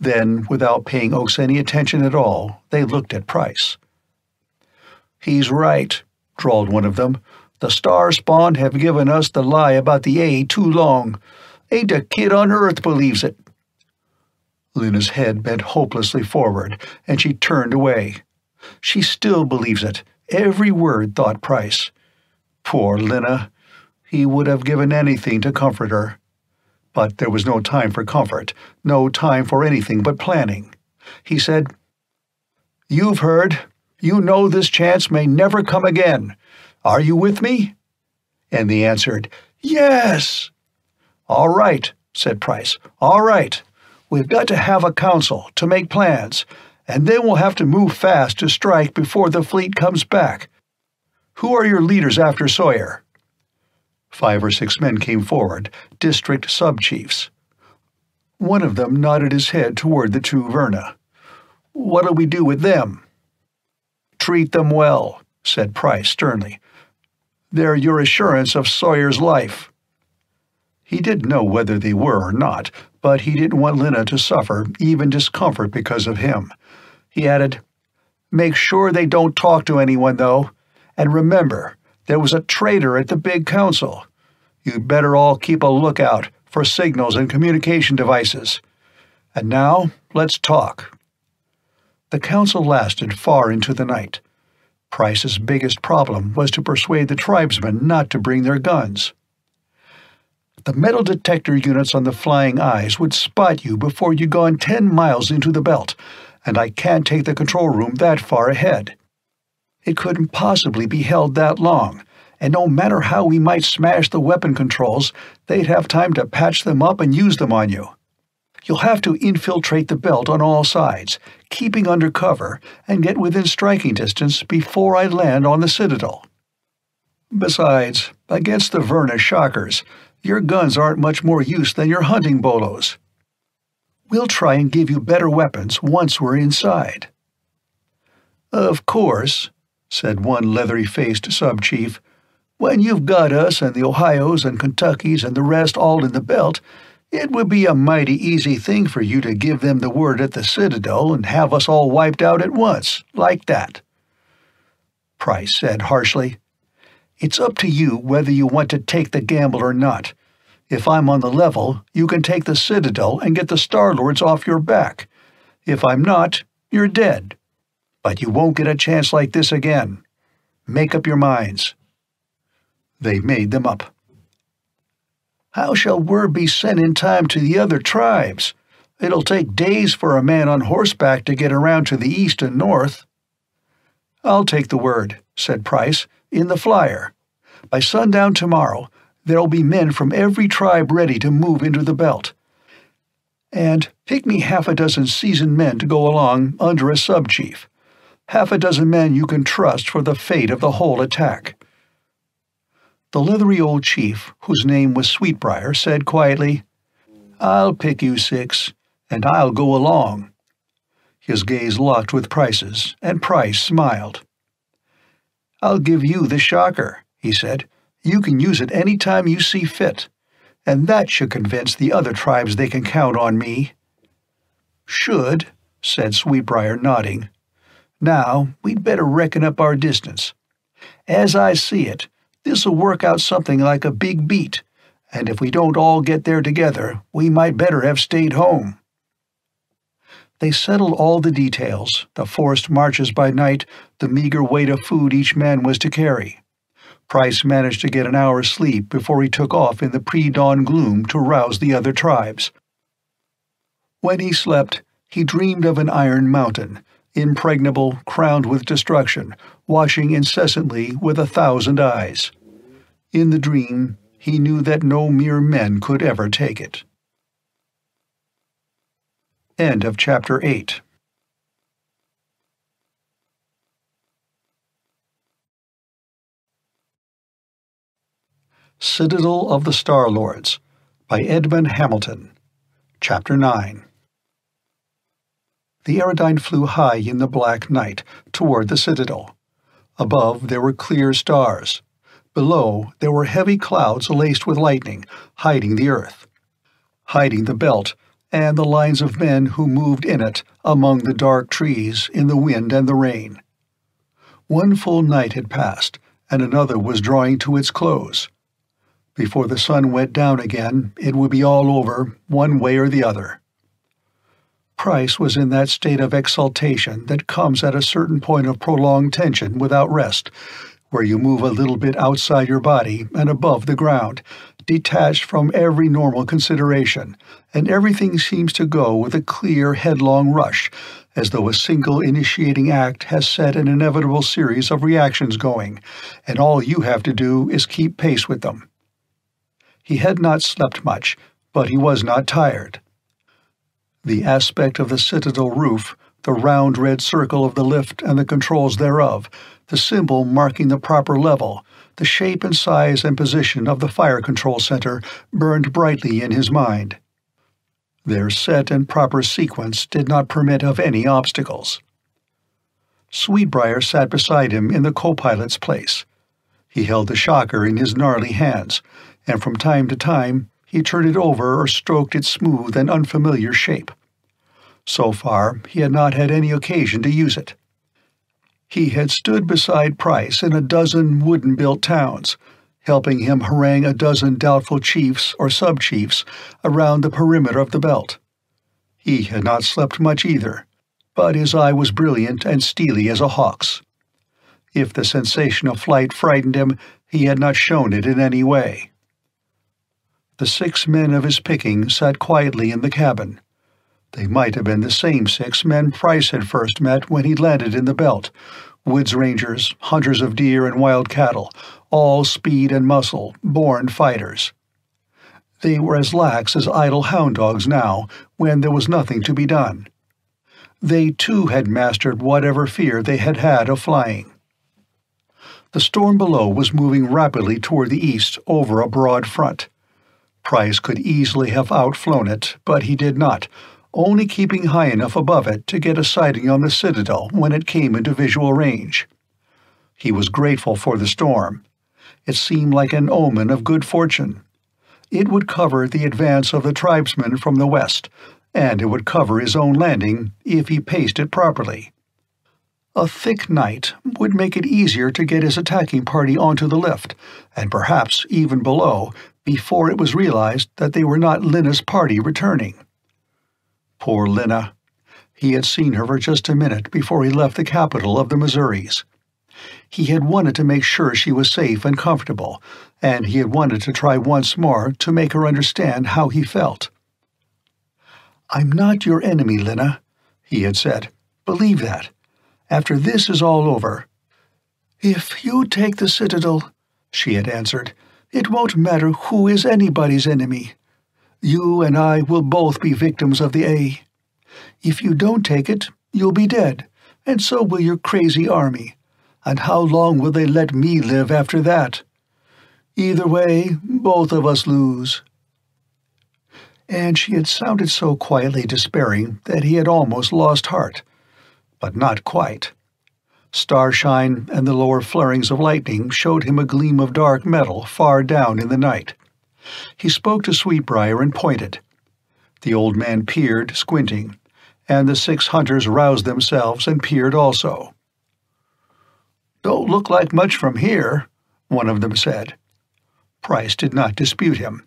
Then, without paying Oaks any attention at all, they looked at Price. He's right, drawled one of them. The Star Spawn have given us the lie about the A too long. Ain't a kid on earth believes it. Lena's head bent hopelessly forward, and she turned away. She still believes it, every word, thought Price. Poor Lena. He would have given anything to comfort her. But there was no time for comfort, no time for anything but planning. He said, You've heard. You know this chance may never come again. Are you with me? And they answered, Yes. All right, said Price. All right. We've got to have a council to make plans, and then we'll have to move fast to strike before the fleet comes back. Who are your leaders after Sawyer? Five or six men came forward, district sub chiefs. One of them nodded his head toward the two Verna. What'll we do with them? Treat them well, said Price sternly. They're your assurance of Sawyer's life. He didn't know whether they were or not, but he didn't want Lena to suffer even discomfort because of him. He added, Make sure they don't talk to anyone, though, and remember, there was a traitor at the big council. You'd better all keep a lookout for signals and communication devices. And now, let's talk. The council lasted far into the night. Price's biggest problem was to persuade the tribesmen not to bring their guns. The metal detector units on the flying eyes would spot you before you'd gone ten miles into the belt, and I can't take the control room that far ahead. It couldn't possibly be held that long, and no matter how we might smash the weapon controls, they'd have time to patch them up and use them on you. You'll have to infiltrate the belt on all sides, keeping under cover, and get within striking distance before I land on the Citadel. Besides, against the Verna shockers, your guns aren't much more use than your hunting bolos. We'll try and give you better weapons once we're inside. Of course, said one leathery faced sub chief, when you've got us and the Ohio's and Kentucky's and the rest all in the belt, it would be a mighty easy thing for you to give them the word at the Citadel and have us all wiped out at once, like that. Price said harshly, It's up to you whether you want to take the gamble or not. If I'm on the level, you can take the Citadel and get the Star Lords off your back. If I'm not, you're dead. But you won't get a chance like this again. Make up your minds. They made them up. How shall word be sent in time to the other tribes? It'll take days for a man on horseback to get around to the east and north. I'll take the word, said Price, in the flyer. By sundown tomorrow, there'll be men from every tribe ready to move into the belt. And pick me half a dozen seasoned men to go along under a sub chief. Half a dozen men you can trust for the fate of the whole attack. The leathery old chief, whose name was Sweetbriar, said quietly, I'll pick you six, and I'll go along. His gaze locked with Price's, and Price smiled. I'll give you the shocker, he said. You can use it any time you see fit, and that should convince the other tribes they can count on me. Should, said Sweetbriar, nodding. Now, we'd better reckon up our distance. As I see it, this'll work out something like a big beat, and if we don't all get there together, we might better have stayed home. They settled all the details the forced marches by night, the meager weight of food each man was to carry. Price managed to get an hour's sleep before he took off in the pre dawn gloom to rouse the other tribes. When he slept, he dreamed of an iron mountain, impregnable, crowned with destruction, watching incessantly with a thousand eyes. In the dream, he knew that no mere men could ever take it. End of chapter 8. Citadel of the Star Lords by Edmond Hamilton. Chapter 9. The Aerodyne flew high in the black night toward the citadel. Above there were clear stars. Below there were heavy clouds laced with lightning, hiding the earth, hiding the belt and the lines of men who moved in it among the dark trees in the wind and the rain. One full night had passed, and another was drawing to its close. Before the sun went down again, it would be all over, one way or the other. Price was in that state of exaltation that comes at a certain point of prolonged tension without rest, where you move a little bit outside your body and above the ground, detached from every normal consideration, and everything seems to go with a clear, headlong rush, as though a single initiating act has set an inevitable series of reactions going, and all you have to do is keep pace with them. He had not slept much, but he was not tired. The aspect of the citadel roof, the round red circle of the lift and the controls thereof, the symbol marking the proper level, the shape and size and position of the fire control center burned brightly in his mind. Their set and proper sequence did not permit of any obstacles. Sweetbriar sat beside him in the co-pilot's place. He held the shocker in his gnarly hands, and from time to time he turned it over or stroked its smooth and unfamiliar shape. So far, he had not had any occasion to use it. He had stood beside Price in a dozen wooden built towns, helping him harangue a dozen doubtful chiefs or sub chiefs around the perimeter of the belt. He had not slept much either, but his eye was brilliant and steely as a hawk's. If the sensation of flight frightened him, he had not shown it in any way. The six men of his picking sat quietly in the cabin. They might have been the same six men Price had first met when he landed in the belt woods rangers, hunters of deer and wild cattle, all speed and muscle, born fighters. They were as lax as idle hound dogs now, when there was nothing to be done. They too had mastered whatever fear they had had of flying. The storm below was moving rapidly toward the east over a broad front. Price could easily have outflown it, but he did not, only keeping high enough above it to get a sighting on the citadel when it came into visual range. He was grateful for the storm. It seemed like an omen of good fortune. It would cover the advance of the tribesmen from the west, and it would cover his own landing if he paced it properly. A thick night would make it easier to get his attacking party onto the lift, and perhaps even below, before it was realized that they were not Lina's party returning. Poor Lina. He had seen her for just a minute before he left the capital of the Missouris. He had wanted to make sure she was safe and comfortable, and he had wanted to try once more to make her understand how he felt. I'm not your enemy, Lina, he had said. Believe that. After this is all over. If you take the citadel, she had answered, it won't matter who is anybody's enemy. You and I will both be victims of the A. If you don't take it, you'll be dead, and so will your crazy army. And how long will they let me live after that? Either way, both of us lose. and she had sounded so quietly despairing that he had almost lost heart. But not quite. Starshine and the lower flarings of lightning showed him a gleam of dark metal far down in the night. He spoke to Sweetbriar and pointed. The old man peered, squinting, and the six hunters roused themselves and peered also. Don't look like much from here, one of them said. Price did not dispute him.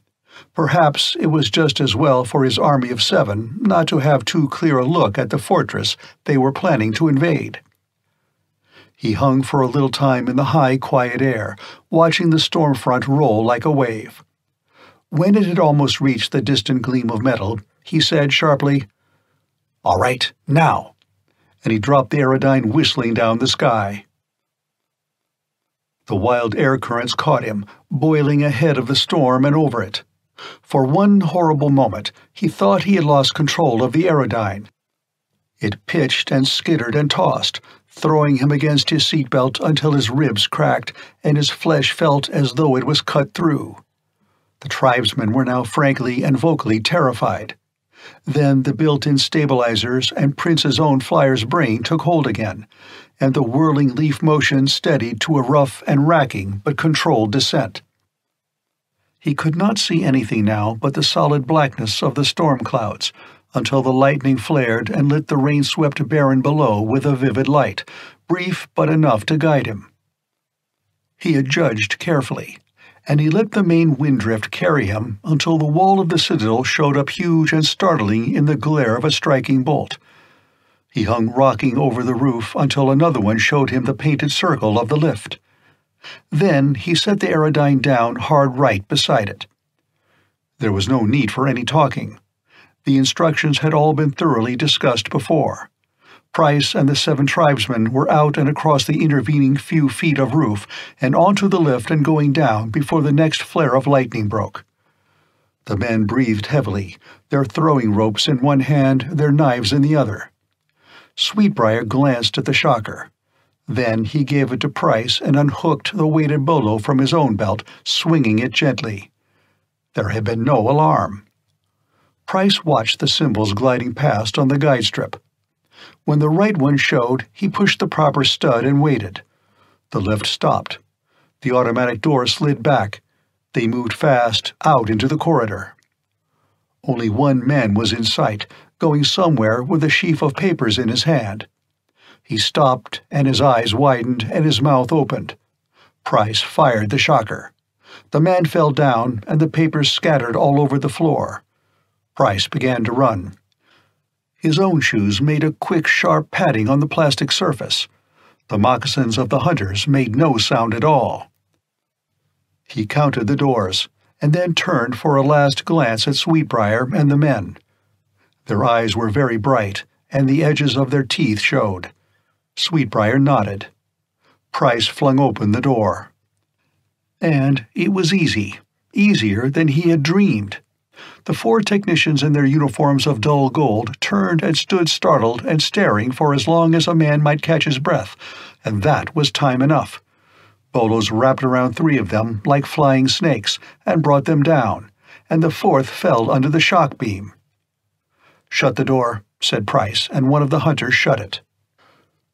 Perhaps it was just as well for his army of seven not to have too clear a look at the fortress they were planning to invade. He hung for a little time in the high, quiet air, watching the storm front roll like a wave. When it had almost reached the distant gleam of metal, he said sharply, All right, now, and he dropped the aerodyne whistling down the sky. The wild air currents caught him, boiling ahead of the storm and over it. For one horrible moment, he thought he had lost control of the aerodyne. It pitched and skittered and tossed, throwing him against his seatbelt until his ribs cracked and his flesh felt as though it was cut through. The tribesmen were now frankly and vocally terrified. Then the built in stabilizers and Price's own flyer's brain took hold again, and the whirling leaf motion steadied to a rough and racking but controlled descent. He could not see anything now but the solid blackness of the storm clouds, until the lightning flared and lit the rain swept barren below with a vivid light, brief but enough to guide him. He had judged carefully, and he let the main wind drift carry him until the wall of the citadel showed up huge and startling in the glare of a striking bolt. He hung rocking over the roof until another one showed him the painted circle of the lift. Then he set the aerodyne down hard right beside it. There was no need for any talking. The instructions had all been thoroughly discussed before. Price and the seven tribesmen were out and across the intervening few feet of roof and onto the lift and going down before the next flare of lightning broke. The men breathed heavily, their throwing ropes in one hand, their knives in the other. Sweetbriar glanced at the shocker. Then he gave it to Price and unhooked the weighted bolo from his own belt, swinging it gently. There had been no alarm. Price watched the symbols gliding past on the guide strip. When the right one showed, he pushed the proper stud and waited. The lift stopped. The automatic door slid back. They moved fast out into the corridor. Only one man was in sight, going somewhere with a sheaf of papers in his hand. He stopped, and his eyes widened and his mouth opened. Price fired the shocker. The man fell down, and the papers scattered all over the floor. Price began to run. His own shoes made a quick, sharp padding on the plastic surface. The moccasins of the hunters made no sound at all. He counted the doors, and then turned for a last glance at Sweetbriar and the men. Their eyes were very bright, and the edges of their teeth showed. Sweetbriar nodded. Price flung open the door. And it was easy, easier than he had dreamed. The four technicians in their uniforms of dull gold turned and stood startled and staring for as long as a man might catch his breath, and that was time enough. Bolos wrapped around three of them like flying snakes and brought them down, and the fourth fell under the shock beam. Shut the door, said Price, and one of the hunters shut it.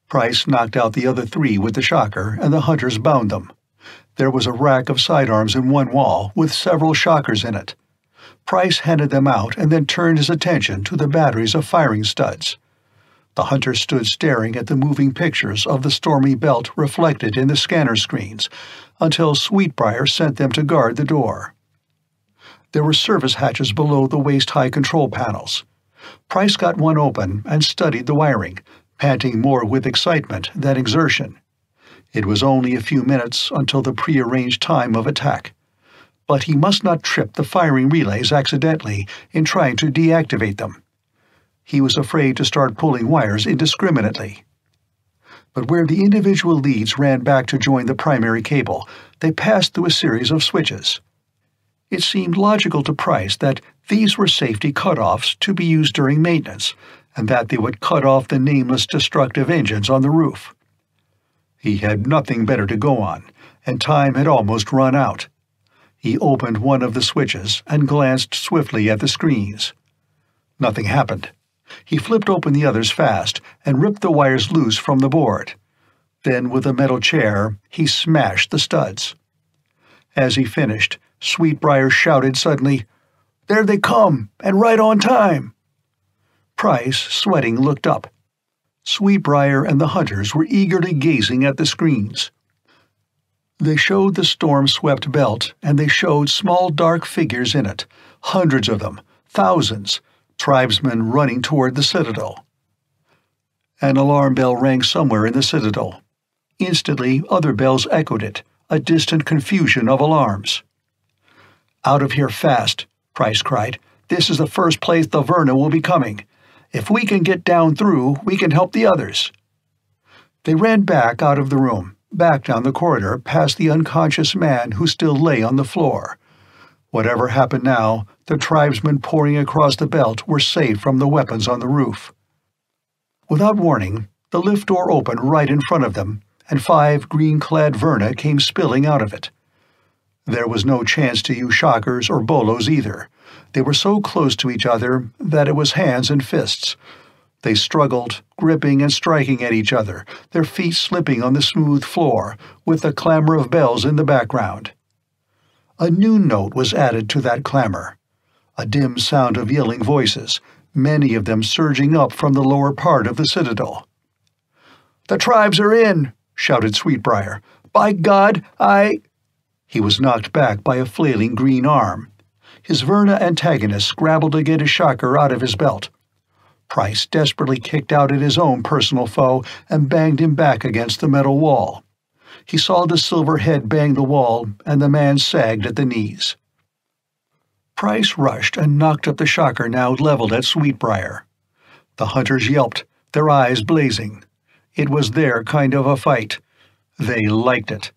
Price knocked out the other three with the shocker, and the hunters bound them. There was a rack of sidearms in one wall, with several shockers in it. Price handed them out and then turned his attention to the batteries of firing studs. The hunter stood staring at the moving pictures of the stormy belt reflected in the scanner screens until Sweetbriar sent them to guard the door. There were service hatches below the waist-high control panels. Price got one open and studied the wiring, panting more with excitement than exertion. It was only a few minutes until the prearranged time of attack. But he must not trip the firing relays accidentally in trying to deactivate them. He was afraid to start pulling wires indiscriminately. But where the individual leads ran back to join the primary cable, they passed through a series of switches. It seemed logical to Price that these were safety cutoffs to be used during maintenance, and that they would cut off the nameless destructive engines on the roof. He had nothing better to go on, and time had almost run out. He opened one of the switches and glanced swiftly at the screens. Nothing happened. He flipped open the others fast and ripped the wires loose from the board. Then, with a metal chair, he smashed the studs. As he finished, Sweetbriar shouted suddenly, There they come, and right on time! Price, sweating, looked up. Sweetbriar and the hunters were eagerly gazing at the screens. They showed the storm swept belt, and they showed small dark figures in it, hundreds of them, thousands, tribesmen running toward the citadel. An alarm bell rang somewhere in the citadel. Instantly, other bells echoed it, a distant confusion of alarms. Out of here fast, Price cried. This is the first place the Verna will be coming. If we can get down through, we can help the others. They ran back out of the room, back down the corridor past the unconscious man who still lay on the floor. Whatever happened now, the tribesmen pouring across the belt were safe from the weapons on the roof. Without warning, the lift door opened right in front of them, and five green clad Verna came spilling out of it. There was no chance to use shockers or bolos either. They were so close to each other that it was hands and fists. They struggled, gripping and striking at each other, their feet slipping on the smooth floor, with the clamor of bells in the background. A new note was added to that clamor a dim sound of yelling voices, many of them surging up from the lower part of the citadel. The tribes are in, shouted Sweetbriar. By God, I. He was knocked back by a flailing green arm. His Verna antagonist scrabbled to get his shocker out of his belt. Price desperately kicked out at his own personal foe and banged him back against the metal wall. He saw the silver head bang the wall, and the man sagged at the knees. Price rushed and knocked up the shocker now leveled at Sweetbriar. The hunters yelped, their eyes blazing. It was their kind of a fight. They liked it.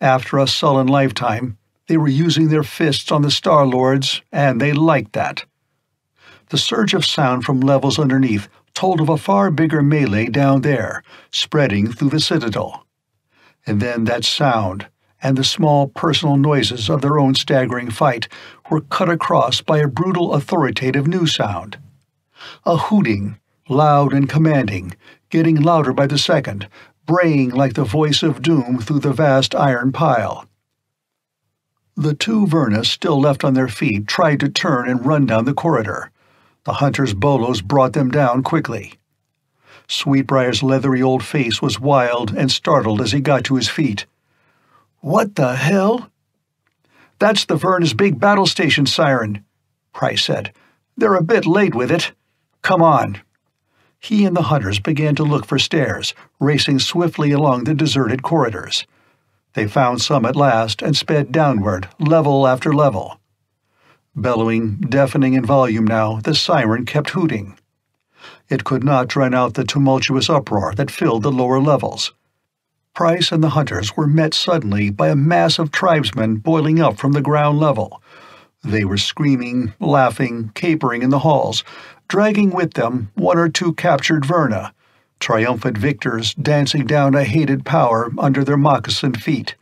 After a sullen lifetime, they were using their fists on the Star Lords, and they liked that. The surge of sound from levels underneath told of a far bigger melee down there, spreading through the citadel. And then that sound, and the small personal noises of their own staggering fight, were cut across by a brutal authoritative new sound. A hooting, loud and commanding, getting louder by the second, braying like the voice of doom through the vast iron pile. The two Vernas still left on their feet tried to turn and run down the corridor. The hunter's bolos brought them down quickly. Sweetbriar's leathery old face was wild and startled as he got to his feet. What the hell? That's the Verna's big battle station siren, Price said. They're a bit late with it. Come on he and the hunters began to look for stairs, racing swiftly along the deserted corridors. They found some at last and sped downward, level after level. Bellowing, deafening in volume now, the siren kept hooting. It could not drown out the tumultuous uproar that filled the lower levels. Price and the hunters were met suddenly by a mass of tribesmen boiling up from the ground level. They were screaming, laughing, capering in the halls, dragging with them one or two captured Verna, triumphant victors dancing down a hated power under their moccasined feet.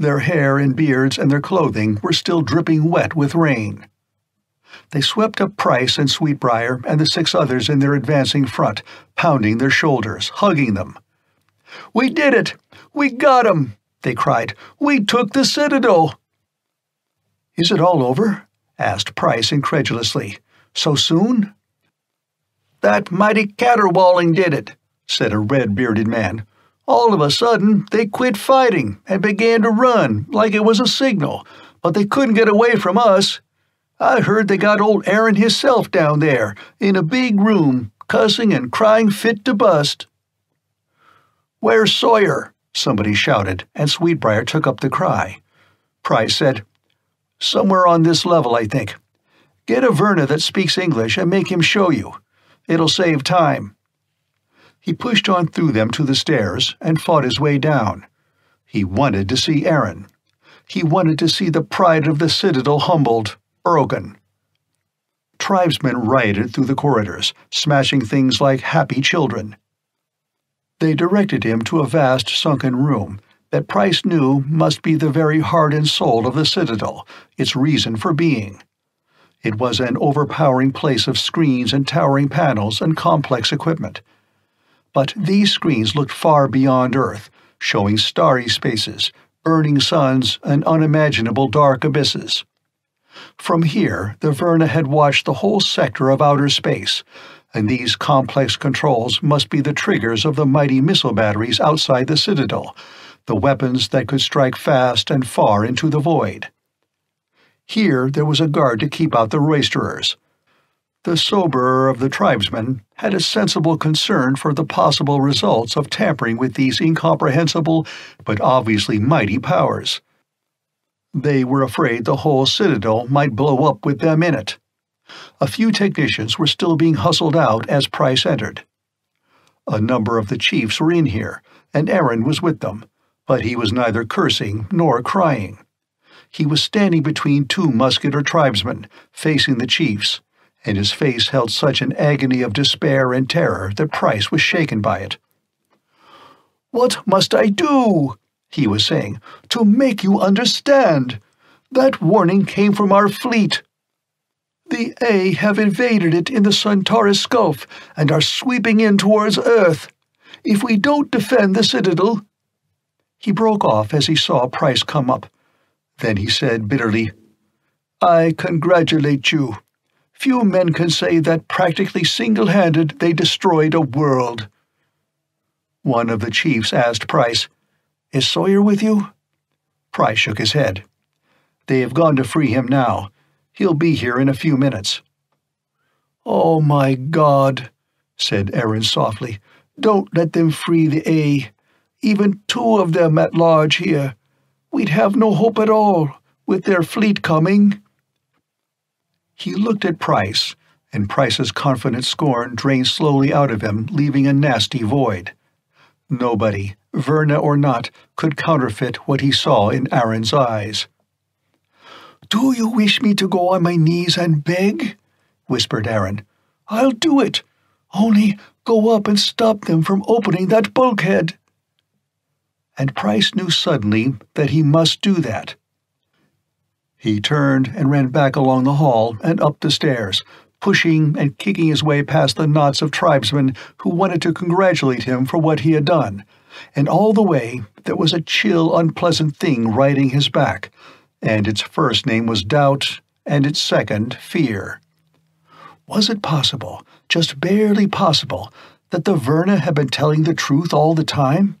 Their hair and beards and their clothing were still dripping wet with rain. They swept up Price and Sweetbriar and the six others in their advancing front, pounding their shoulders, hugging them. We did it! We got 'em! they cried. We took the citadel! Is it all over? asked Price incredulously. So soon? That mighty caterwauling did it, said a red bearded man. All of a sudden, they quit fighting and began to run like it was a signal, but they couldn't get away from us. I heard they got old Aaron hisself down there, in a big room, cussing and crying fit to bust. Where's Sawyer? somebody shouted, and Sweetbriar took up the cry. Price said, Somewhere on this level, I think. Get a Verna that speaks English and make him show you. It'll save time. He pushed on through them to the stairs and fought his way down. He wanted to see Aaron. He wanted to see the pride of the citadel humbled, broken. Tribesmen rioted through the corridors, smashing things like happy children. They directed him to a vast sunken room, that Price knew must be the very heart and soul of the Citadel, its reason for being. It was an overpowering place of screens and towering panels and complex equipment. But these screens looked far beyond Earth, showing starry spaces, burning suns, and unimaginable dark abysses. From here, the Verna had watched the whole sector of outer space, and these complex controls must be the triggers of the mighty missile batteries outside the Citadel, the weapons that could strike fast and far into the void. Here there was a guard to keep out the roisterers. The soberer of the tribesmen had a sensible concern for the possible results of tampering with these incomprehensible but obviously mighty powers. They were afraid the whole citadel might blow up with them in it. A few technicians were still being hustled out as Price entered. A number of the chiefs were in here, and Aaron was with them, but he was neither cursing nor crying. He was standing between two muscular tribesmen, facing the chiefs, and his face held such an agony of despair and terror that Price was shaken by it. What must I do? he was saying, to make you understand. That warning came from our fleet. The A have invaded it in the Centaurus Gulf and are sweeping in towards Earth. If we don't defend the Citadel. He broke off as he saw Price come up. Then he said bitterly, I congratulate you. Few men can say that practically single handed they destroyed a world. One of the chiefs asked Price, Is Sawyer with you? Price shook his head. They have gone to free him now. He'll be here in a few minutes. Oh, my God, said Aaron softly. Don't let them free the A. Even two of them at large here we'd have no hope at all, with their fleet coming. He looked at Price, and Price's confident scorn drained slowly out of him, leaving a nasty void. Nobody, Verna or not, could counterfeit what he saw in Aaron's eyes. Do you wish me to go on my knees and beg? whispered Aaron. I'll do it. Only go up and stop them from opening that bulkhead and Price knew suddenly that he must do that. He turned and ran back along the hall and up the stairs, pushing and kicking his way past the knots of tribesmen who wanted to congratulate him for what he had done, and all the way there was a chill, unpleasant thing riding his back, and its first name was doubt, and its second fear. Was it possible, just barely possible, that the Verna had been telling the truth all the time?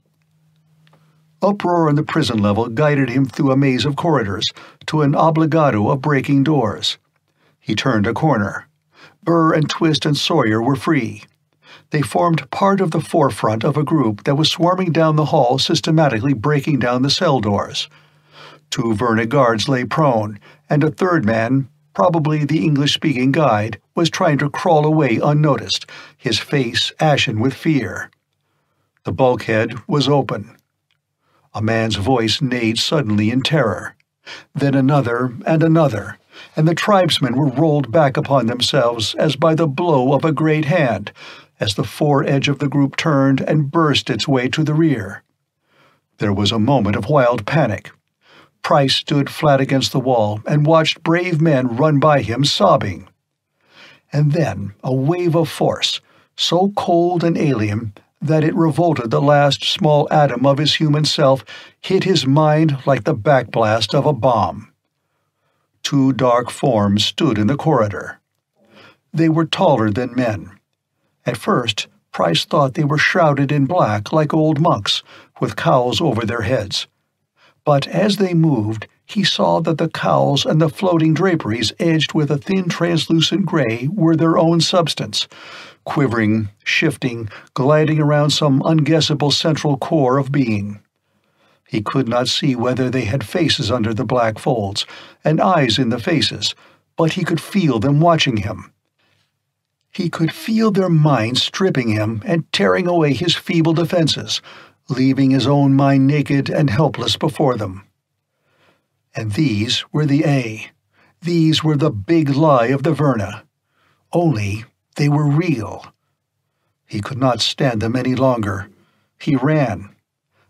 Uproar in the prison level guided him through a maze of corridors to an obbligato of breaking doors. He turned a corner. Burr and Twist and Sawyer were free. They formed part of the forefront of a group that was swarming down the hall, systematically breaking down the cell doors. Two Verna guards lay prone, and a third man, probably the English speaking guide, was trying to crawl away unnoticed, his face ashen with fear. The bulkhead was open. A man's voice neighed suddenly in terror. Then another and another, and the tribesmen were rolled back upon themselves as by the blow of a great hand, as the fore edge of the group turned and burst its way to the rear. There was a moment of wild panic. Price stood flat against the wall and watched brave men run by him sobbing. And then a wave of force, so cold and alien that it revolted the last small atom of his human self, hit his mind like the backblast of a bomb. Two dark forms stood in the corridor. They were taller than men. At first, Price thought they were shrouded in black like old monks, with cowls over their heads. But as they moved, he saw that the cowls and the floating draperies edged with a thin translucent gray were their own substance, quivering, shifting, gliding around some unguessable central core of being. He could not see whether they had faces under the black folds, and eyes in the faces, but he could feel them watching him. He could feel their minds stripping him and tearing away his feeble defenses, leaving his own mind naked and helpless before them. And these were the A. These were the big lie of the Verna. Only they were real. He could not stand them any longer. He ran.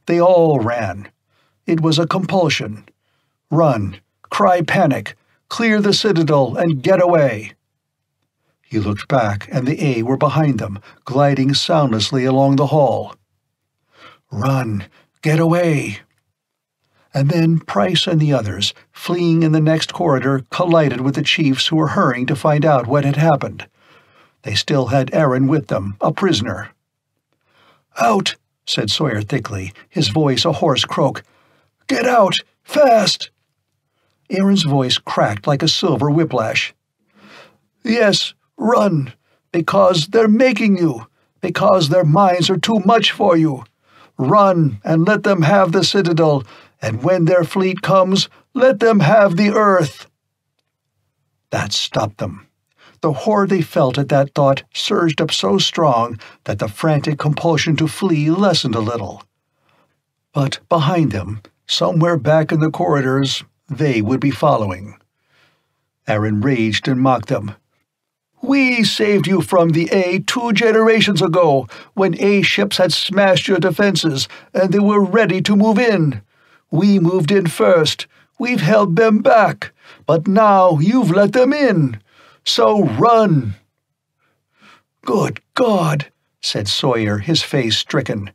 They all ran. It was a compulsion. Run, cry panic, clear the citadel, and get away. He looked back, and the A were behind them, gliding soundlessly along the hall. Run, get away. And then Price and the others, fleeing in the next corridor, collided with the chiefs who were hurrying to find out what had happened. They still had Aaron with them, a prisoner. Out, said Sawyer thickly, his voice a hoarse croak. Get out, fast! Aaron's voice cracked like a silver whiplash. Yes, run, because they're making you, because their minds are too much for you. Run and let them have the citadel, and when their fleet comes, let them have the earth. That stopped them. The horror they felt at that thought surged up so strong that the frantic compulsion to flee lessened a little. But behind them, somewhere back in the corridors, they would be following. Aaron raged and mocked them. We saved you from the A two generations ago, when A ships had smashed your defenses and they were ready to move in. We moved in first. We've held them back, but now you've let them in. So run. Good God, said Sawyer, his face stricken.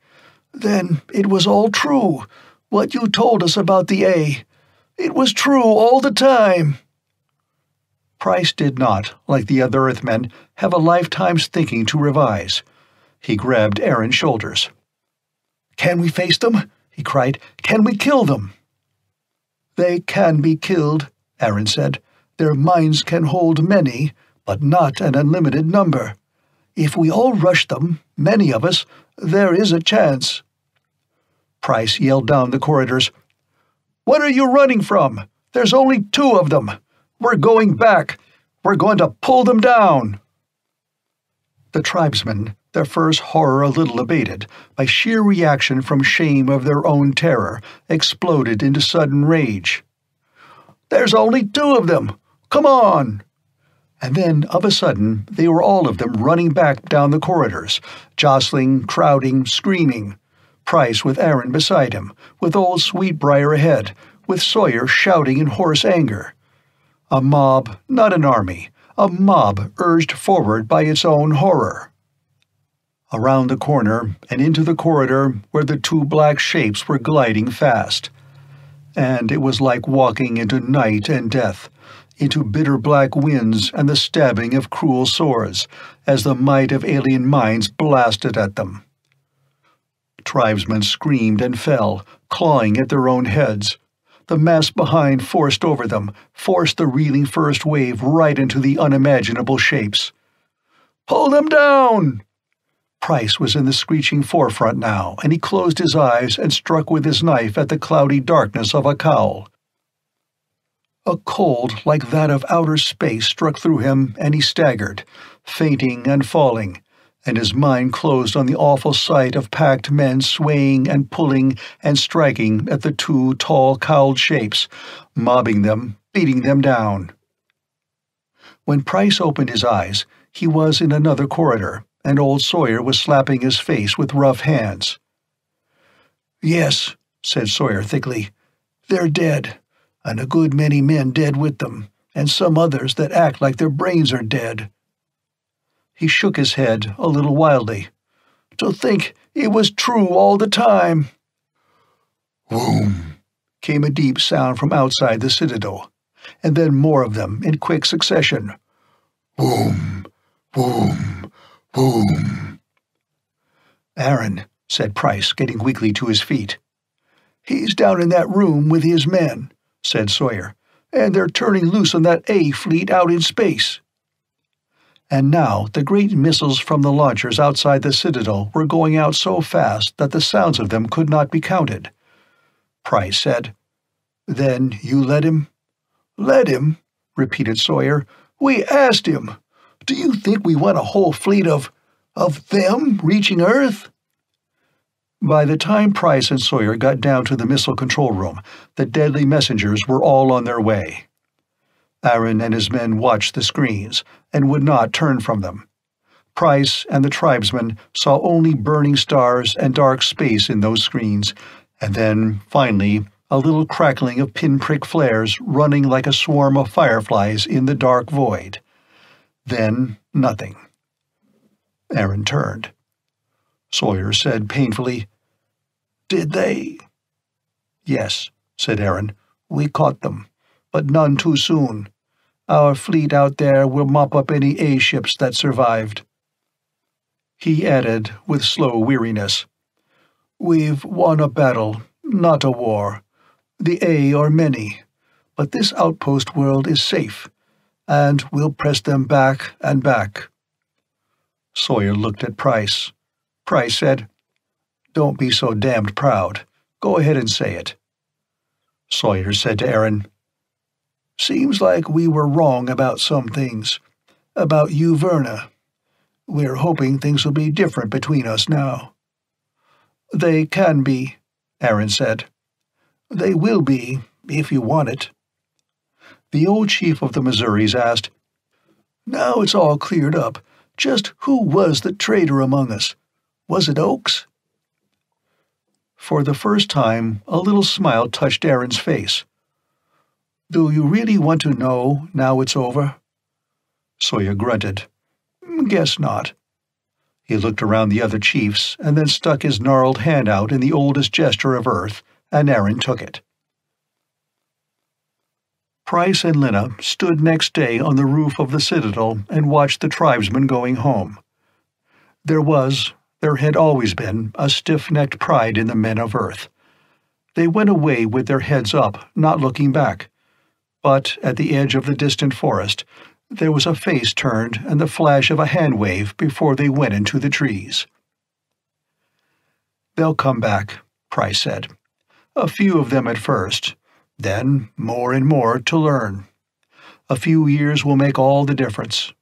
Then it was all true, what you told us about the A. It was true all the time. Price did not, like the other Earthmen, have a lifetime's thinking to revise. He grabbed Aaron's shoulders. Can we face them? He cried. Can we kill them? They can be killed, Aaron said. Their minds can hold many, but not an unlimited number. If we all rush them, many of us, there is a chance. Price yelled down the corridors. What are you running from? There's only two of them. We're going back. We're going to pull them down. The tribesmen, their first horror a little abated, by sheer reaction from shame of their own terror, exploded into sudden rage. There's only two of them. Come on! And then, of a sudden, they were all of them running back down the corridors, jostling, crowding, screaming. Price with Aaron beside him, with old Sweetbriar ahead, with Sawyer shouting in hoarse anger. A mob, not an army, a mob urged forward by its own horror. Around the corner and into the corridor where the two black shapes were gliding fast. And it was like walking into night and death, into bitter black winds and the stabbing of cruel swords, as the might of alien minds blasted at them. Tribesmen screamed and fell, clawing at their own heads. The mass behind forced over them, forced the reeling first wave right into the unimaginable shapes. Pull them down! Price was in the screeching forefront now, and he closed his eyes and struck with his knife at the cloudy darkness of a cowl. A cold like that of outer space struck through him, and he staggered, fainting and falling, and his mind closed on the awful sight of packed men swaying and pulling and striking at the two tall cowled shapes, mobbing them, beating them down. When Price opened his eyes, he was in another corridor, and old Sawyer was slapping his face with rough hands. Yes, said Sawyer thickly, they're dead and a good many men dead with them, and some others that act like their brains are dead. He shook his head a little wildly. To think it was true all the time. Boom! came a deep sound from outside the citadel, and then more of them in quick succession. Boom! Boom! Boom! Aaron, said Price, getting weakly to his feet. He's down in that room with his men said Sawyer, and they're turning loose on that A fleet out in space. And now the great missiles from the launchers outside the Citadel were going out so fast that the sounds of them could not be counted. Price said, Then you let him? Let him? repeated Sawyer. We asked him. Do you think we want a whole fleet of. of them reaching Earth? By the time Price and Sawyer got down to the missile control room, the deadly messengers were all on their way. Aaron and his men watched the screens and would not turn from them. Price and the tribesmen saw only burning stars and dark space in those screens, and then, finally, a little crackling of pinprick flares running like a swarm of fireflies in the dark void. Then nothing. Aaron turned. Sawyer said painfully, Did they? Yes, said Aaron. We caught them, but none too soon. Our fleet out there will mop up any A ships that survived. He added with slow weariness, We've won a battle, not a war. The A are many, but this outpost world is safe, and we'll press them back and back. Sawyer looked at Price. Price said, Don't be so damned proud. Go ahead and say it. Sawyer said to Aaron, Seems like we were wrong about some things. About you, Verna. We're hoping things will be different between us now. They can be, Aaron said. They will be, if you want it. The old chief of the Missouris asked, Now it's all cleared up. Just who was the traitor among us? Was it Oakes? For the first time, a little smile touched Aaron's face. Do you really want to know now it's over? Sawyer grunted. Mm, guess not. He looked around the other chiefs and then stuck his gnarled hand out in the oldest gesture of Earth, and Aaron took it. Price and Lena stood next day on the roof of the citadel and watched the tribesmen going home. There was, there had always been, a stiff-necked pride in the men of Earth. They went away with their heads up, not looking back, but at the edge of the distant forest, there was a face turned and the flash of a hand wave before they went into the trees. They'll come back, Price said. A few of them at first, then more and more to learn. A few years will make all the difference.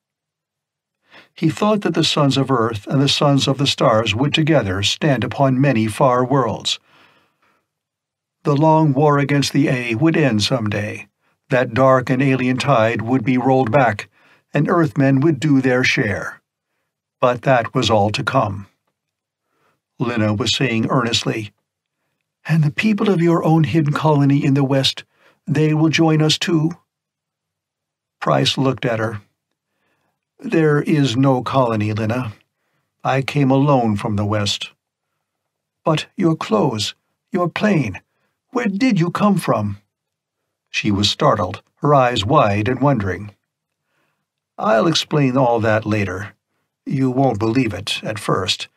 He thought that the sons of earth and the sons of the stars would together stand upon many far worlds. The long war against the A would end some day that dark and alien tide would be rolled back, and Earthmen would do their share. But that was all to come. Lena was saying earnestly, And the people of your own hidden colony in the West, they will join us too? Price looked at her. There is no colony, Lena. I came alone from the West. But your clothes, your plane, where did you come from? She was startled, her eyes wide and wondering. I'll explain all that later. You won't believe it at first.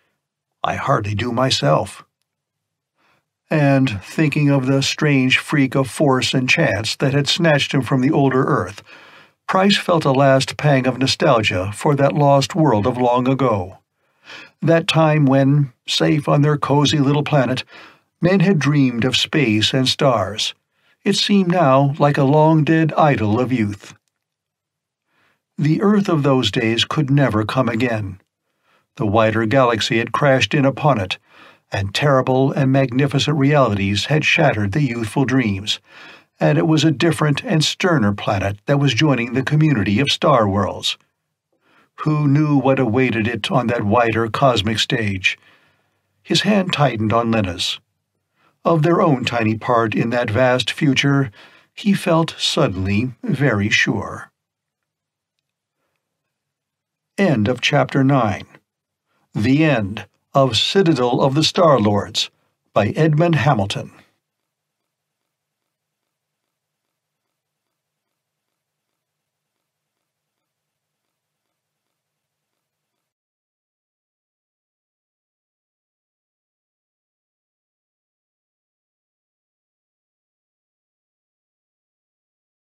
I hardly do myself. And, thinking of the strange freak of force and chance that had snatched him from the older Earth, Price felt a last pang of nostalgia for that lost world of long ago. That time when, safe on their cozy little planet, men had dreamed of space and stars it seemed now like a long-dead idol of youth. The Earth of those days could never come again. The wider galaxy had crashed in upon it, and terrible and magnificent realities had shattered the youthful dreams, and it was a different and sterner planet that was joining the community of star worlds. Who knew what awaited it on that wider cosmic stage? His hand tightened on Lena's of their own tiny part in that vast future, he felt suddenly very sure. End of Chapter 9 The End of Citadel of the Star Lords by Edmond Hamilton